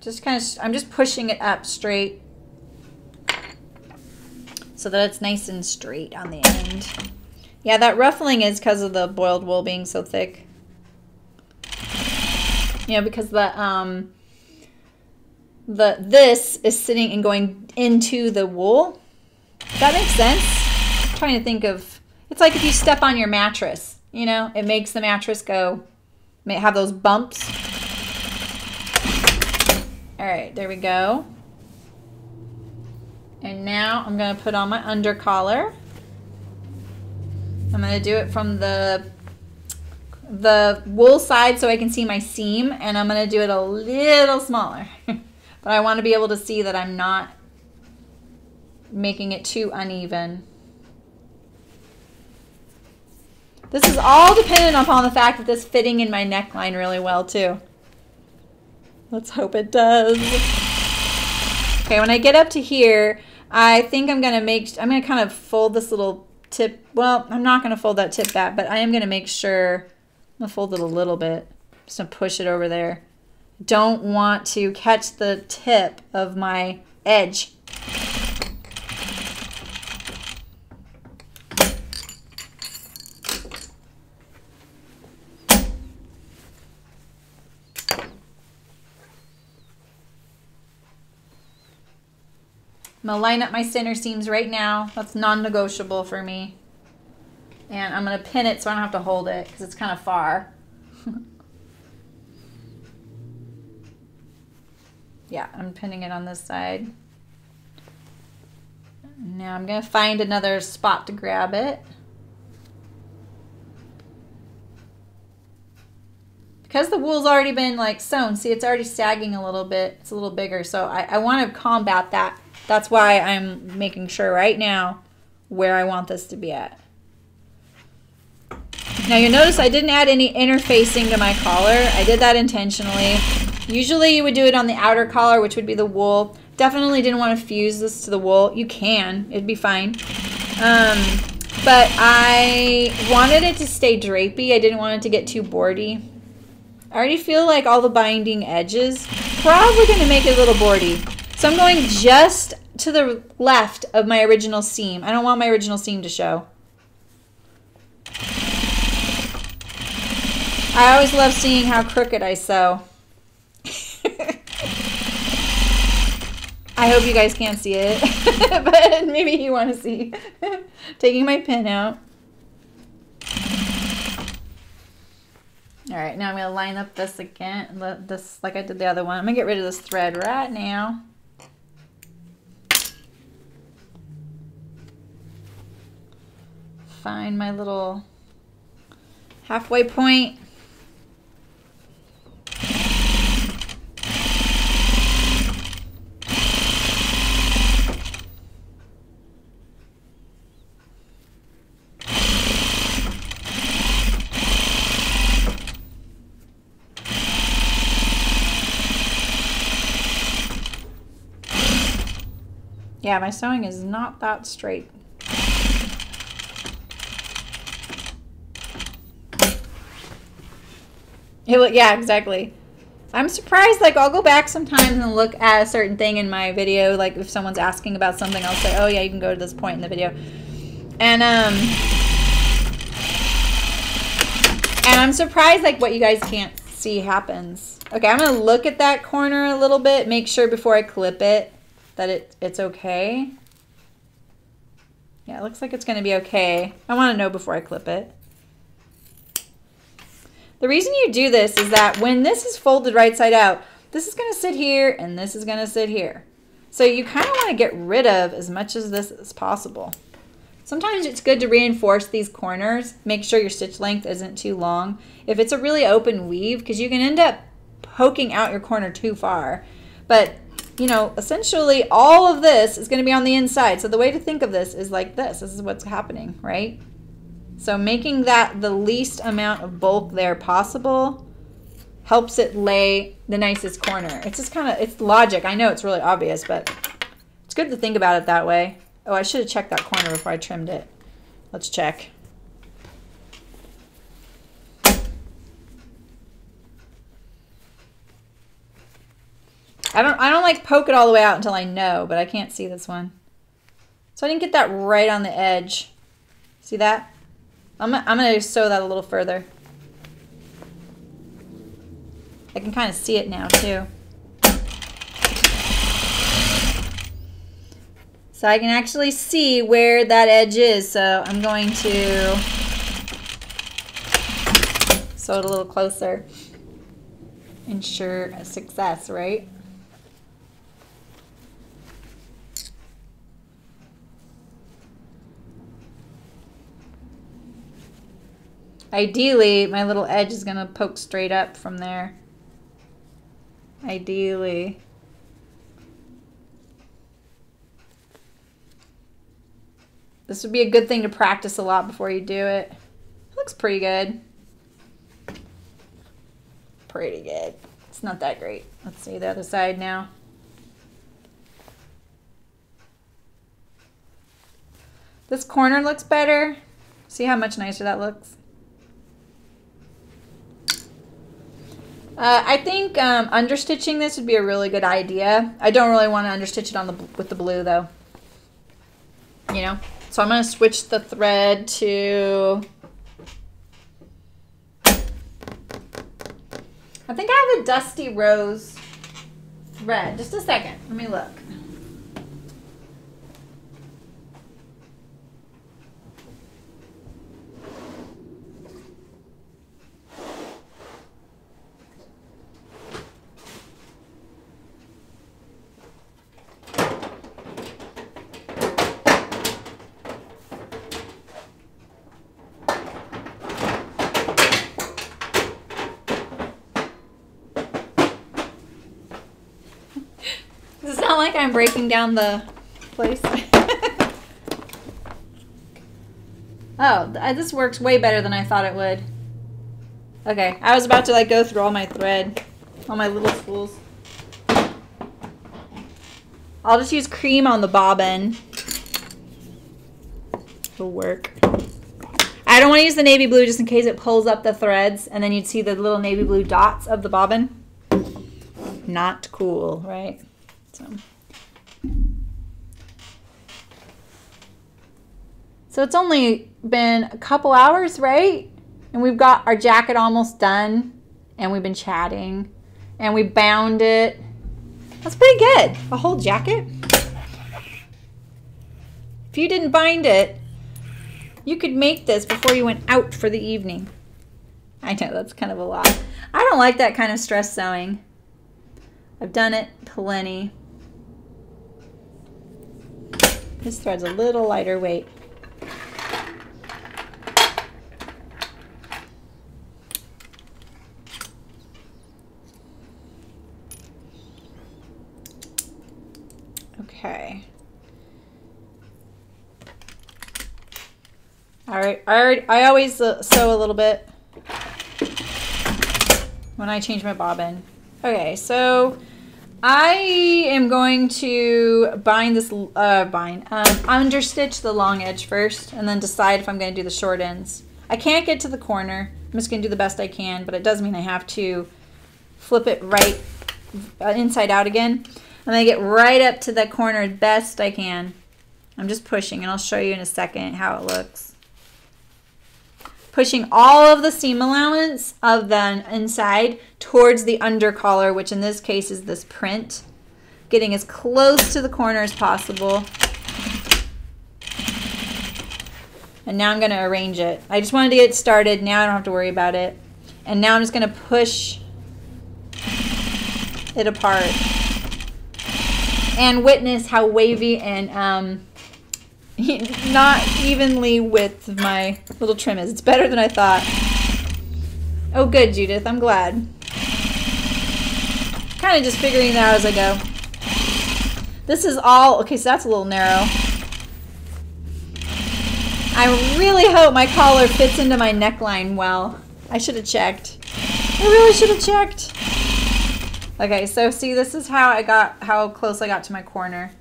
Just kind of, I'm just pushing it up straight so that it's nice and straight on the end. Yeah, that ruffling is because of the boiled wool being so thick. Yeah, because the, um, the, this is sitting and going into the wool. That makes sense. I'm trying to think of, it's like if you step on your mattress, you know, it makes the mattress go, have those bumps. All right, there we go. And now I'm going to put on my under collar. I'm going to do it from the the wool side so I can see my seam and I'm going to do it a little smaller. but I want to be able to see that I'm not making it too uneven. This is all dependent upon the fact that this fitting in my neckline really well too. Let's hope it does. Okay, when I get up to here, I think I'm going to make, I'm going to kind of fold this little tip. Well, I'm not going to fold that tip back, but I am going to make sure, I'm going to fold it a little bit. Just going to push it over there. Don't want to catch the tip of my edge. I'm going to line up my center seams right now. That's non-negotiable for me. And I'm going to pin it so I don't have to hold it because it's kind of far. yeah, I'm pinning it on this side. Now I'm going to find another spot to grab it. Because the wool's already been like sewn, see it's already sagging a little bit. It's a little bigger, so I, I want to combat that that's why I'm making sure right now where I want this to be at. Now you'll notice I didn't add any interfacing to my collar. I did that intentionally. Usually you would do it on the outer collar, which would be the wool. Definitely didn't want to fuse this to the wool. You can, it'd be fine. Um, but I wanted it to stay drapey. I didn't want it to get too boardy. I already feel like all the binding edges probably going to make it a little boardy. So I'm going just to the left of my original seam. I don't want my original seam to show. I always love seeing how crooked I sew. I hope you guys can't see it, but maybe you want to see. Taking my pin out. All right, now I'm gonna line up this again, this like I did the other one. I'm gonna get rid of this thread right now. Find my little halfway point. Yeah, my sewing is not that straight. Yeah, exactly. I'm surprised, like, I'll go back sometimes and look at a certain thing in my video. Like, if someone's asking about something, I'll say, oh, yeah, you can go to this point in the video. And, um... And I'm surprised, like, what you guys can't see happens. Okay, I'm going to look at that corner a little bit, make sure before I clip it that it, it's okay. Yeah, it looks like it's going to be okay. I want to know before I clip it. The reason you do this is that when this is folded right side out, this is going to sit here and this is going to sit here. So you kind of want to get rid of as much of this as possible. Sometimes it's good to reinforce these corners. Make sure your stitch length isn't too long. If it's a really open weave, because you can end up poking out your corner too far. But you know, essentially all of this is going to be on the inside. So the way to think of this is like this. This is what's happening, right? So making that the least amount of bulk there possible helps it lay the nicest corner. It's just kind of, it's logic. I know it's really obvious, but it's good to think about it that way. Oh, I should have checked that corner before I trimmed it. Let's check. I don't I don't like poke it all the way out until I know, but I can't see this one. So I didn't get that right on the edge. See that? I'm, I'm going to sew that a little further. I can kind of see it now too. So I can actually see where that edge is. So I'm going to sew it a little closer. Ensure success, right? Ideally, my little edge is going to poke straight up from there. Ideally. This would be a good thing to practice a lot before you do it. Looks pretty good. Pretty good. It's not that great. Let's see the other side now. This corner looks better. See how much nicer that looks? Uh, I think um, understitching this would be a really good idea. I don't really want to understitch it on the with the blue though. You know, so I'm going to switch the thread to. I think I have a dusty rose thread. Just a second. Let me look. I'm breaking down the place. oh, uh, this works way better than I thought it would. Okay, I was about to like go through all my thread, all my little spools. I'll just use cream on the bobbin. It'll work. I don't want to use the navy blue just in case it pulls up the threads and then you'd see the little navy blue dots of the bobbin. Not cool, right? So. So it's only been a couple hours, right? And we've got our jacket almost done and we've been chatting and we bound it That's pretty good. A whole jacket? If you didn't bind it, you could make this before you went out for the evening. I know that's kind of a lot. I don't like that kind of stress sewing. I've done it plenty. This thread's a little lighter weight. Okay. All right, I, I always uh, sew a little bit when I change my bobbin. Okay, so I am going to bind this, uh, bind, um, understitch the long edge first and then decide if I'm going to do the short ends. I can't get to the corner. I'm just going to do the best I can, but it does mean I have to flip it right uh, inside out again. And then get right up to the corner as best I can. I'm just pushing, and I'll show you in a second how it looks. Pushing all of the seam allowance of the inside towards the under collar, which in this case is this print. Getting as close to the corner as possible. And now I'm going to arrange it. I just wanted to get started. Now I don't have to worry about it. And now I'm just going to push it apart and witness how wavy and um, not evenly with my little trim is. It's better than I thought. Oh, good, Judith. I'm glad. Kind of just figuring that out as I go. This is all, okay, so that's a little narrow. I really hope my collar fits into my neckline well. I should have checked. I really should have checked. Okay, so see, this is how I got, how close I got to my corner.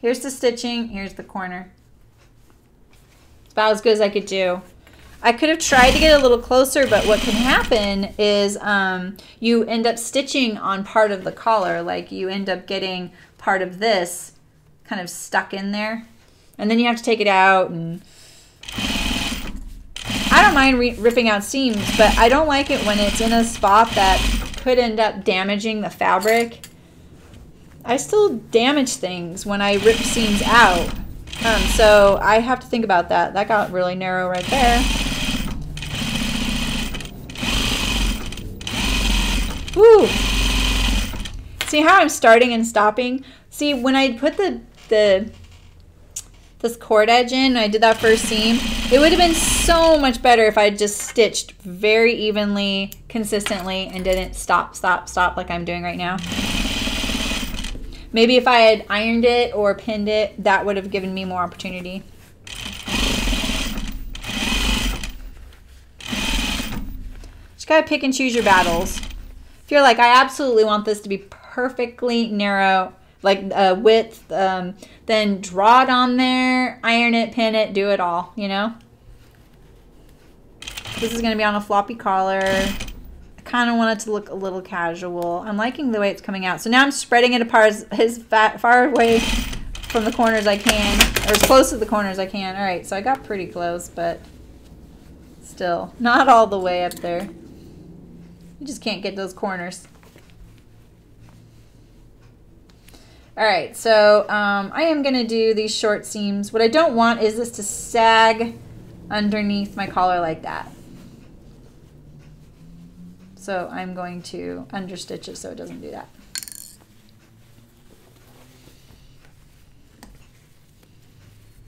Here's the stitching, here's the corner. It's about as good as I could do. I could have tried to get a little closer, but what can happen is um, you end up stitching on part of the collar. Like you end up getting part of this kind of stuck in there. And then you have to take it out and I don't mind ripping out seams, but I don't like it when it's in a spot that could end up damaging the fabric. I still damage things when I rip seams out. Um, so I have to think about that. That got really narrow right there. Woo! See how I'm starting and stopping? See, when I put the, the this cord edge in, I did that first seam, it would have been so much better if I just stitched very evenly, consistently, and didn't stop, stop, stop like I'm doing right now. Maybe if I had ironed it or pinned it, that would have given me more opportunity. Just gotta pick and choose your battles. If you're like, I absolutely want this to be perfectly narrow like uh, width, um, then draw it on there, iron it, pin it, do it all, you know? This is going to be on a floppy collar. I kind of want it to look a little casual. I'm liking the way it's coming out. So now I'm spreading it apart as, as far away from the corners I can, or as close to the corners I can. All right, so I got pretty close, but still not all the way up there. You just can't get those corners. All right, so um, I am gonna do these short seams. What I don't want is this to sag underneath my collar like that. So I'm going to understitch it so it doesn't do that.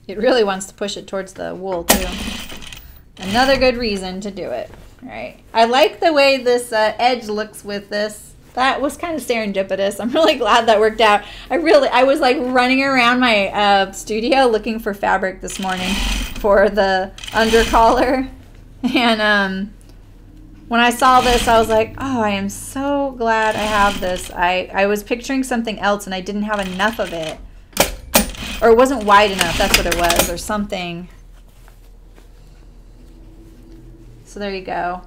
It really wants to push it towards the wool too. Another good reason to do it. All right. I like the way this uh, edge looks with this that was kind of serendipitous. I'm really glad that worked out. I really, I was like running around my uh, studio looking for fabric this morning for the under collar. And um, when I saw this, I was like, oh, I am so glad I have this. I, I was picturing something else and I didn't have enough of it. Or it wasn't wide enough, that's what it was, or something. So there you go.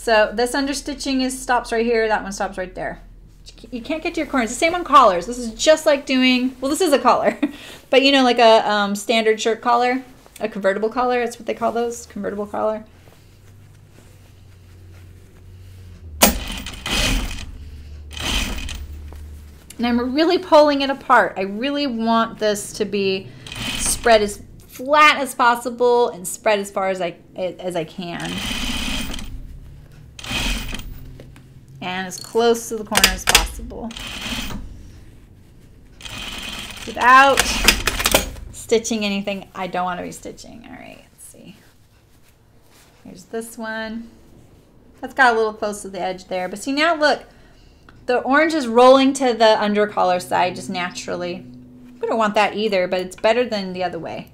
So this understitching is stops right here. That one stops right there. You can't get to your corners. The same on collars. This is just like doing, well, this is a collar, but you know, like a um, standard shirt collar, a convertible collar. That's what they call those, convertible collar. And I'm really pulling it apart. I really want this to be spread as flat as possible and spread as far as I, as I can. And as close to the corner as possible. Without stitching anything I don't want to be stitching. All right, let's see. Here's this one. That's got a little close to the edge there. But see now look, the orange is rolling to the under collar side just naturally. We don't want that either, but it's better than the other way.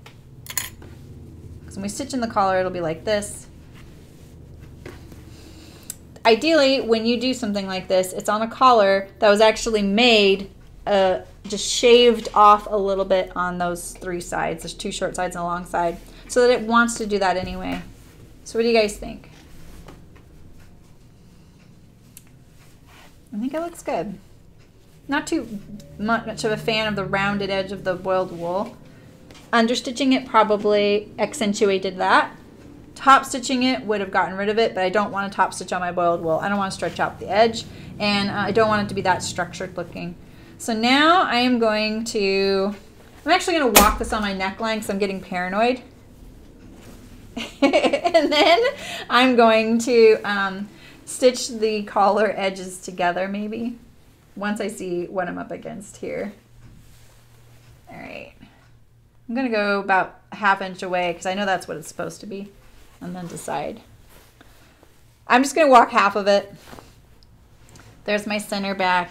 Because when we stitch in the collar, it'll be like this. Ideally, when you do something like this, it's on a collar that was actually made, uh, just shaved off a little bit on those three sides. There's two short sides and a long side. So that it wants to do that anyway. So what do you guys think? I think it looks good. Not too much of a fan of the rounded edge of the boiled wool. Understitching it probably accentuated that. Top stitching it would have gotten rid of it, but I don't want to top stitch on my boiled wool. I don't want to stretch out the edge, and uh, I don't want it to be that structured looking. So now I am going to, I'm actually going to walk this on my neckline because I'm getting paranoid. and then I'm going to um, stitch the collar edges together maybe once I see what I'm up against here. All right. I'm going to go about half inch away because I know that's what it's supposed to be and then decide. I'm just going to walk half of it. There's my center back.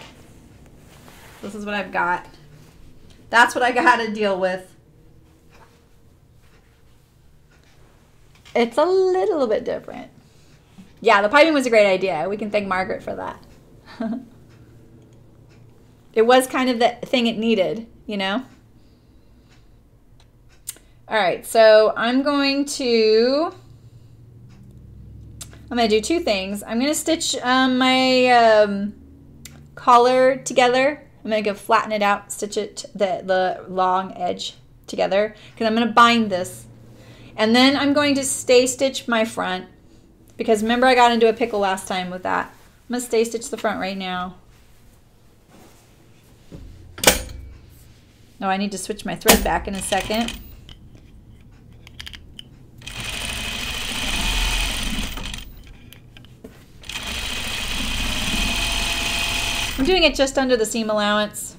This is what I've got. That's what I got to deal with. It's a little bit different. Yeah, the piping was a great idea. We can thank Margaret for that. it was kind of the thing it needed, you know? All right, so I'm going to, I'm going to do two things. I'm going to stitch um, my um, collar together. I'm going to go flatten it out, stitch it, the, the long edge together, because I'm going to bind this. And then I'm going to stay stitch my front because remember I got into a pickle last time with that. I'm going to stay stitch the front right now. No, I need to switch my thread back in a second. I'm doing it just under the seam allowance.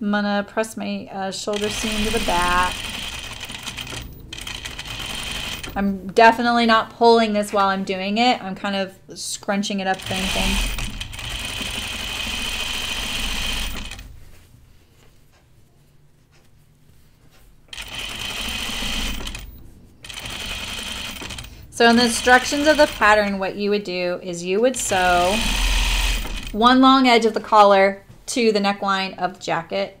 I'm gonna press my uh, shoulder seam to the back. I'm definitely not pulling this while I'm doing it. I'm kind of scrunching it up thinking. So in the instructions of the pattern, what you would do is you would sew one long edge of the collar to the neckline of the jacket.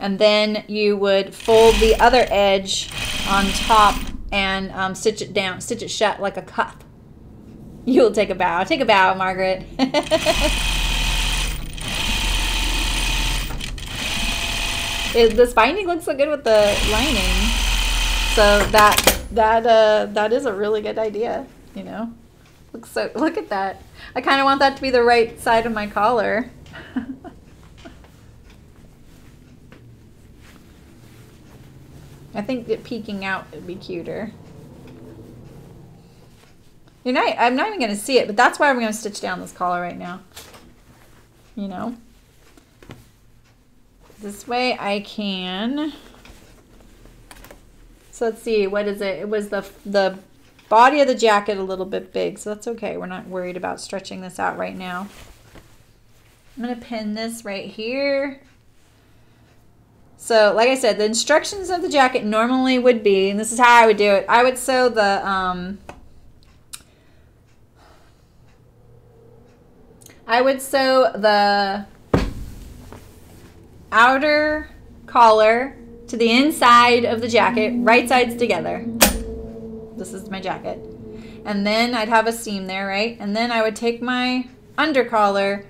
And then you would fold the other edge on top and um, stitch it down, stitch it shut like a cuff. You'll take a bow. Take a bow, Margaret. it, this binding looks so good with the lining. So that that uh, that is a really good idea, you know. Look so look at that. I kind of want that to be the right side of my collar. I think that peeking out would be cuter. You're not, I'm not even going to see it, but that's why I'm going to stitch down this collar right now. You know? This way I can... So let's see, what is it? It was the, the body of the jacket a little bit big, so that's okay. We're not worried about stretching this out right now. I'm to pin this right here. So, like I said, the instructions of the jacket normally would be, and this is how I would do it. I would sew the, um, I would sew the outer collar to the inside of the jacket, right sides together. This is my jacket. And then I'd have a seam there, right? And then I would take my under collar,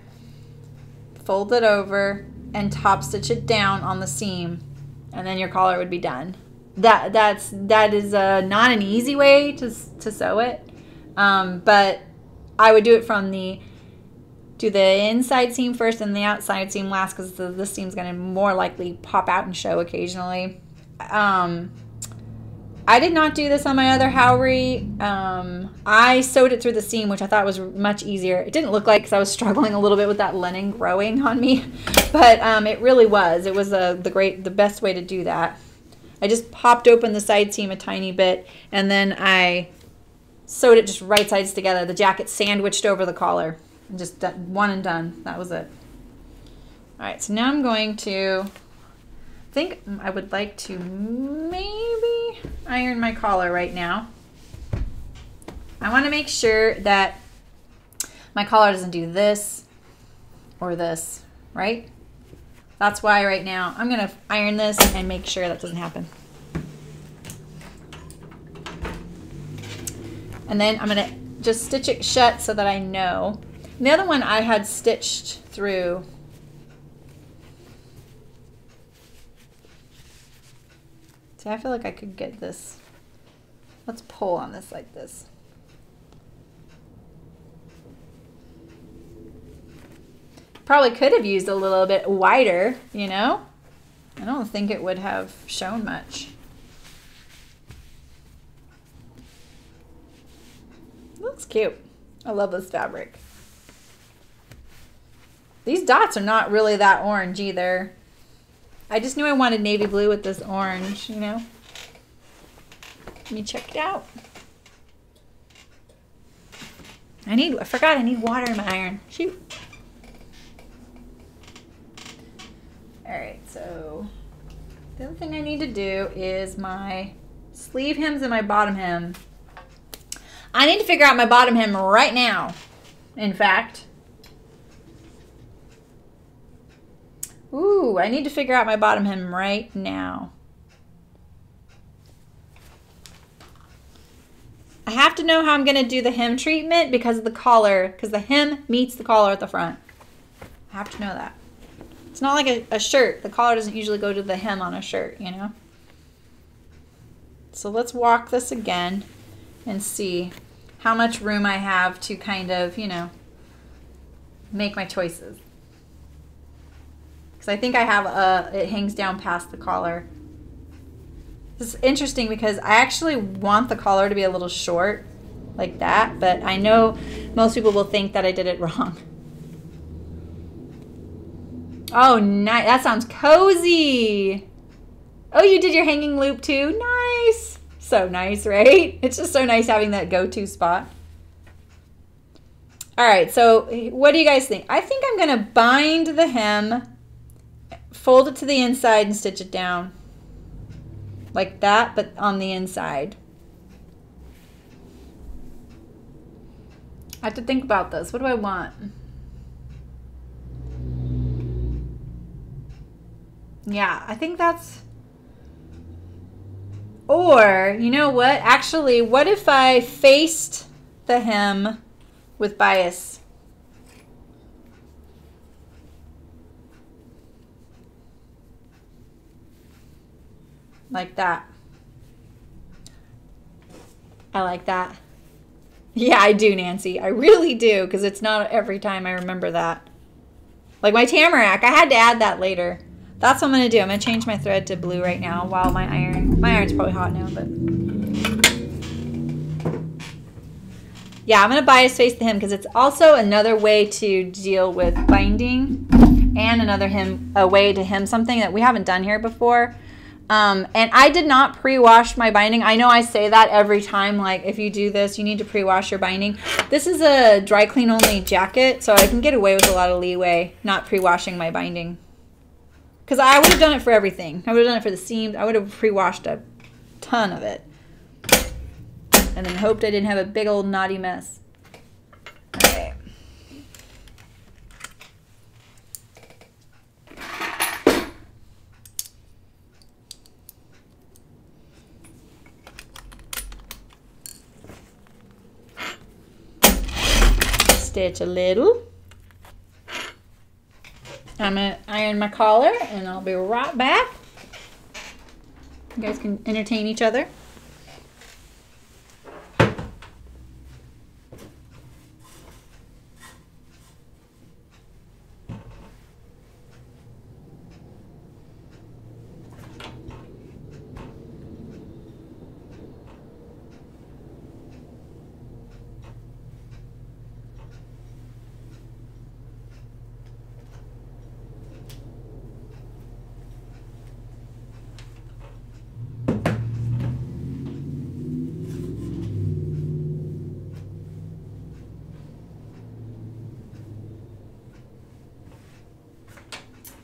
fold it over, and top stitch it down on the seam and then your collar would be done. that that's that is not an easy way to to sew it. Um, but I would do it from the do the inside seam first and the outside seam last because the, seam's going to more likely pop out and show occasionally. Um, I did not do this on my other Haori. Um, I sewed it through the seam, which I thought was much easier. It didn't look like because I was struggling a little bit with that linen growing on me, but um, it really was. It was a, the great, the best way to do that. I just popped open the side seam a tiny bit, and then I sewed it just right sides together. The jacket sandwiched over the collar. Just one and done. That was it. All right, so now I'm going to think I would like to maybe iron my collar right now. I want to make sure that my collar doesn't do this or this, right? That's why right now I'm going to iron this and make sure that doesn't happen. And then I'm going to just stitch it shut so that I know. The other one I had stitched through See, I feel like I could get this. Let's pull on this like this. Probably could have used a little bit wider, you know? I don't think it would have shown much. Looks cute. I love this fabric. These dots are not really that orange either. I just knew I wanted navy blue with this orange, you know? Let me check it out. I need, I forgot I need water in my iron. Shoot. All right, so the other thing I need to do is my sleeve hems and my bottom hem. I need to figure out my bottom hem right now, in fact. Ooh, I need to figure out my bottom hem right now. I have to know how I'm going to do the hem treatment because of the collar, because the hem meets the collar at the front. I have to know that. It's not like a, a shirt. The collar doesn't usually go to the hem on a shirt, you know? So let's walk this again and see how much room I have to kind of, you know, make my choices. Because I think I have a, it hangs down past the collar. This is interesting because I actually want the collar to be a little short like that, but I know most people will think that I did it wrong. Oh, nice. That sounds cozy. Oh, you did your hanging loop too? Nice. So nice, right? It's just so nice having that go-to spot. All right, so what do you guys think? I think I'm going to bind the hem fold it to the inside and stitch it down. Like that but on the inside. I have to think about this what do I want? Yeah I think that's or you know what? Actually what if I faced the hem with bias like that. I like that. Yeah, I do, Nancy. I really do, because it's not every time I remember that. Like my tamarack, I had to add that later. That's what I'm going to do. I'm going to change my thread to blue right now while my iron, my iron's probably hot now, but. Yeah, I'm going to bias face the hem because it's also another way to deal with binding and another hem, a way to hem something that we haven't done here before. Um, and I did not pre-wash my binding. I know I say that every time, like if you do this, you need to pre-wash your binding. This is a dry clean only jacket, so I can get away with a lot of leeway not pre-washing my binding. Because I would have done it for everything. I would have done it for the seams. I would have pre-washed a ton of it. And then hoped I didn't have a big old naughty mess. All right. Stitch a little. I'm going to iron my collar and I'll be right back. You guys can entertain each other.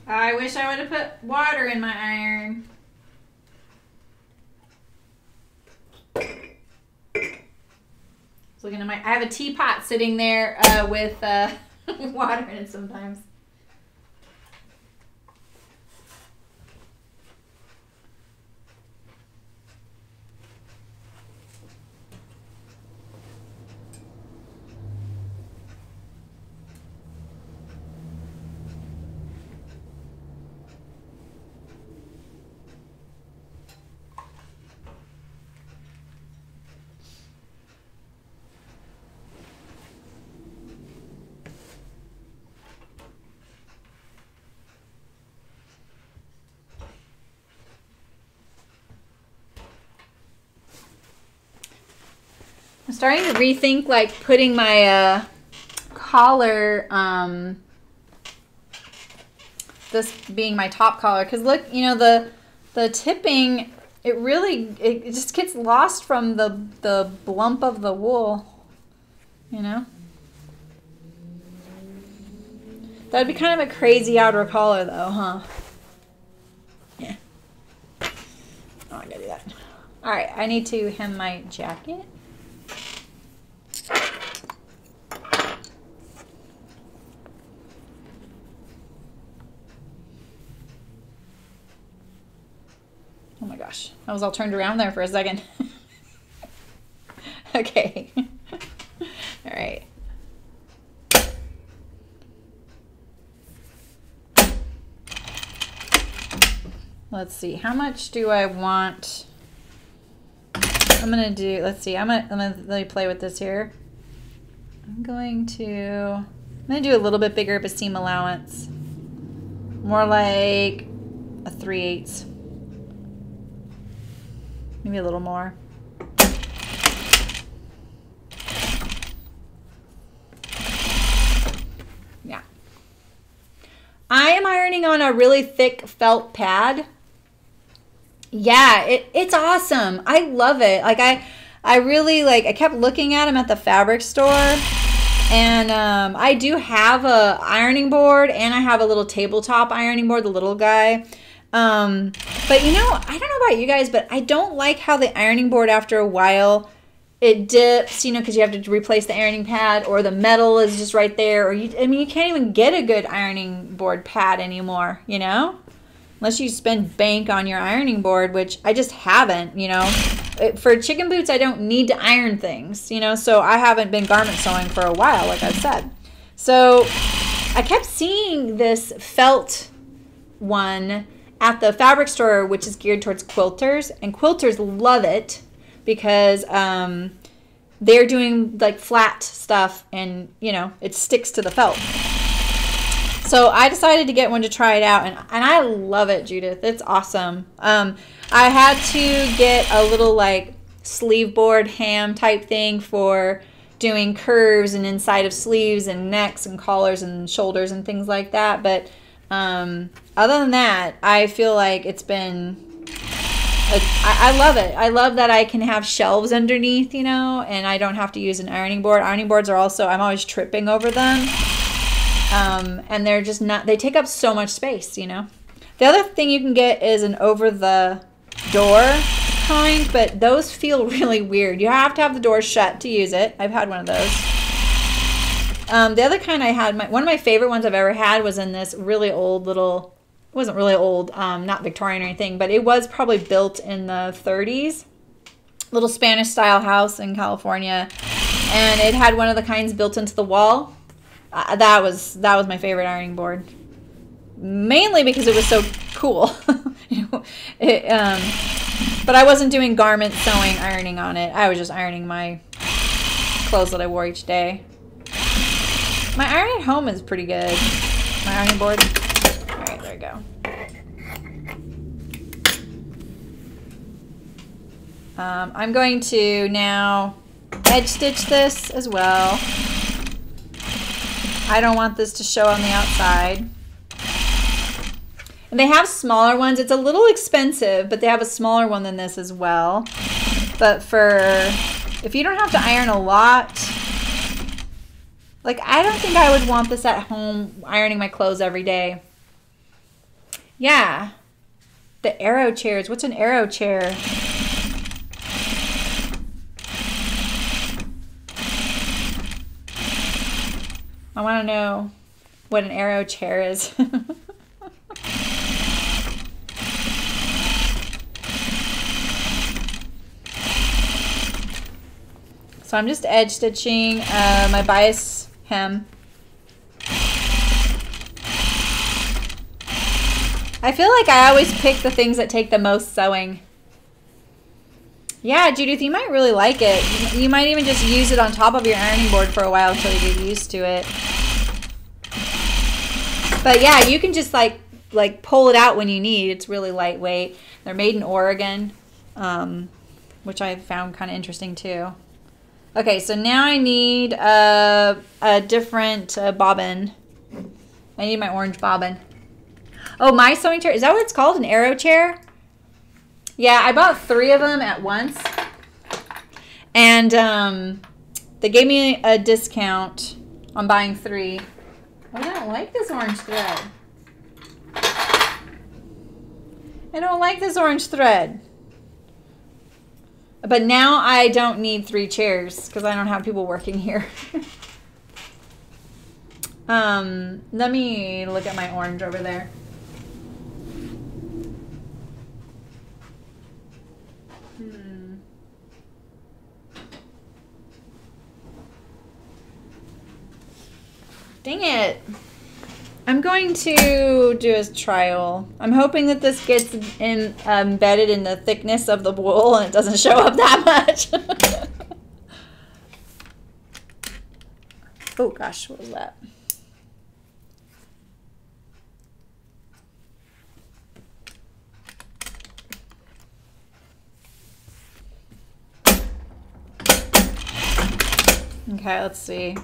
I wish I would have put water in my iron. looking at my, I have a teapot sitting there uh, with uh, water in it sometimes. I'm starting to rethink like putting my uh, collar, um, this being my top collar, because look, you know the the tipping, it really it, it just gets lost from the the blump of the wool, you know. That'd be kind of a crazy outer collar though, huh? Yeah. Oh, I gotta do that. All right, I need to hem my jacket. Oh my gosh, I was all turned around there for a second. okay. all right. Let's see, how much do I want? I'm gonna do, let's see, I'm gonna, I'm gonna let me play with this here. I'm going to, I'm gonna do a little bit bigger of a seam allowance. More like a 3 eighths. Maybe a little more. Yeah. I am ironing on a really thick felt pad. Yeah, it, it's awesome. I love it. Like I I really like I kept looking at them at the fabric store and um, I do have a ironing board and I have a little tabletop ironing board, the little guy. Um, but you know, I don't know about you guys, but I don't like how the ironing board after a while it dips, you know, because you have to replace the ironing pad or the metal is just right there. Or you, I mean, you can't even get a good ironing board pad anymore, you know, unless you spend bank on your ironing board, which I just haven't, you know. For chicken boots, I don't need to iron things, you know, so I haven't been garment sewing for a while, like I said. So I kept seeing this felt one at the fabric store, which is geared towards quilters, and quilters love it because um, they're doing like flat stuff and you know it sticks to the felt. So I decided to get one to try it out, and, and I love it, Judith. It's awesome. Um, I had to get a little like sleeve board ham type thing for doing curves and inside of sleeves and necks and collars and shoulders and things like that, but um, other than that, I feel like it's been. I, I love it. I love that I can have shelves underneath, you know, and I don't have to use an ironing board. Ironing boards are also, I'm always tripping over them. Um, and they're just not, they take up so much space, you know. The other thing you can get is an over the door kind, but those feel really weird. You have to have the door shut to use it. I've had one of those. Um, the other kind I had, my, one of my favorite ones I've ever had was in this really old little, it wasn't really old, um, not Victorian or anything, but it was probably built in the 30s. Little Spanish style house in California. And it had one of the kinds built into the wall. Uh, that was that was my favorite ironing board. Mainly because it was so cool. it, um, But I wasn't doing garment sewing, ironing on it. I was just ironing my clothes that I wore each day. My iron at home is pretty good. My ironing board. All right, there we go. Um, I'm going to now edge stitch this as well. I don't want this to show on the outside. And they have smaller ones. It's a little expensive, but they have a smaller one than this as well. But for, if you don't have to iron a lot, like I don't think I would want this at home ironing my clothes every day. Yeah. The arrow chairs. What's an arrow chair? I want to know what an arrow chair is. So I'm just edge stitching uh, my bias hem. I feel like I always pick the things that take the most sewing. Yeah, Judith, you might really like it. You might even just use it on top of your ironing board for a while until you get used to it. But yeah, you can just like like pull it out when you need. It's really lightweight. They're made in Oregon, um, which I found kind of interesting too. Okay, so now I need a, a different uh, bobbin. I need my orange bobbin. Oh, my sewing chair. Is that what it's called? An arrow chair? Yeah, I bought three of them at once. And um, they gave me a discount on buying three. I don't like this orange thread. I don't like this orange thread. But now I don't need three chairs because I don't have people working here. um, let me look at my orange over there. Hmm. Dang it. I'm going to do a trial. I'm hoping that this gets in, embedded in the thickness of the wool and it doesn't show up that much. oh gosh, what was that? Okay, let's see.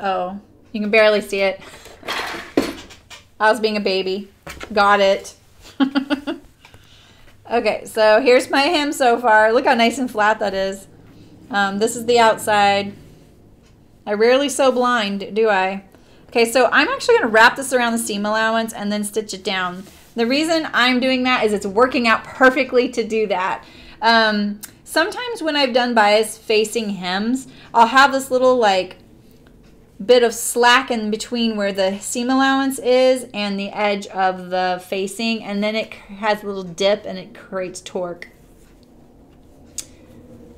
Oh, you can barely see it. I was being a baby. Got it. okay, so here's my hem so far. Look how nice and flat that is. Um, this is the outside. I rarely sew blind, do I? Okay, so I'm actually going to wrap this around the seam allowance and then stitch it down. The reason I'm doing that is it's working out perfectly to do that. Um, sometimes when I've done bias facing hems, I'll have this little like bit of slack in between where the seam allowance is and the edge of the facing and then it has a little dip and it creates torque.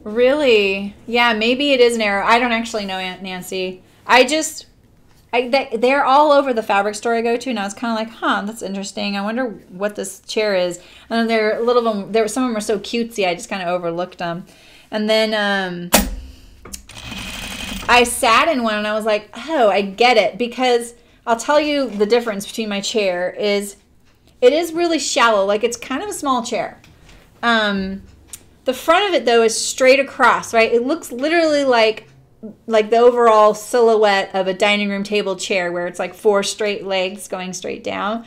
Really? Yeah, maybe it is an error. I don't actually know, Aunt Nancy. I just, I, they, they're all over the fabric store I go to, and I was kind of like, huh, that's interesting. I wonder what this chair is. And then there, a little of them, there, some of them are so cutesy, I just kind of overlooked them. And then, um, I sat in one and I was like, oh, I get it. Because I'll tell you the difference between my chair is it is really shallow. Like it's kind of a small chair. Um, the front of it though is straight across, right? It looks literally like like the overall silhouette of a dining room table chair where it's like four straight legs going straight down.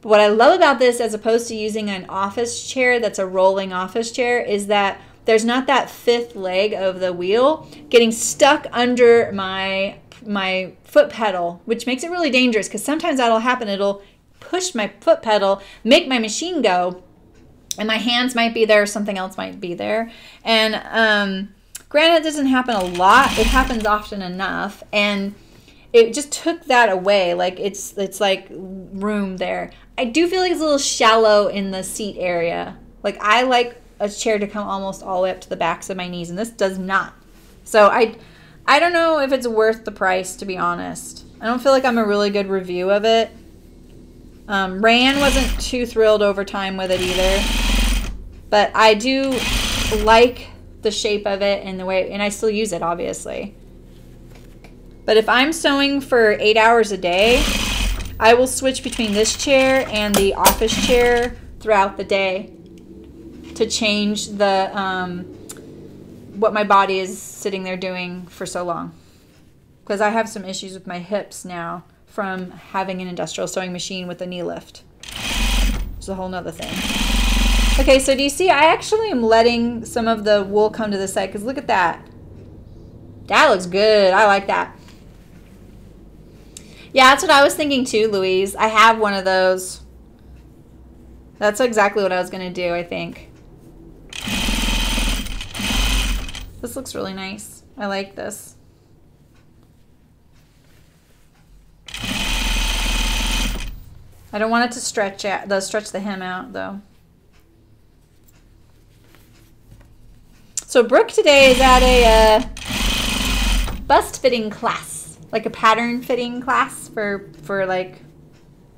But what I love about this as opposed to using an office chair that's a rolling office chair is that there's not that fifth leg of the wheel getting stuck under my my foot pedal, which makes it really dangerous because sometimes that'll happen. It'll push my foot pedal, make my machine go, and my hands might be there, something else might be there. And um, granted, it doesn't happen a lot. It happens often enough, and it just took that away. Like it's it's like room there. I do feel like it's a little shallow in the seat area. Like I like a chair to come almost all the way up to the backs of my knees, and this does not. So I, I don't know if it's worth the price, to be honest. I don't feel like I'm a really good review of it. Um, wasn't too thrilled over time with it either. But I do like the shape of it and the way, and I still use it, obviously. But if I'm sewing for eight hours a day, I will switch between this chair and the office chair throughout the day to change the um, what my body is sitting there doing for so long. Because I have some issues with my hips now from having an industrial sewing machine with a knee lift. It's a whole nother thing. Okay, so do you see, I actually am letting some of the wool come to the side because look at that. That looks good. I like that. Yeah, that's what I was thinking too, Louise. I have one of those. That's exactly what I was going to do, I think. This looks really nice. I like this. I don't want it to stretch out, the stretch the hem out though. So Brooke today is at a uh, bust fitting class, like a pattern fitting class for for like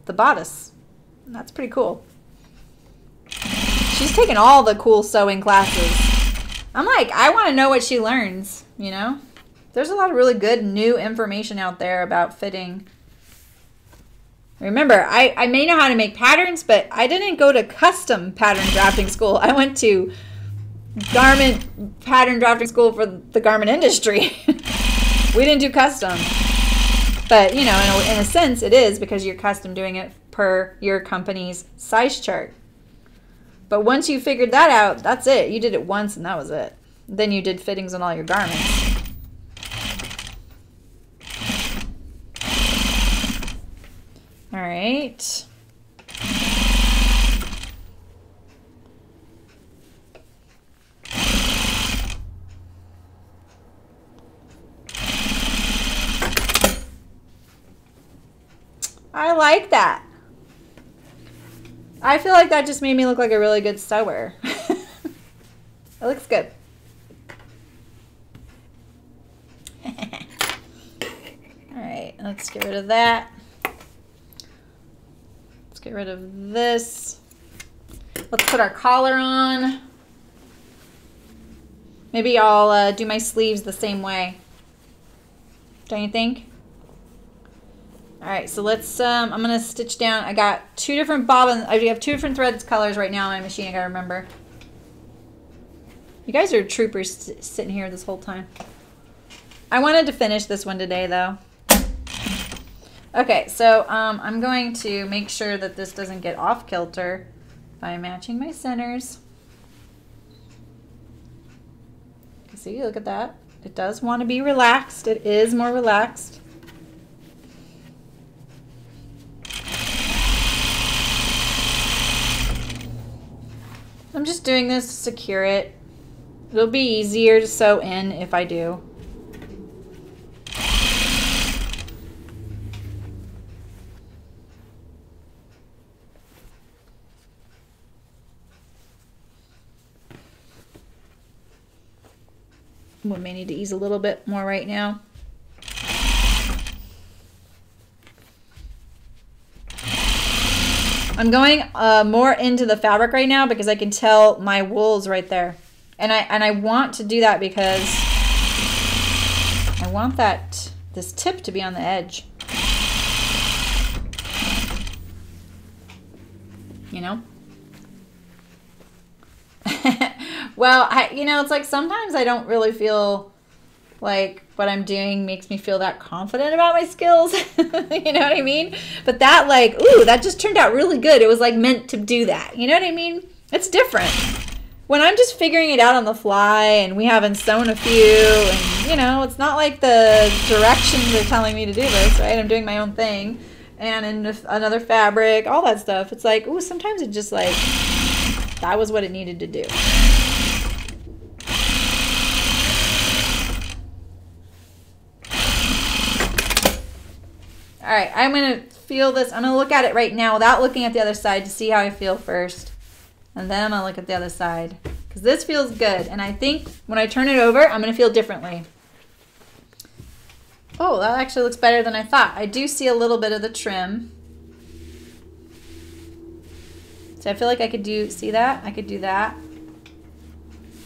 the bodice. And that's pretty cool. She's taken all the cool sewing classes. I'm like, I want to know what she learns, you know? There's a lot of really good new information out there about fitting Remember, I, I may know how to make patterns, but I didn't go to custom pattern drafting school. I went to garment pattern drafting school for the garment industry. we didn't do custom. But, you know, in a, in a sense, it is because you're custom doing it per your company's size chart. But once you figured that out, that's it. You did it once and that was it. Then you did fittings on all your garments. All right. I like that. I feel like that just made me look like a really good sewer. it looks good. All right, let's get rid of that. Let's get rid of this. Let's put our collar on. Maybe I'll uh, do my sleeves the same way. Don't you think? All right, so let's, um, I'm gonna stitch down. I got two different bobbins. I have two different threads colors right now on my machine, I gotta remember. You guys are troopers sitting here this whole time. I wanted to finish this one today though. Okay, so um, I'm going to make sure that this doesn't get off kilter by matching my centers. See, look at that. It does want to be relaxed. It is more relaxed. I'm just doing this to secure it. It'll be easier to sew in if I do. We may need to ease a little bit more right now. I'm going uh, more into the fabric right now because I can tell my wool's right there. And I, and I want to do that because I want that, this tip to be on the edge. You know? Well, I, you know, it's like sometimes I don't really feel like what I'm doing makes me feel that confident about my skills. you know what I mean? But that, like, ooh, that just turned out really good. It was like meant to do that. You know what I mean? It's different. When I'm just figuring it out on the fly and we haven't sewn a few, and you know, it's not like the directions are telling me to do this, right? I'm doing my own thing and in another fabric, all that stuff. It's like, ooh, sometimes it just like, that was what it needed to do. All right, I'm gonna feel this. I'm gonna look at it right now without looking at the other side to see how I feel first. And then I'm gonna look at the other side because this feels good. And I think when I turn it over, I'm gonna feel differently. Oh, that actually looks better than I thought. I do see a little bit of the trim. So I feel like I could do, see that? I could do that.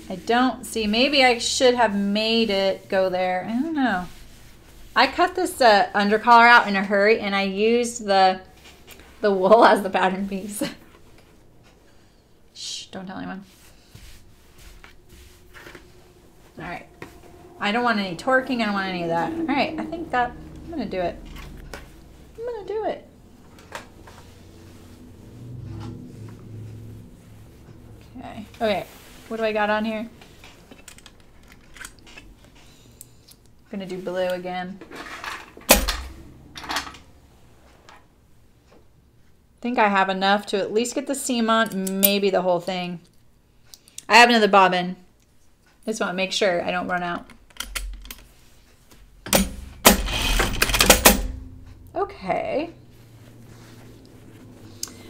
I don't see, maybe I should have made it go there. I don't know. I cut this uh, undercollar out in a hurry and I used the, the wool as the pattern piece. Shh, don't tell anyone. All right. I don't want any torquing. I don't want any of that. All right. I think that I'm going to do it. I'm going to do it. Okay. Okay. What do I got on here? To do blue again. Think I have enough to at least get the seam on, maybe the whole thing. I have another bobbin. Just want to make sure I don't run out. Okay.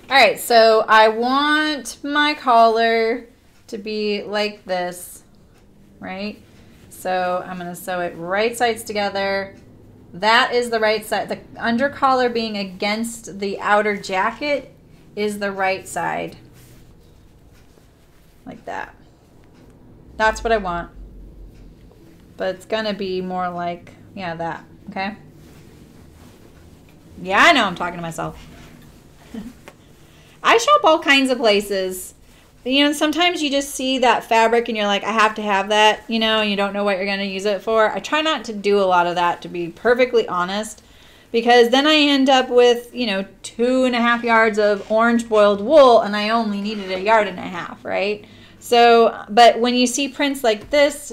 All right, so I want my collar to be like this, right? So I'm gonna sew it right sides together. That is the right side. The under collar being against the outer jacket is the right side. Like that. That's what I want. But it's going to be more like, yeah, that. Okay? Yeah, I know I'm talking to myself. I shop all kinds of places. You know, sometimes you just see that fabric and you're like, I have to have that, you know, and you don't know what you're going to use it for. I try not to do a lot of that, to be perfectly honest, because then I end up with, you know, two and a half yards of orange boiled wool and I only needed a yard and a half, right? So, but when you see prints like this,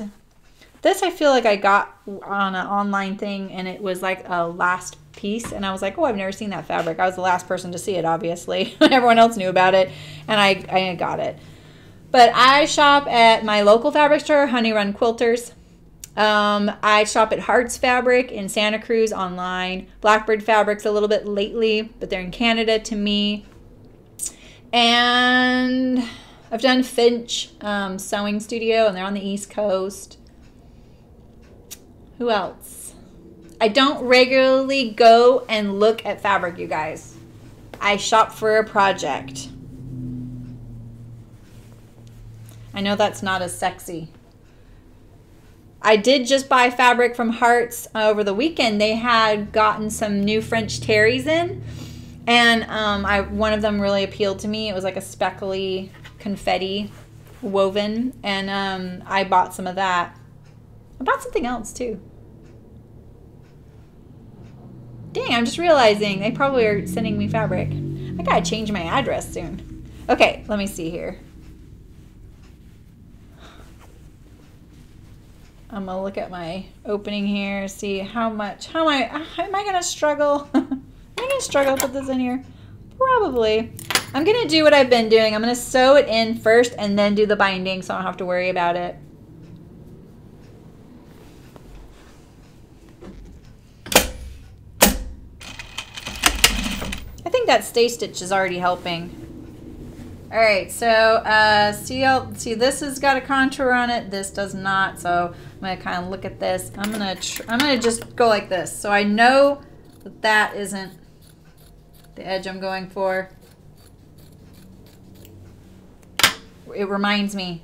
this I feel like I got on an online thing and it was like a last piece and I was like, oh, I've never seen that fabric. I was the last person to see it, obviously. Everyone else knew about it and I, I got it. But I shop at my local fabric store, Honey Run Quilters. Um, I shop at Hart's Fabric in Santa Cruz online. Blackbird Fabrics a little bit lately, but they're in Canada to me. And I've done Finch um, Sewing Studio, and they're on the East Coast. Who else? I don't regularly go and look at fabric, you guys. I shop for a project. I know that's not as sexy. I did just buy fabric from Hart's over the weekend. They had gotten some new French terries in, and um, I one of them really appealed to me. It was like a speckly confetti woven, and um, I bought some of that. I bought something else too. Dang, I'm just realizing they probably are sending me fabric. I gotta change my address soon. Okay, let me see here. I'm gonna look at my opening here, see how much, how am I, how am I gonna struggle? am I gonna struggle to put this in here? Probably. I'm to do what I've been doing. I'm to sew it in first and then do the binding so I don't have to worry about it. That stay stitch is already helping. All right, so uh, see, see, this has got a contour on it. This does not. So I'm gonna kind of look at this. I'm gonna, I'm gonna just go like this. So I know that that isn't the edge I'm going for. it reminds me.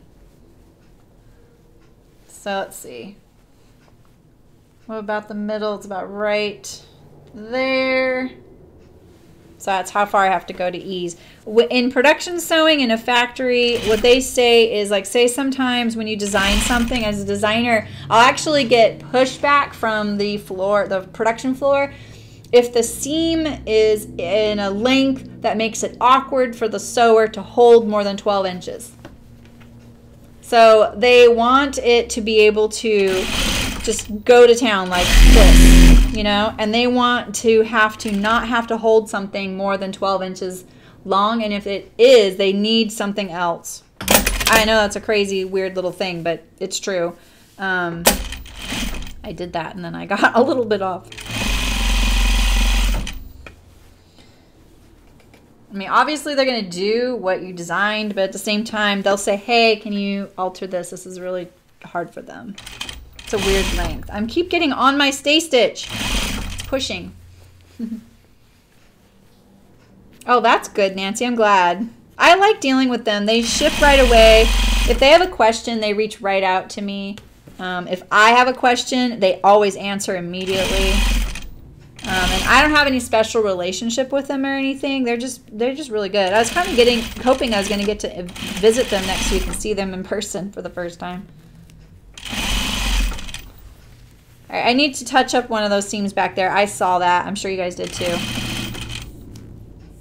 So let's see. What about the middle? It's about right there. So that's how far I have to go to ease. In production sewing in a factory, what they say is like, say sometimes when you design something as a designer, I'll actually get pushback from the floor, the production floor, if the seam is in a length that makes it awkward for the sewer to hold more than 12 inches. So they want it to be able to just go to town like this, you know, and they want to have to not have to hold something more than 12 inches long. And if it is, they need something else. I know that's a crazy, weird little thing, but it's true. Um, I did that and then I got a little bit off. I mean, obviously they're going to do what you designed, but at the same time, they'll say, hey, can you alter this? This is really hard for them. It's a weird length. I'm keep getting on my stay stitch. Pushing. oh, that's good, Nancy. I'm glad. I like dealing with them. They ship right away. If they have a question, they reach right out to me. Um, if I have a question, they always answer immediately. Um, and I don't have any special relationship with them or anything. They're just they're just really good. I was kind of getting hoping I was going to get to visit them next week and see them in person for the first time. All right, I need to touch up one of those seams back there. I saw that. I'm sure you guys did too.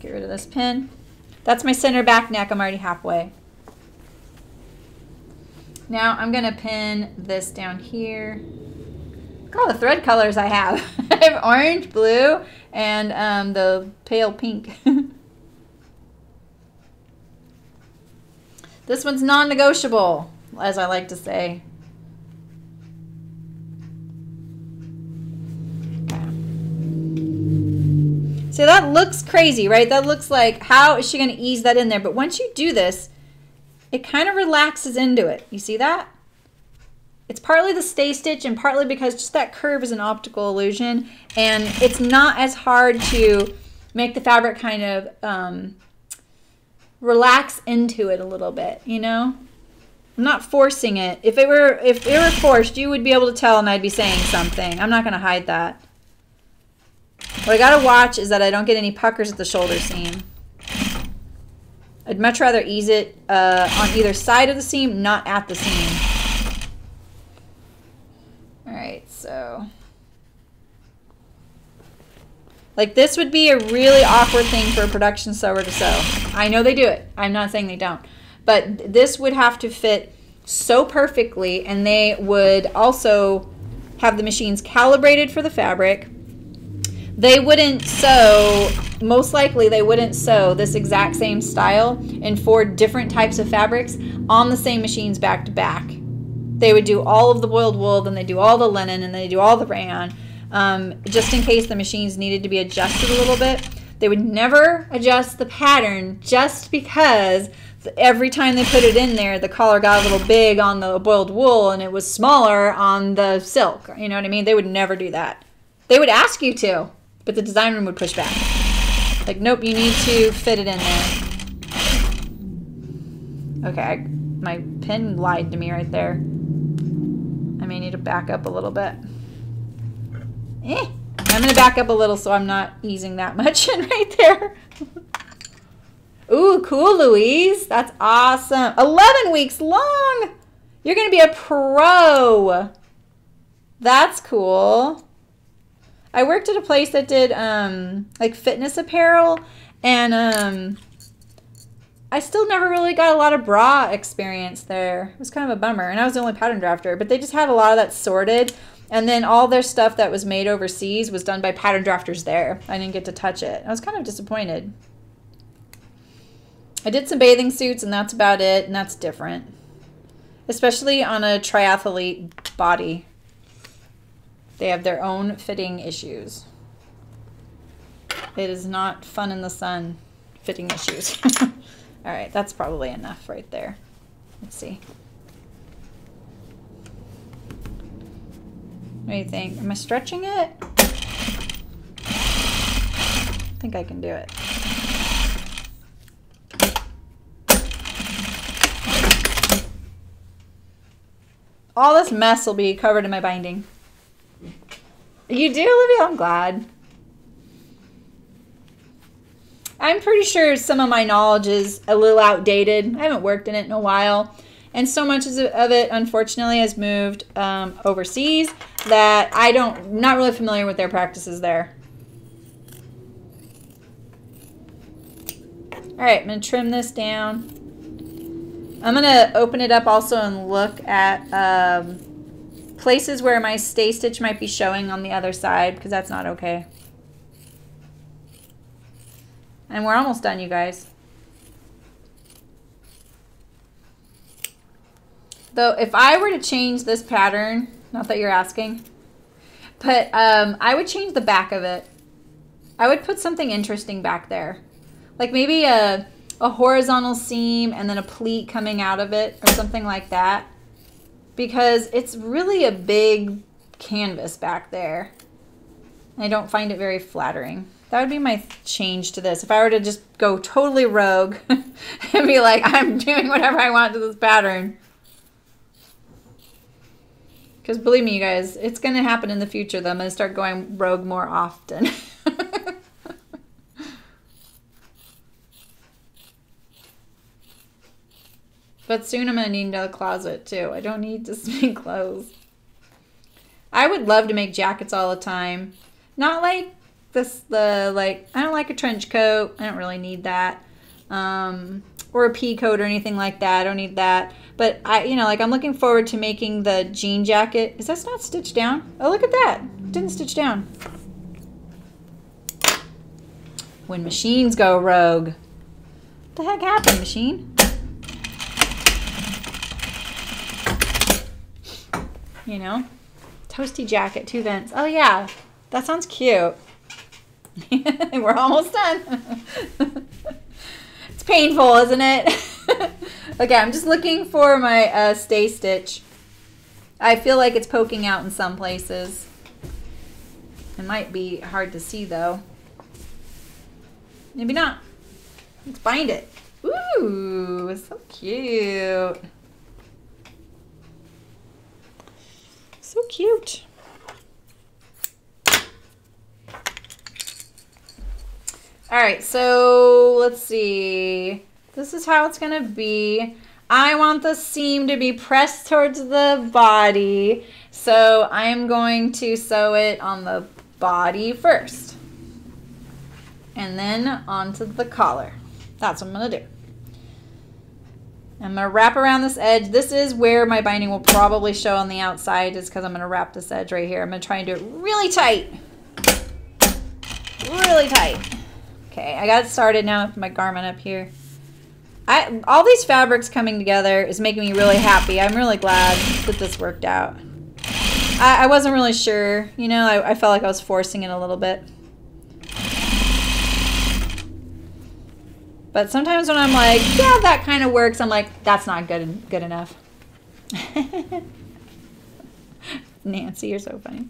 Get rid of this pin. That's my center back neck. I'm already halfway. Now I'm going to pin this down here. Look at all the thread colors I have. I have orange, blue, and um, the pale pink. this one's non-negotiable, as I like to say. So that looks crazy, right? That looks like, how is she going to ease that in there? But once you do this, it kind of relaxes into it. You see that? It's partly the stay stitch and partly because just that curve is an optical illusion. And it's not as hard to make the fabric kind of um, relax into it a little bit, you know? I'm not forcing it. If it were if it were forced, you would be able to tell and I'd be saying something. I'm not going to hide that. What I gotta watch is that I don't get any puckers at the shoulder seam. I'd much rather ease it uh, on either side of the seam, not at the seam. Alright, so... Like this would be a really awkward thing for a production sewer to sew. I know they do it. I'm not saying they don't. But this would have to fit so perfectly and they would also have the machines calibrated for the fabric they wouldn't sew, most likely they wouldn't sew this exact same style in four different types of fabrics on the same machines back to back. They would do all of the boiled wool, then they do all the linen, and they do all the rayon, um, just in case the machines needed to be adjusted a little bit. They would never adjust the pattern just because every time they put it in there, the collar got a little big on the boiled wool and it was smaller on the silk. You know what I mean? They would never do that. They would ask you to. But the design room would push back. Like, nope, you need to fit it in there. Okay, I, my pin lied to me right there. I may need to back up a little bit. Eh, I'm going to back up a little so I'm not easing that much in right there. Ooh, cool, Louise. That's awesome. 11 weeks long. You're going to be a pro. That's cool. I worked at a place that did um, like fitness apparel, and um, I still never really got a lot of bra experience there. It was kind of a bummer, and I was the only pattern drafter. But they just had a lot of that sorted, and then all their stuff that was made overseas was done by pattern drafters there. I didn't get to touch it. I was kind of disappointed. I did some bathing suits, and that's about it, and that's different, especially on a triathlete body. They have their own fitting issues. It is not fun in the sun fitting issues. All right, that's probably enough right there. Let's see. What do you think? Am I stretching it? I think I can do it. All this mess will be covered in my binding. You do, Olivia? I'm glad. I'm pretty sure some of my knowledge is a little outdated. I haven't worked in it in a while. And so much of it, unfortunately, has moved um, overseas that I don't, not really familiar with their practices there. All right, I'm to trim this down. I'm going to open it up also and look at um, places where my stay stitch might be showing on the other side because that's not okay. And we're almost done, you guys. Though, if I were to change this pattern, not that you're asking, but um, I would change the back of it. I would put something interesting back there. Like maybe a, a horizontal seam and then a pleat coming out of it or something like that because it's really a big canvas back there. I don't find it very flattering. That would be my change to this. If I were to just go totally rogue and be like, I'm doing whatever I want to this pattern. Because believe me, you guys, it's going to happen in the future that I'm going to start going rogue more often. but soon I'm going to need a closet too. I don't need to make clothes. I would love to make jackets all the time. Not like this, the, like, I don't like a trench coat. I don't really need that. Um, or a pea coat or anything like that. I don't need that. But I, you know, like I'm looking forward to making the jean jacket. Is that not stitched down? Oh, look at that. Didn't stitch down. When machines go rogue. What the heck happened, machine? You know? Toasty jacket, two vents. Oh yeah, that sounds cute. We're almost done. it's painful, isn't it? okay, I'm just looking for my uh, stay stitch. I feel like it's poking out in some places. It might be hard to see though. Maybe not. Let's bind it. Ooh, so cute. So cute. All right, so let's see. This is how it's gonna be. I want the seam to be pressed towards the body. So I'm going to sew it on the body first. And then onto the collar. That's what I'm gonna do. I'm gonna wrap around this edge. This is where my binding will probably show on the outside is because I'm gonna wrap this edge right here. I'm gonna try and do it really tight. Really tight. Okay, I got started now with my garment up here. I all these fabrics coming together is making me really happy. I'm really glad that this worked out. I, I wasn't really sure, you know, I, I felt like I was forcing it a little bit. But sometimes when I'm like, yeah, that kind of works, I'm like, that's not good good enough. Nancy, you're so funny.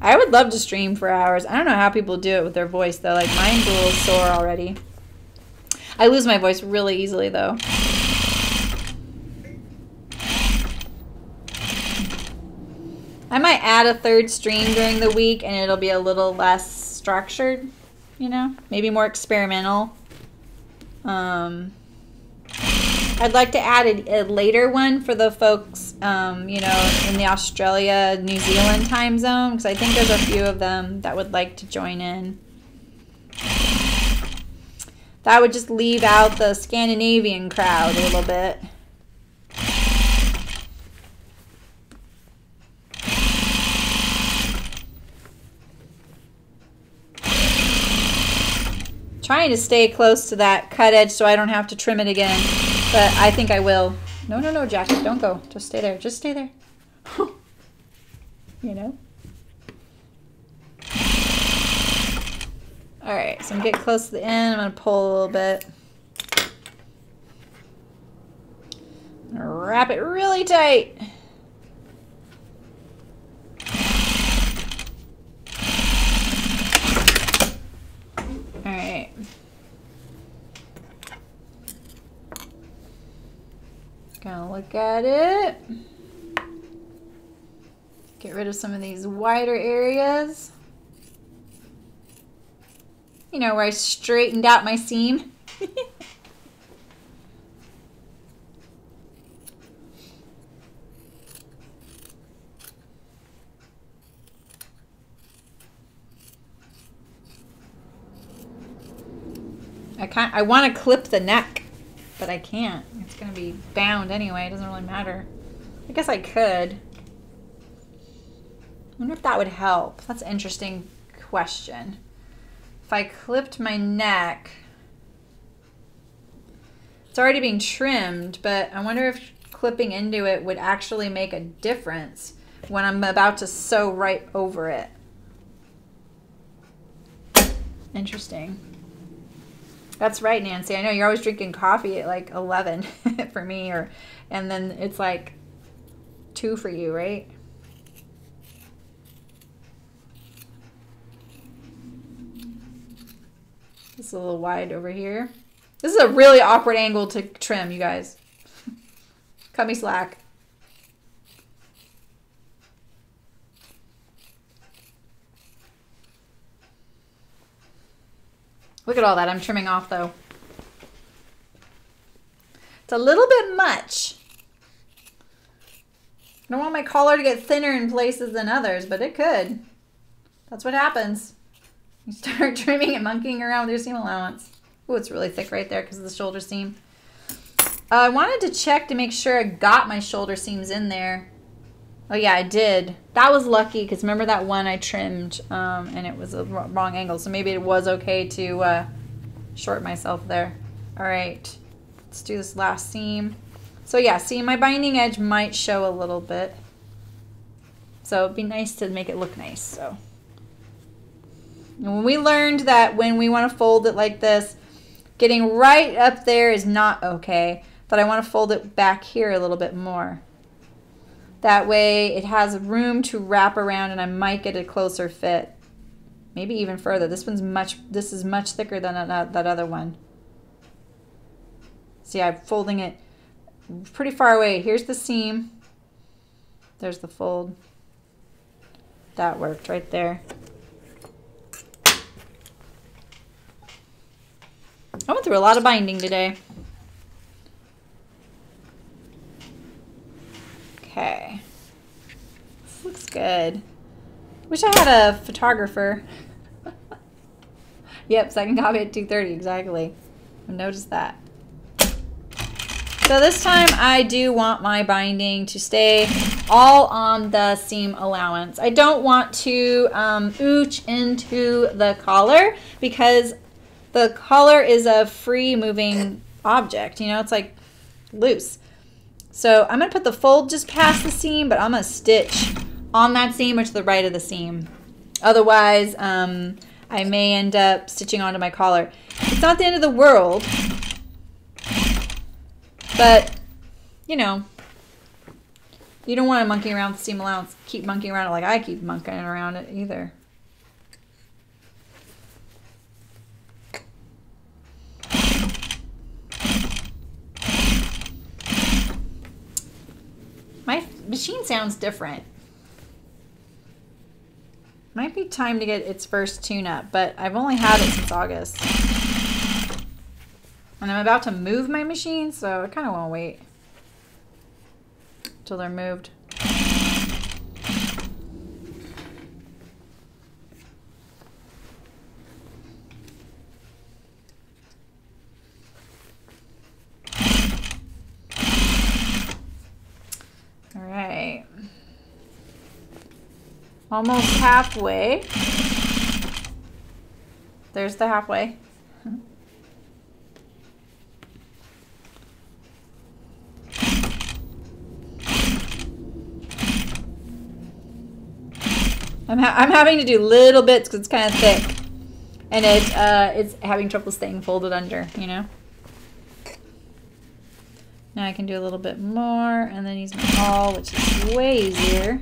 I would love to stream for hours. I don't know how people do it with their voice though. Like a little sore already. I lose my voice really easily though. I might add a third stream during the week and it'll be a little less structured, you know, maybe more experimental. Um, I'd like to add a, a later one for the folks, um, you know, in the Australia, New Zealand time zone, because I think there's a few of them that would like to join in. That would just leave out the Scandinavian crowd a little bit. Trying to stay close to that cut edge so I don't have to trim it again. But I think I will. No, no, no, Jackie, don't go. Just stay there. Just stay there. you know? All right, so I'm getting close to the end. I'm gonna pull a little bit. Wrap it really tight. All right. Gonna look at it. Get rid of some of these wider areas. You know, where I straightened out my seam. I I want to clip the neck, but I can't. It's going to be bound anyway. It doesn't really matter. I guess I could. I wonder if that would help. That's an interesting question. If I clipped my neck, it's already being trimmed, but I wonder if clipping into it would actually make a difference when I'm about to sew right over it. Interesting. That's right, Nancy. I know you're always drinking coffee at like 11 for me, or and then it's like two for you, right? It's a little wide over here. This is a really awkward angle to trim, you guys. Cut me slack. Look at all that I'm trimming off though. It's a little bit much. I don't want my collar to get thinner in places than others, but it could. That's what happens. You start trimming and monkeying around with your seam allowance. Oh, it's really thick right there because of the shoulder seam. Uh, I wanted to check to make sure I got my shoulder seams in there. Oh yeah, I did. That was lucky because remember that one I trimmed um, and it was a wrong angle. So maybe it was okay to uh, short myself there. All right, let's do this last seam. So yeah, see my binding edge might show a little bit. So it'd be nice to make it look nice. So and when we learned that when we want to fold it like this, getting right up there is not okay, but I want to fold it back here a little bit more. That way it has room to wrap around and I might get a closer fit. Maybe even further. This one's much, this is much thicker than that other one. See, I'm folding it pretty far away. Here's the seam. There's the fold. That worked right there. I went through a lot of binding today. Okay. This looks good. Wish I had a photographer. yep, second copy at 2.30, exactly. I noticed that. So this time I do want my binding to stay all on the seam allowance. I don't want to um, ooch into the collar because the collar is a free moving object. You know, it's like loose. So I'm going to put the fold just past the seam, but I'm going to stitch on that seam or to the right of the seam. Otherwise, um, I may end up stitching onto my collar. It's not the end of the world, but, you know, you don't want to monkey around with seam allowance, keep monkeying around it like I keep monkeying around it either. My machine sounds different. Might be time to get its first tune-up, but I've only had it since August. And I'm about to move my machine, so I kind of want to wait until they're moved. Almost halfway. There's the halfway. I'm, ha I'm having to do little bits because it's kind of thick. And it, uh, it's having trouble staying folded under, you know? Now I can do a little bit more and then use my awl, which is way easier.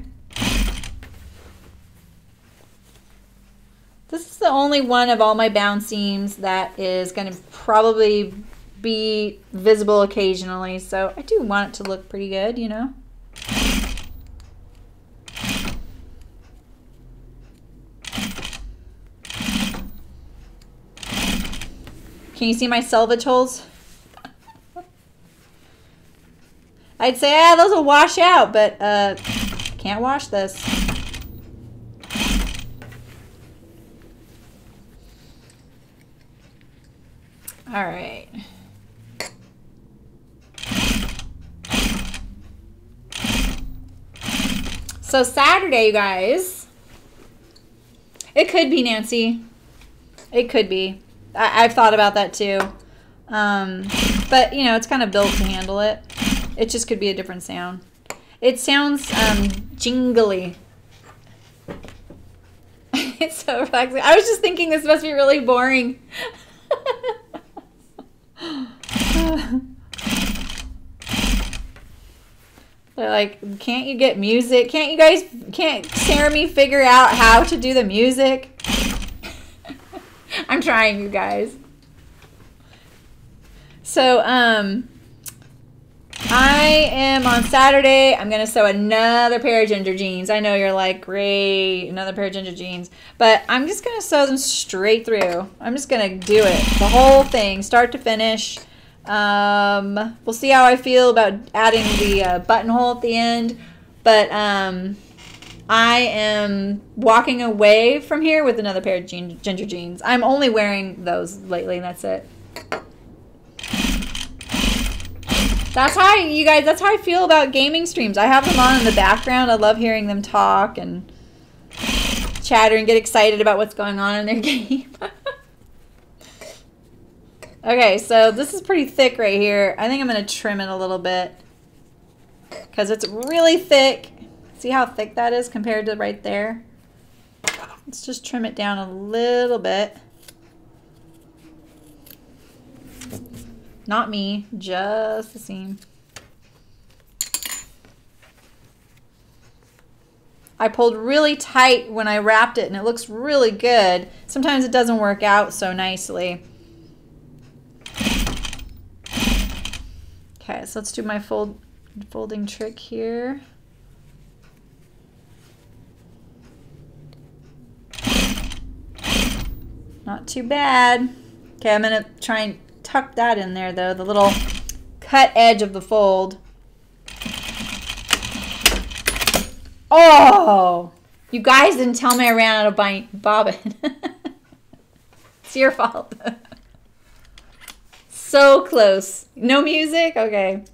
This is the only one of all my bound seams that is going to probably be visible occasionally. So I do want it to look pretty good, you know. Can you see my selvage holes? I'd say, ah, those will wash out, but uh, can't wash this. All right. So Saturday, you guys. It could be Nancy. It could be. I, have thought about that too. Um, but you know, it's kind of built to handle it. It just could be a different sound. It sounds um, jingly. it's so relaxing. I was just thinking this must be really boring. They're like, can't you get music? Can't you guys, can't me figure out how to do the music? I'm trying, you guys. So, um, I am on Saturday. I'm going to sew another pair of ginger jeans. I know you're like, great, another pair of ginger jeans. But I'm just going to sew them straight through. I'm just going to do it. The whole thing, start to finish. Um, we'll see how I feel about adding the uh, buttonhole at the end. But um, I am walking away from here with another pair of jean, ginger jeans. I'm only wearing those lately, and that's it. That's how I, you guys. That's how I feel about gaming streams. I have them on in the background. I love hearing them talk and chatter and get excited about what's going on in their game. Okay, so this is pretty thick right here. I think I'm going to trim it a little bit because it's really thick. See how thick that is compared to right there? Let's just trim it down a little bit. Not me, just the seam. I pulled really tight when I wrapped it and it looks really good. Sometimes it doesn't work out so nicely. Okay, so let's do my fold folding trick here. Not too bad. Okay, I'm gonna try and tuck that in there though, the little cut edge of the fold. Oh, you guys didn't tell me I ran out of bobbin. it's your fault. so close. No music? Okay.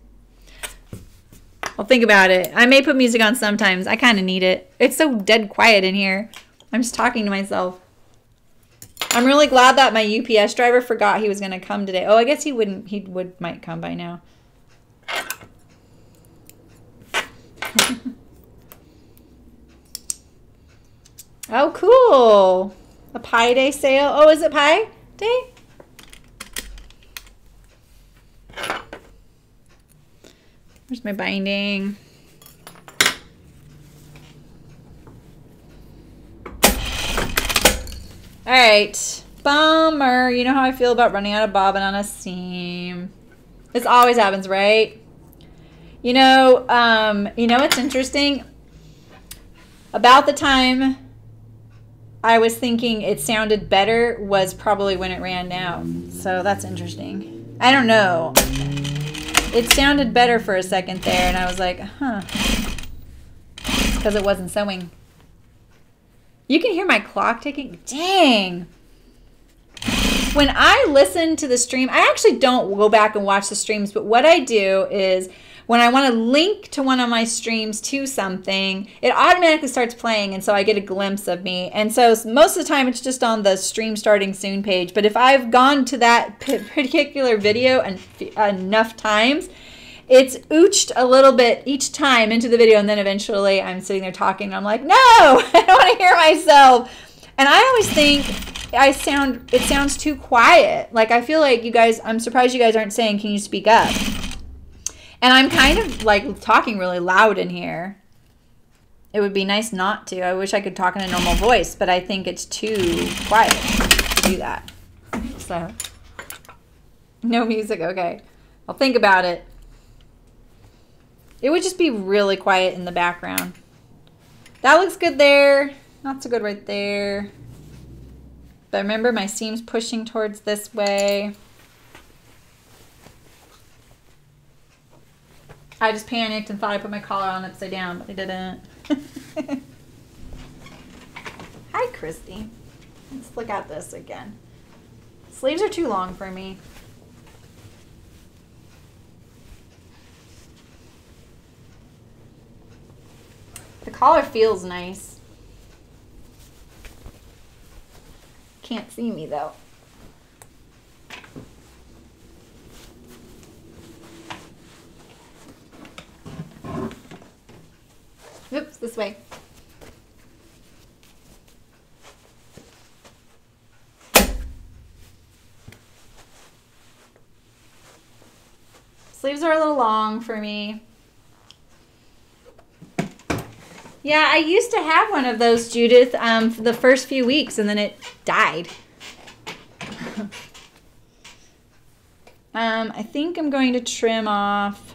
I'll think about it. I may put music on sometimes. I kind of need it. It's so dead quiet in here. I'm just talking to myself. I'm really glad that my UPS driver forgot he was going to come today. Oh, I guess he wouldn't. He would might come by now. oh, cool. A pie Day sale. Oh, is it pie Day? Where's my binding? All right. Bummer. You know how I feel about running out of bobbin on a seam. This always happens, right? You know, um, you know what's interesting? About the time I was thinking it sounded better was probably when it ran out. So that's interesting. I don't know. It sounded better for a second there, and I was like, huh. Because it wasn't sewing. You can hear my clock ticking. Dang. When I listen to the stream, I actually don't go back and watch the streams, but what I do is when I want to link to one of my streams to something, it automatically starts playing, and so I get a glimpse of me. And so most of the time, it's just on the stream starting soon page. But if I've gone to that particular video enough times, it's ooched a little bit each time into the video, and then eventually I'm sitting there talking, and I'm like, no, I don't want to hear myself. And I always think I sound it sounds too quiet. Like I feel like you guys I'm surprised you guys aren't saying can you speak up? And I'm kind of like talking really loud in here. It would be nice not to. I wish I could talk in a normal voice, but I think it's too quiet to do that. So no music, okay. I'll think about it. It would just be really quiet in the background. That looks good there. Not so good right there. But remember my seam's pushing towards this way. I just panicked and thought I put my collar on upside down, but I didn't. Hi, Christy. Let's look at this again. Sleeves are too long for me. The collar feels nice. Can't see me though. Oops, this way. Sleeves are a little long for me. Yeah, I used to have one of those, Judith, um, for the first few weeks, and then it died. Um, I think I'm going to trim off.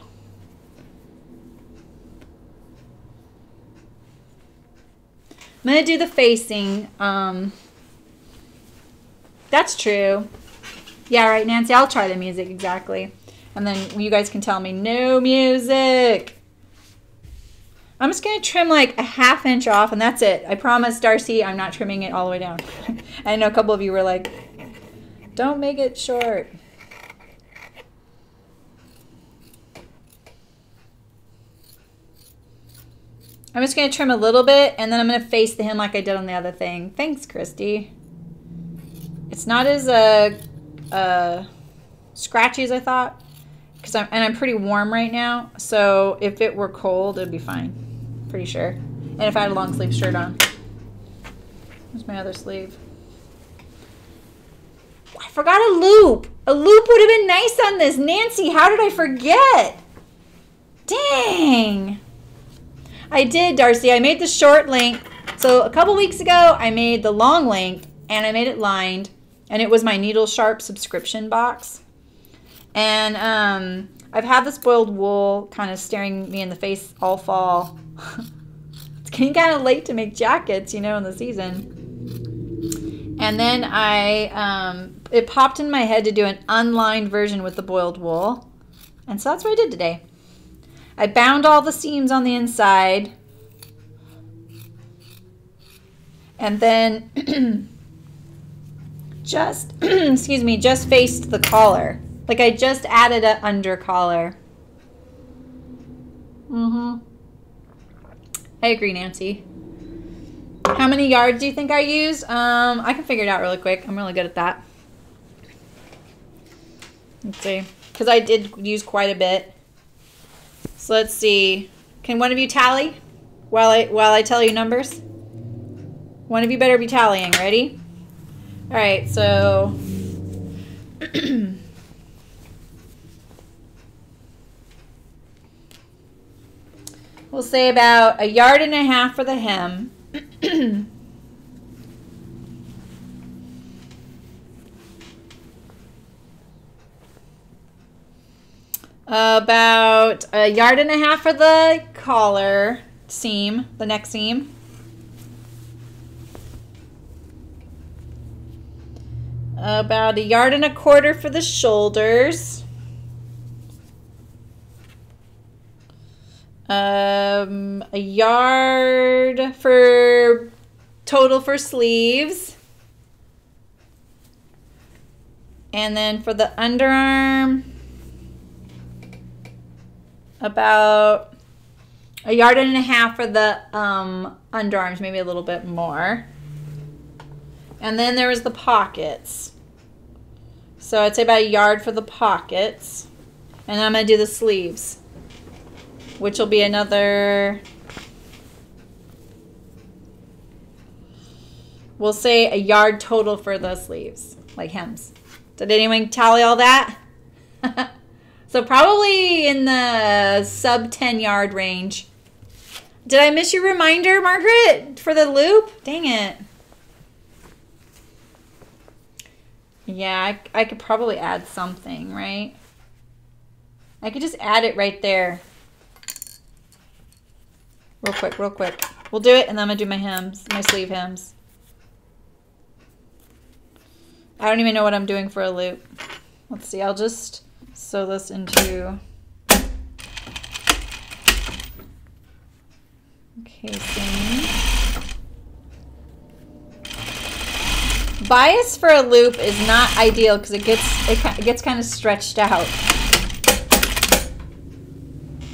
I'm going to do the facing. Um, that's true. Yeah, right, Nancy. I'll try the music exactly. And then you guys can tell me no music. I'm just going to trim like a half inch off and that's it. I promise, Darcy, I'm not trimming it all the way down. I know a couple of you were like, don't make it short. I'm just going to trim a little bit and then I'm going to face the hem like I did on the other thing. Thanks, Christy. It's not as uh, uh, scratchy as I thought because I'm and I'm pretty warm right now. So if it were cold, it'd be fine. Pretty sure. And if I had a long sleeve shirt on. Where's my other sleeve? I forgot a loop. A loop would have been nice on this. Nancy, how did I forget? Dang. I did, Darcy. I made the short length. So a couple weeks ago, I made the long length and I made it lined. And it was my needle sharp subscription box. And um, I've had the boiled wool kind of staring me in the face all fall. it's getting kind of late to make jackets, you know, in the season. And then I, um, it popped in my head to do an unlined version with the boiled wool. And so that's what I did today. I bound all the seams on the inside. And then just, excuse me, just faced the collar. Like I just added an under collar. Mm-hmm. I agree, Nancy. How many yards do you think I used? Um, I can figure it out really quick. I'm really good at that. Let's see. Because I did use quite a bit. So let's see. Can one of you tally while I while I tell you numbers? One of you better be tallying. Ready? All right. So. we'll say about a yard and a half for the hem. About a yard and a half for the collar seam, the neck seam. About a yard and a quarter for the shoulders. Um, a yard for total for sleeves. And then for the underarm, about a yard and a half for the um, underarms, maybe a little bit more. And then there was the pockets. So I'd say about a yard for the pockets. And I'm going to do the sleeves, which will be another, we'll say a yard total for the sleeves, like hems. Did anyone tally all that? So probably in the sub 10 yard range. Did I miss your reminder, Margaret, for the loop? Dang it. Yeah, I, I could probably add something, right? I could just add it right there. Real quick, real quick. We'll do it, and then I'm going to do my hems, my sleeve hems. I don't even know what I'm doing for a loop. Let's see, I'll just sew this into casing. Bias for a loop is not ideal because it gets it, gets kind of stretched out.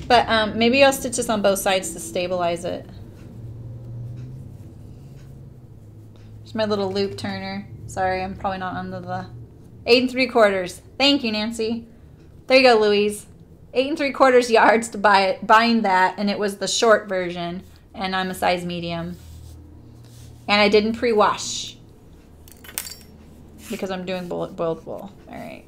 But um, maybe I'll stitch this on both sides to stabilize it. There's my little loop turner. Sorry, I'm probably not under the eight and three quarters. Thank you, Nancy. There you go, Louise. Eight and three quarters yards to buy it, bind that, and it was the short version, and I'm a size medium. And I didn't pre-wash because I'm doing boiled wool. All right.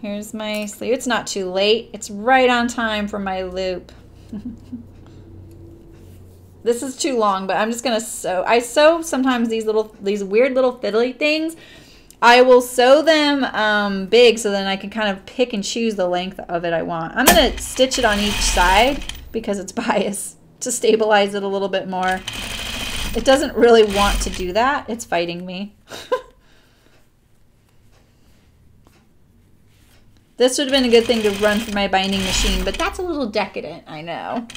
Here's my sleeve. It's not too late. It's right on time for my loop. this is too long, but I'm just gonna sew. I sew sometimes these little, these weird little fiddly things I will sew them um, big so then I can kind of pick and choose the length of it I want. I'm going to stitch it on each side because it's bias to stabilize it a little bit more. It doesn't really want to do that. It's fighting me. this would have been a good thing to run through my binding machine, but that's a little decadent, I know.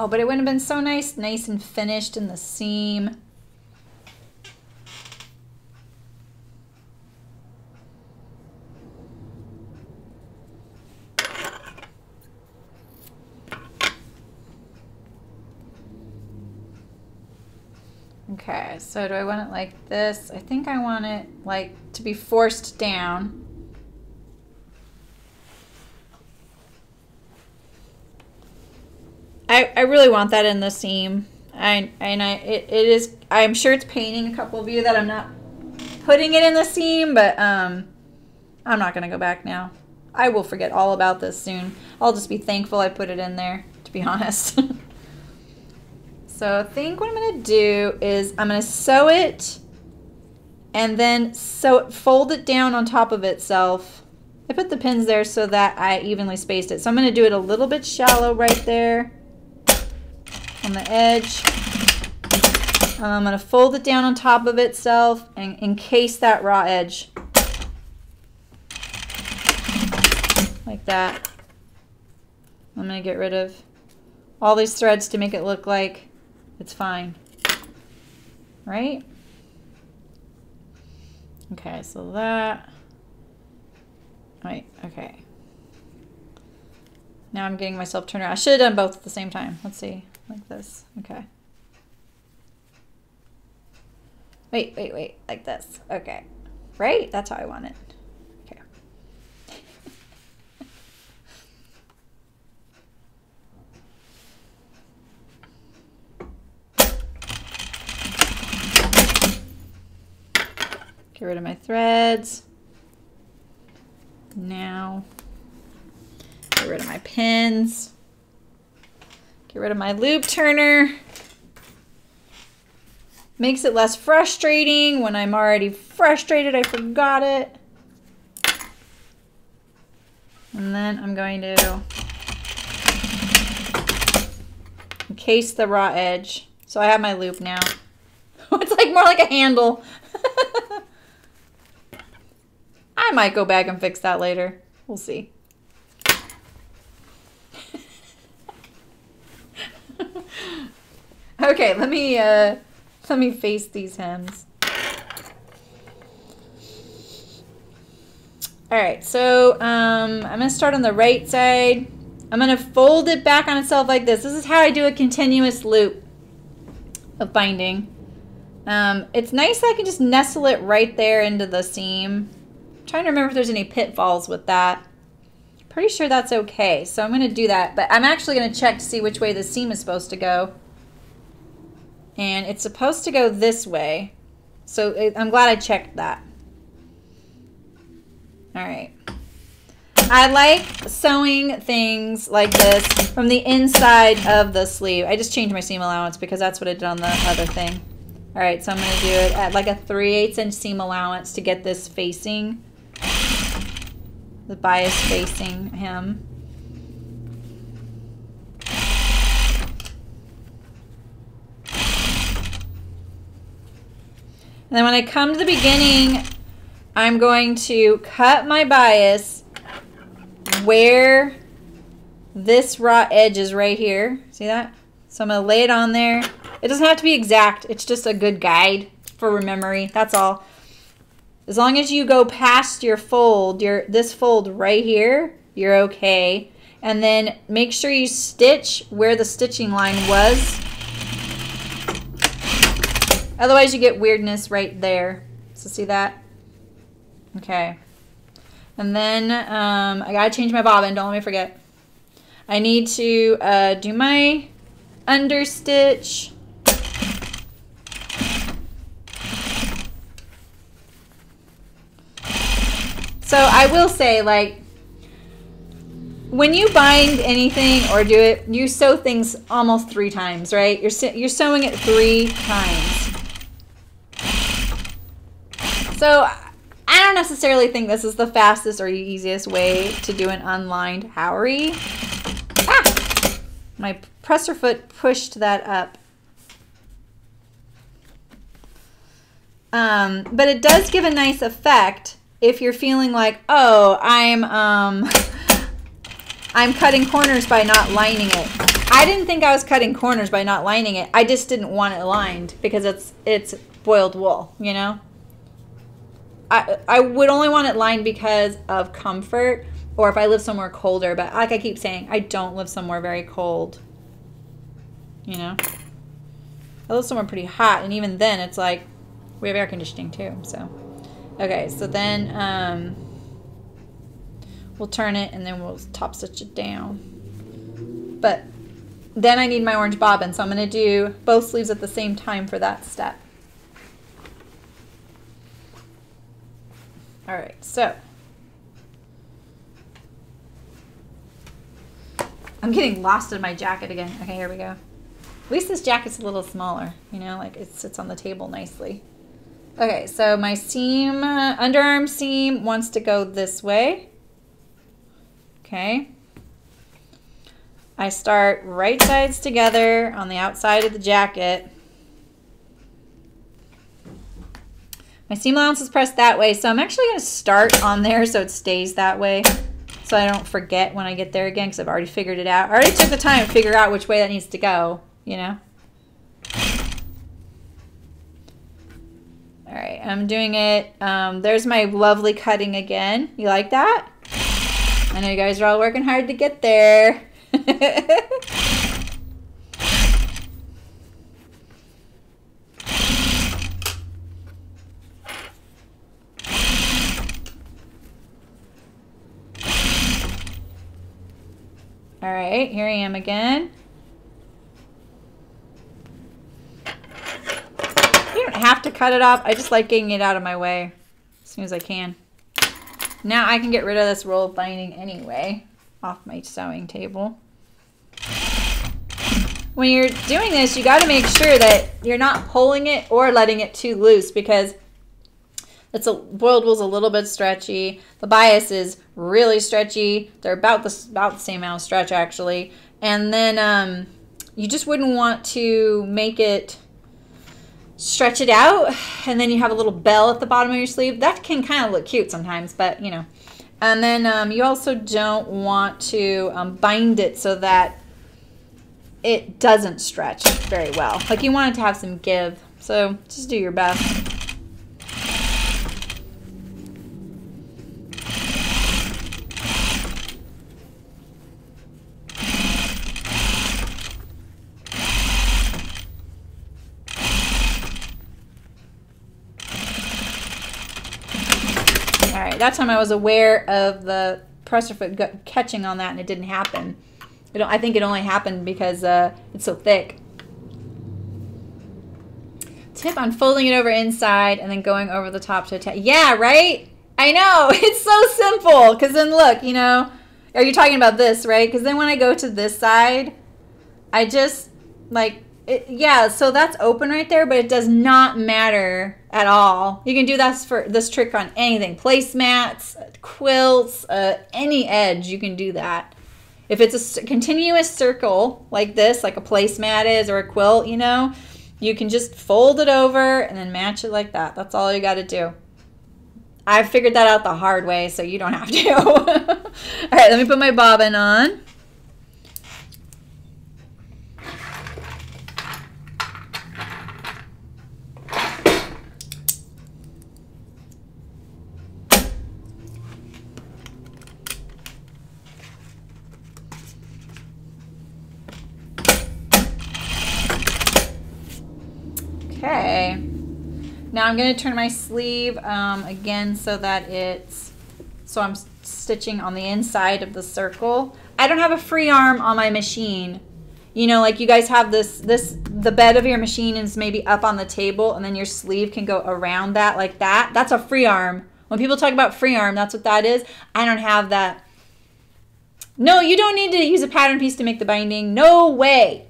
Oh, but it would have been so nice, nice and finished in the seam. Okay, so do I want it like this? I think I want it like to be forced down. I, I really want that in the seam. I, and I it, it is I'm sure it's paining a couple of you that I'm not putting it in the seam, but um I'm not gonna go back now. I will forget all about this soon. I'll just be thankful I put it in there, to be honest. so I think what I'm gonna do is I'm gonna sew it and then sew fold it down on top of itself. I put the pins there so that I evenly spaced it. So I'm gonna do it a little bit shallow right there on the edge. Um, I'm going to fold it down on top of itself and encase that raw edge. Like that. I'm going to get rid of all these threads to make it look like it's fine. Right? Okay, so that. Wait, okay. Now I'm getting myself turned around. I should have done both at the same time. Let's see like this. Okay. Wait, wait, wait, like this. Okay. Right? That's how I want it. Okay. Get rid of my threads. Now, get rid of my pins. Get rid of my loop turner. Makes it less frustrating when I'm already frustrated I forgot it. And then I'm going to encase the raw edge. So I have my loop now. it's like more like a handle. I might go back and fix that later. We'll see. Okay, let me uh, let me face these hems. All right, so um, I'm gonna start on the right side. I'm gonna fold it back on itself like this. This is how I do a continuous loop of binding. Um, it's nice that I can just nestle it right there into the seam. I'm trying to remember if there's any pitfalls with that. Pretty sure that's okay, so I'm gonna do that. But I'm actually gonna check to see which way the seam is supposed to go and it's supposed to go this way. So it, I'm glad I checked that. All right. I like sewing things like this from the inside of the sleeve. I just changed my seam allowance because that's what I did on the other thing. All right, so I'm going to do it at like a 3 8 inch seam allowance to get this facing, the bias facing hem. And then when I come to the beginning, I'm going to cut my bias where this raw edge is right here. See that? So I'm going to lay it on there. It doesn't have to be exact. It's just a good guide for memory. That's all. As long as you go past your fold, your this fold right here, you're okay. And then make sure you stitch where the stitching line was Otherwise you get weirdness right there. So see that? Okay. And then um, I gotta change my bobbin, don't let me forget. I need to uh, do my understitch. So I will say, like, when you bind anything or do it, you sew things almost three times, right? You're you're sewing it three times. So I don't necessarily think this is the fastest or easiest way to do an unlined Haori. Ah! My presser foot pushed that up. Um, but it does give a nice effect if you're feeling like, oh, I'm um, I'm cutting corners by not lining it. I didn't think I was cutting corners by not lining it. I just didn't want it lined because it's it's boiled wool, you know? I I would only want it lined because of comfort or if I live somewhere colder, but like I keep saying, I don't live somewhere very cold. You know? I live somewhere pretty hot and even then it's like we have air conditioning too, so okay, so then um we'll turn it and then we'll top stitch it down. But then I need my orange bobbin, so I'm going to do both sleeves at the same time for that step. All right, so I'm getting lost in my jacket again. Okay, here we go. At least this jacket's a little smaller, you know, like it sits on the table nicely. Okay, so my seam, uh, underarm seam wants to go this way. Okay. I start right sides together on the outside of the jacket. My seam allowance is pressed that way, so I'm actually going to start on there so it stays that way so I don't forget when I get there again because I've already figured it out. I already took the time to figure out which way that needs to go, you know? All right, I'm doing it. Um, there's my lovely cutting again. You like that? I know you guys are all working hard to get there. All right, here I am again. You don't have to cut it off. I just like getting it out of my way as soon as I can. Now I can get rid of this roll of binding anyway off my sewing table. When you're doing this, you got to make sure that you're not pulling it or letting it too loose because it's a boiled wool's a little bit stretchy. The bias is really stretchy. They're about the about the same amount of stretch actually. And then um, you just wouldn't want to make it stretch it out and then you have a little bell at the bottom of your sleeve. That can kind of look cute sometimes, but you know. And then um, you also don't want to um, bind it so that it doesn't stretch very well. Like you want it to have some give. So just do your best. That time I was aware of the presser foot catching on that and it didn't happen. I think it only happened because uh, it's so thick. Tip on folding it over inside and then going over the top to attach. Yeah, right? I know. It's so simple. Because then look, you know, are you talking about this, right? Because then when I go to this side, I just like it, yeah, so that's open right there, but it does not matter at all. You can do this for this trick on anything, placemats, quilts, uh, any edge. You can do that. If it's a continuous circle like this, like a placemat is or a quilt, you know, you can just fold it over and then match it like that. That's all you got to do. I figured that out the hard way, so you don't have to. all right, let me put my bobbin on. Okay. Now I'm going to turn my sleeve um, again so that it's, so I'm stitching on the inside of the circle. I don't have a free arm on my machine. You know, like you guys have this, this, the bed of your machine is maybe up on the table and then your sleeve can go around that like that. That's a free arm When people talk about free arm, that's what that is. I don't have that. No, you don't need to use a pattern piece to make the binding. No way.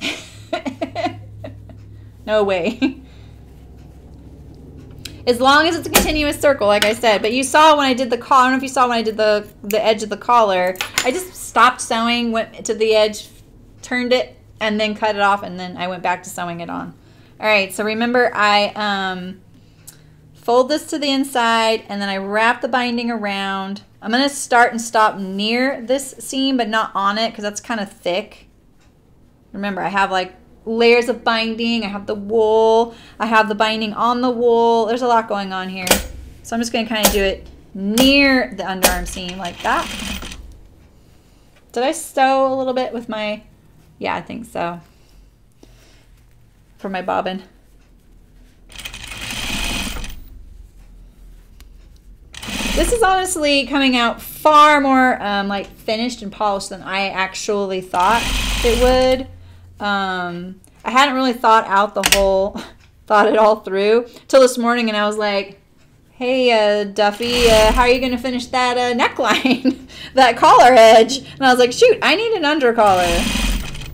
no way. as long as it's a continuous circle, like I said. But you saw when I did the collar, I don't know if you saw when I did the, the edge of the collar, I just stopped sewing, went to the edge, turned it, and then cut it off, and then I went back to sewing it on. All right, so remember I um, fold this to the inside, and then I wrap the binding around. I'm going to start and stop near this seam, but not on it, because that's kind of thick. Remember, I have like layers of binding. I have the wool. I have the binding on the wool. There's a lot going on here. So I'm just going to kind of do it near the underarm seam like that. Did I sew a little bit with my, yeah, I think so, for my bobbin. This is honestly coming out far more um, like finished and polished than I actually thought it would. Um, I hadn't really thought out the whole, thought it all through till this morning, and I was like, "Hey, uh, Duffy, uh, how are you going to finish that uh, neckline, that collar edge?" And I was like, "Shoot, I need an under collar."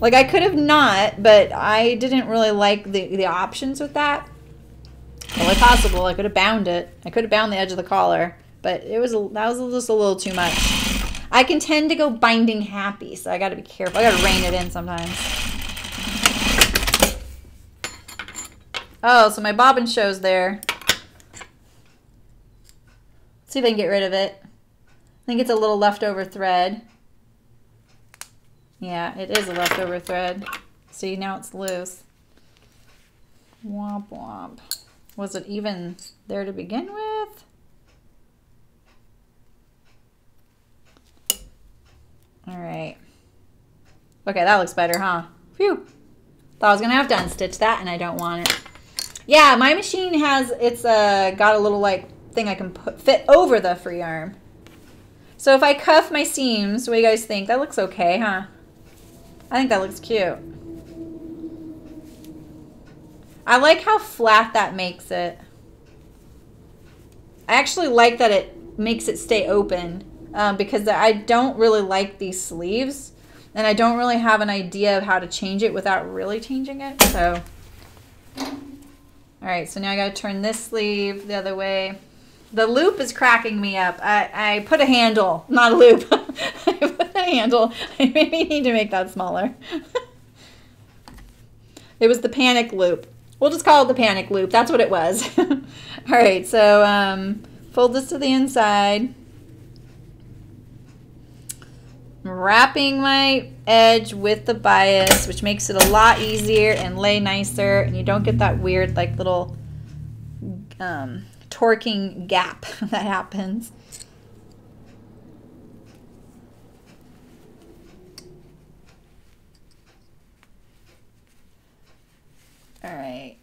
Like I could have not, but I didn't really like the the options with that. Only possible. I could have bound it. I could have bound the edge of the collar, but it was that was just a little too much. I can tend to go binding happy, so I got to be careful. I got to rein it in sometimes. Oh, so my bobbin shows there. Let's see if I can get rid of it. I think it's a little leftover thread. Yeah, it is a leftover thread. See, now it's loose. Womp womp. Was it even there to begin with? All right. Okay, that looks better, huh? Phew. Thought I was going to have to unstitch that, and I don't want it. Yeah, my machine has, it's uh, got a little like thing I can put, fit over the free arm. So if I cuff my seams, what do you guys think? That looks okay, huh? I think that looks cute. I like how flat that makes it. I actually like that it makes it stay open um, because I don't really like these sleeves and I don't really have an idea of how to change it without really changing it. So all right, so now I gotta turn this sleeve the other way. The loop is cracking me up. I, I put a handle, not a loop. I put a handle. I maybe need to make that smaller. it was the panic loop. We'll just call it the panic loop. That's what it was. All right, so um, fold this to the inside. Wrapping my edge with the bias, which makes it a lot easier and lay nicer, and you don't get that weird like little um, torquing gap that happens. All right.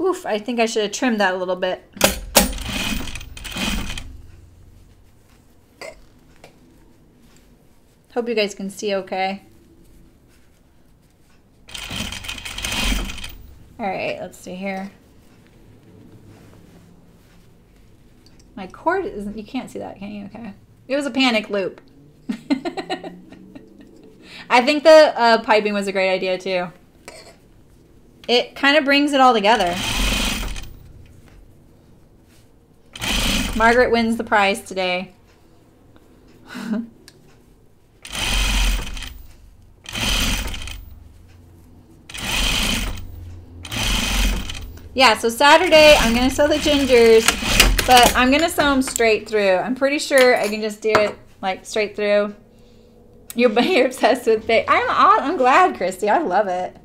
Oof, I think I should have trimmed that a little bit. Hope you guys can see okay. All right, let's see here. My cord isn't, you can't see that, can you? Okay. It was a panic loop. I think the uh, piping was a great idea too. It kind of brings it all together. Margaret wins the prize today. yeah, so Saturday I'm going to sew the gingers, but I'm going to sew them straight through. I'm pretty sure I can just do it like straight through. You're, you're obsessed with it. I'm, I'm glad, Christy. I love it.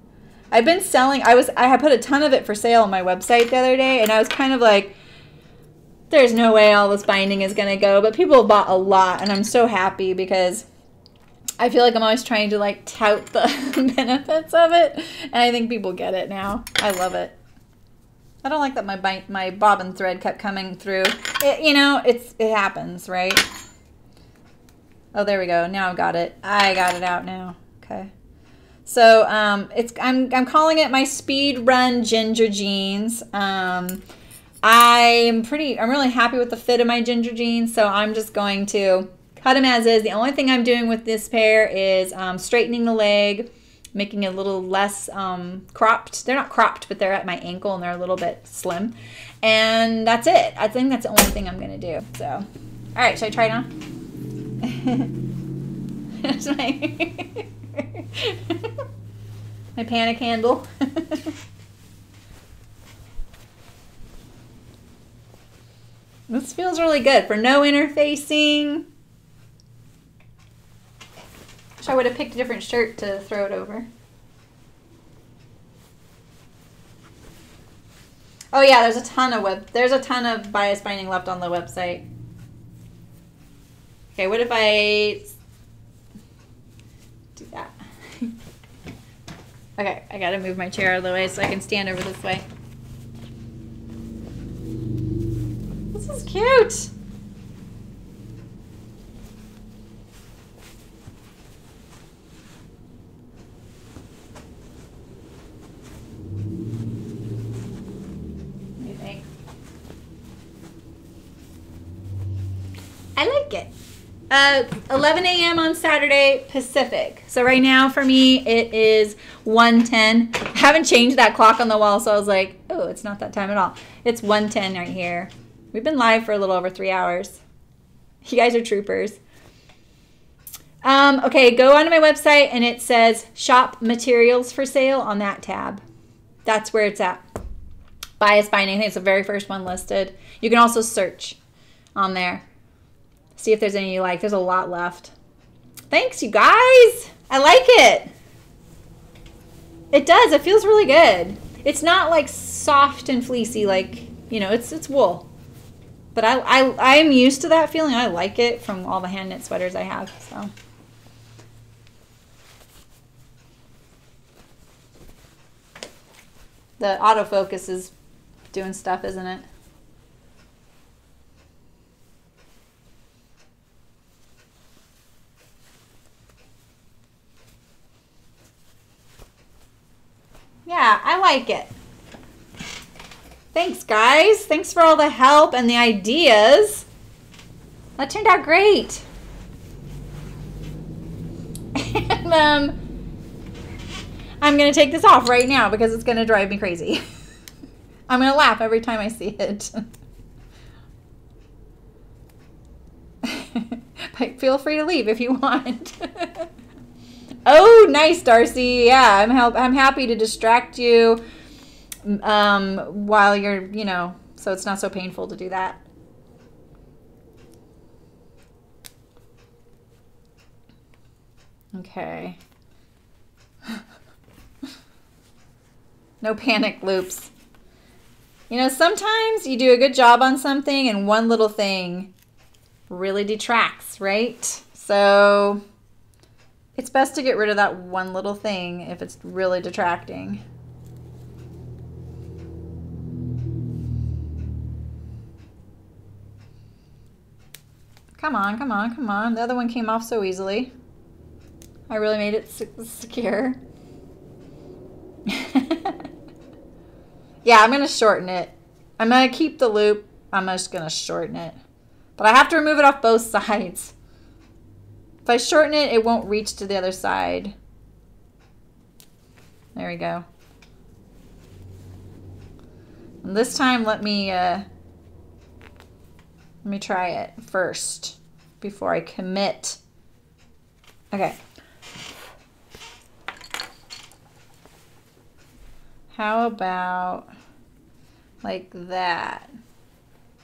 I've been selling, I was, I had put a ton of it for sale on my website the other day, and I was kind of like, there's no way all this binding is going to go, but people bought a lot, and I'm so happy because I feel like I'm always trying to like tout the benefits of it, and I think people get it now. I love it. I don't like that my my bobbin thread kept coming through. It, you know, it's it happens, right? Oh, there we go. Now I've got it. I got it out now. Okay. So um, it's I'm I'm calling it my speed run ginger jeans. Um, I'm pretty, I'm really happy with the fit of my ginger jeans, so I'm just going to cut them as is. The only thing I'm doing with this pair is um, straightening the leg, making it a little less um, cropped. They're not cropped, but they're at my ankle and they're a little bit slim. And that's it. I think that's the only thing I'm going to do. So, all right, should I try it on? That's my, my panic handle. this feels really good for no interfacing. Wish I would have picked a different shirt to throw it over. Oh yeah, there's a ton of web. There's a ton of bias binding left on the website. Okay, what if I do that? okay, I gotta move my chair out of the way so I can stand over this way. This is cute. What do you think? I like it. Uh, 11 a.m. on Saturday Pacific. So right now for me it is 1:10. I haven't changed that clock on the wall, so I was like, oh, it's not that time at all. It's 1:10 right here. We've been live for a little over three hours. You guys are troopers. Um, okay, go onto my website and it says shop materials for sale on that tab. That's where it's at. Bias binding, I think it's the very first one listed. You can also search on there. See if there's any you like. There's a lot left. Thanks, you guys. I like it. It does. It feels really good. It's not like soft and fleecy like, you know, it's it's wool. But I, I, I'm used to that feeling. I like it from all the hand knit sweaters I have. So. The autofocus is doing stuff, isn't it? Yeah, I like it. Thanks, guys. Thanks for all the help and the ideas. That turned out great. And um, I'm going to take this off right now because it's going to drive me crazy. I'm going to laugh every time I see it. but feel free to leave if you want. Oh, nice, Darcy. Yeah, I'm help. I'm happy to distract you um, while you're, you know, so it's not so painful to do that. Okay. no panic loops. You know, sometimes you do a good job on something and one little thing really detracts, right? So it's best to get rid of that one little thing if it's really detracting. Come on, come on, come on. The other one came off so easily. I really made it secure. yeah, I'm going to shorten it. I'm going to keep the loop. I'm just going to shorten it. But I have to remove it off both sides. I shorten it, it won't reach to the other side. There we go. And this time, let me... Uh, let me try it first before I commit. Okay. How about like that?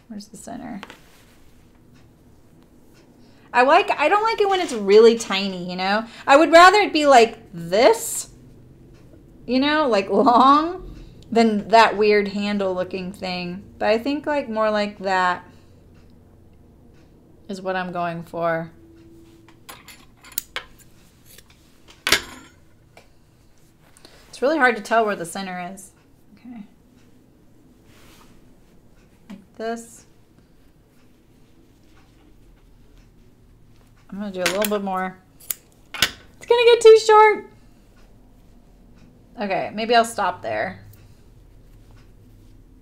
Where's the center? I like I don't like it when it's really tiny, you know? I would rather it be like this, you know, like long than that weird handle looking thing. But I think like more like that is what I'm going for. It's really hard to tell where the center is. Okay. Like this. I'm going to do a little bit more. It's going to get too short. Okay, maybe I'll stop there.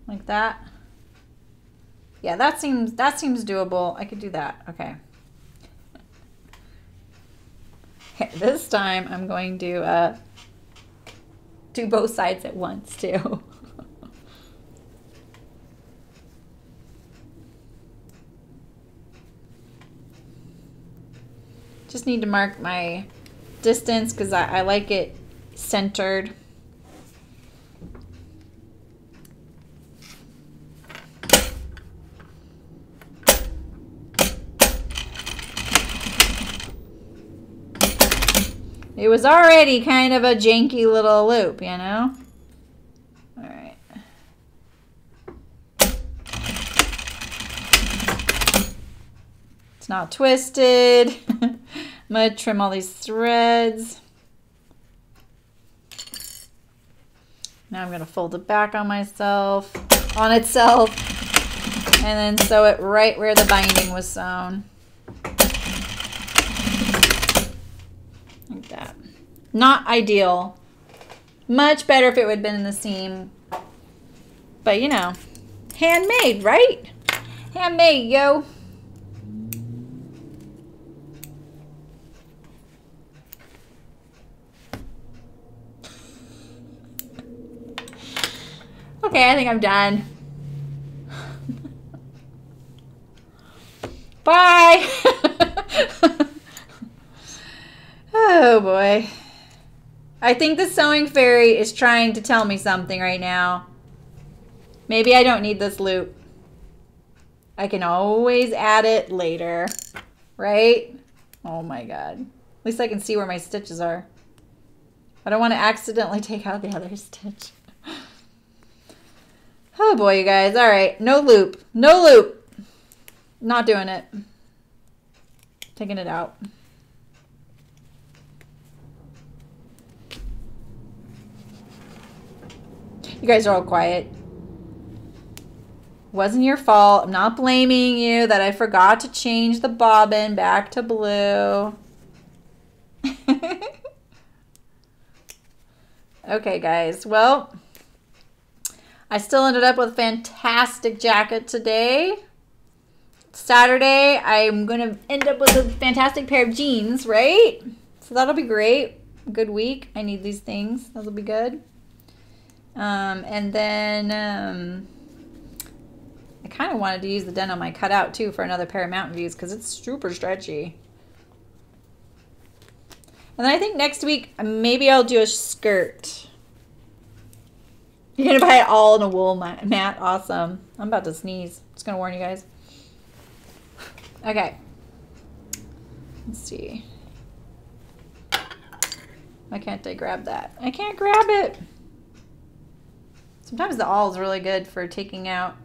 Like that. Yeah, that seems that seems doable. I could do that. Okay. This time I'm going to uh, do both sides at once too. Just need to mark my distance because I, I like it centered. It was already kind of a janky little loop, you know? All right. It's not twisted. I'm going to trim all these threads. Now I'm going to fold it back on myself, on itself, and then sew it right where the binding was sewn. Like that. Not ideal. Much better if it would have been in the seam. But you know, handmade, right? Handmade, yo. Okay, I think I'm done. Bye. oh boy. I think the sewing fairy is trying to tell me something right now. Maybe I don't need this loop. I can always add it later, right? Oh my god. At least I can see where my stitches are. I don't want to accidentally take out the other stitch. Oh boy, you guys. All right. No loop. No loop. Not doing it. Taking it out. You guys are all quiet. Wasn't your fault. I'm not blaming you that I forgot to change the bobbin back to blue. okay, guys. Well, I still ended up with a fantastic jacket today. Saturday, I'm going to end up with a fantastic pair of jeans, right? So that'll be great. Good week. I need these things. That'll be good. Um, and then um, I kind of wanted to use the denim I cut out too for another pair of Mountain Views because it's super stretchy. And then I think next week maybe I'll do a skirt. You're gonna buy it all in a wool mat. Awesome. I'm about to sneeze. Just gonna warn you guys. Okay. Let's see. Why can't I grab that? I can't grab it. Sometimes the awl is really good for taking out,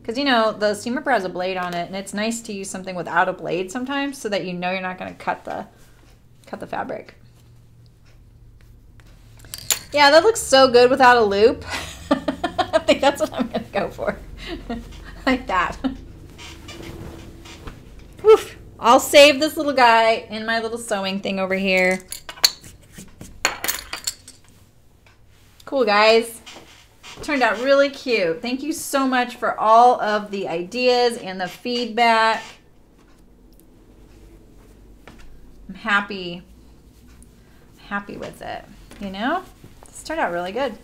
because you know, the seam ripper has a blade on it, and it's nice to use something without a blade sometimes so that you know you're not going to cut the, cut the fabric. Yeah, that looks so good without a loop. I think that's what I'm to go for. like that. Woof. I'll save this little guy in my little sewing thing over here. Cool, guys. Turned out really cute. Thank you so much for all of the ideas and the feedback. I'm happy. happy with it. You know? This turned out really good.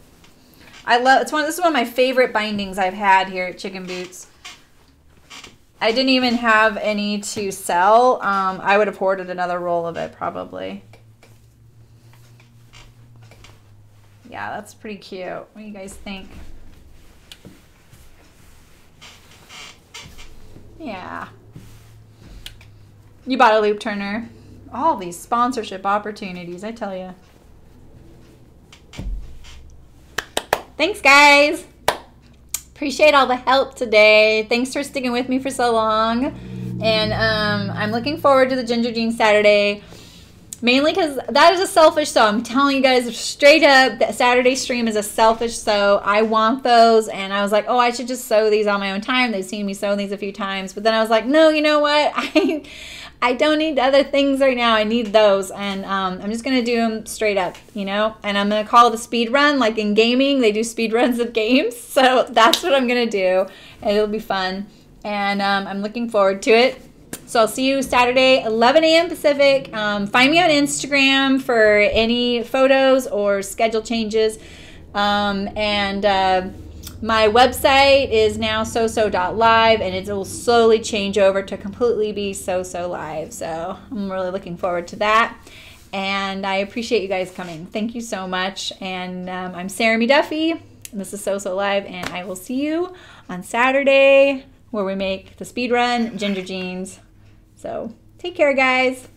I love it's one this is one of my favorite bindings I've had here at Chicken Boots. I didn't even have any to sell. Um, I would have hoarded another roll of it probably. Yeah, that's pretty cute. What do you guys think? Yeah. You bought a loop turner. All these sponsorship opportunities, I tell you. Thanks, guys. Appreciate all the help today. Thanks for sticking with me for so long. And um, I'm looking forward to the Ginger Jean Saturday. Mainly because that is a selfish so. I'm telling you guys straight up that Saturday stream is a selfish so. I want those. And I was like, oh, I should just sew these on my own time. They've seen me sew these a few times. But then I was like, no, you know what? I I don't need other things right now. I need those. And um, I'm just going to do them straight up, you know? And I'm going to call it a speed run. Like in gaming, they do speed runs of games. So that's what I'm going to do. And it'll be fun. and um, I'm looking forward to it. So I'll see you Saturday, 11 a.m. Pacific. Um, find me on Instagram for any photos or schedule changes. Um, and uh, my website is now sewsew.live and it will slowly change over to completely be sewsew live. So I'm really looking forward to that. And I appreciate you guys coming. Thank you so much. And um, I'm Saremy Duffy. This is Sew Sew Live, and I will see you on Saturday where we make the speed run ginger jeans. So take care, guys.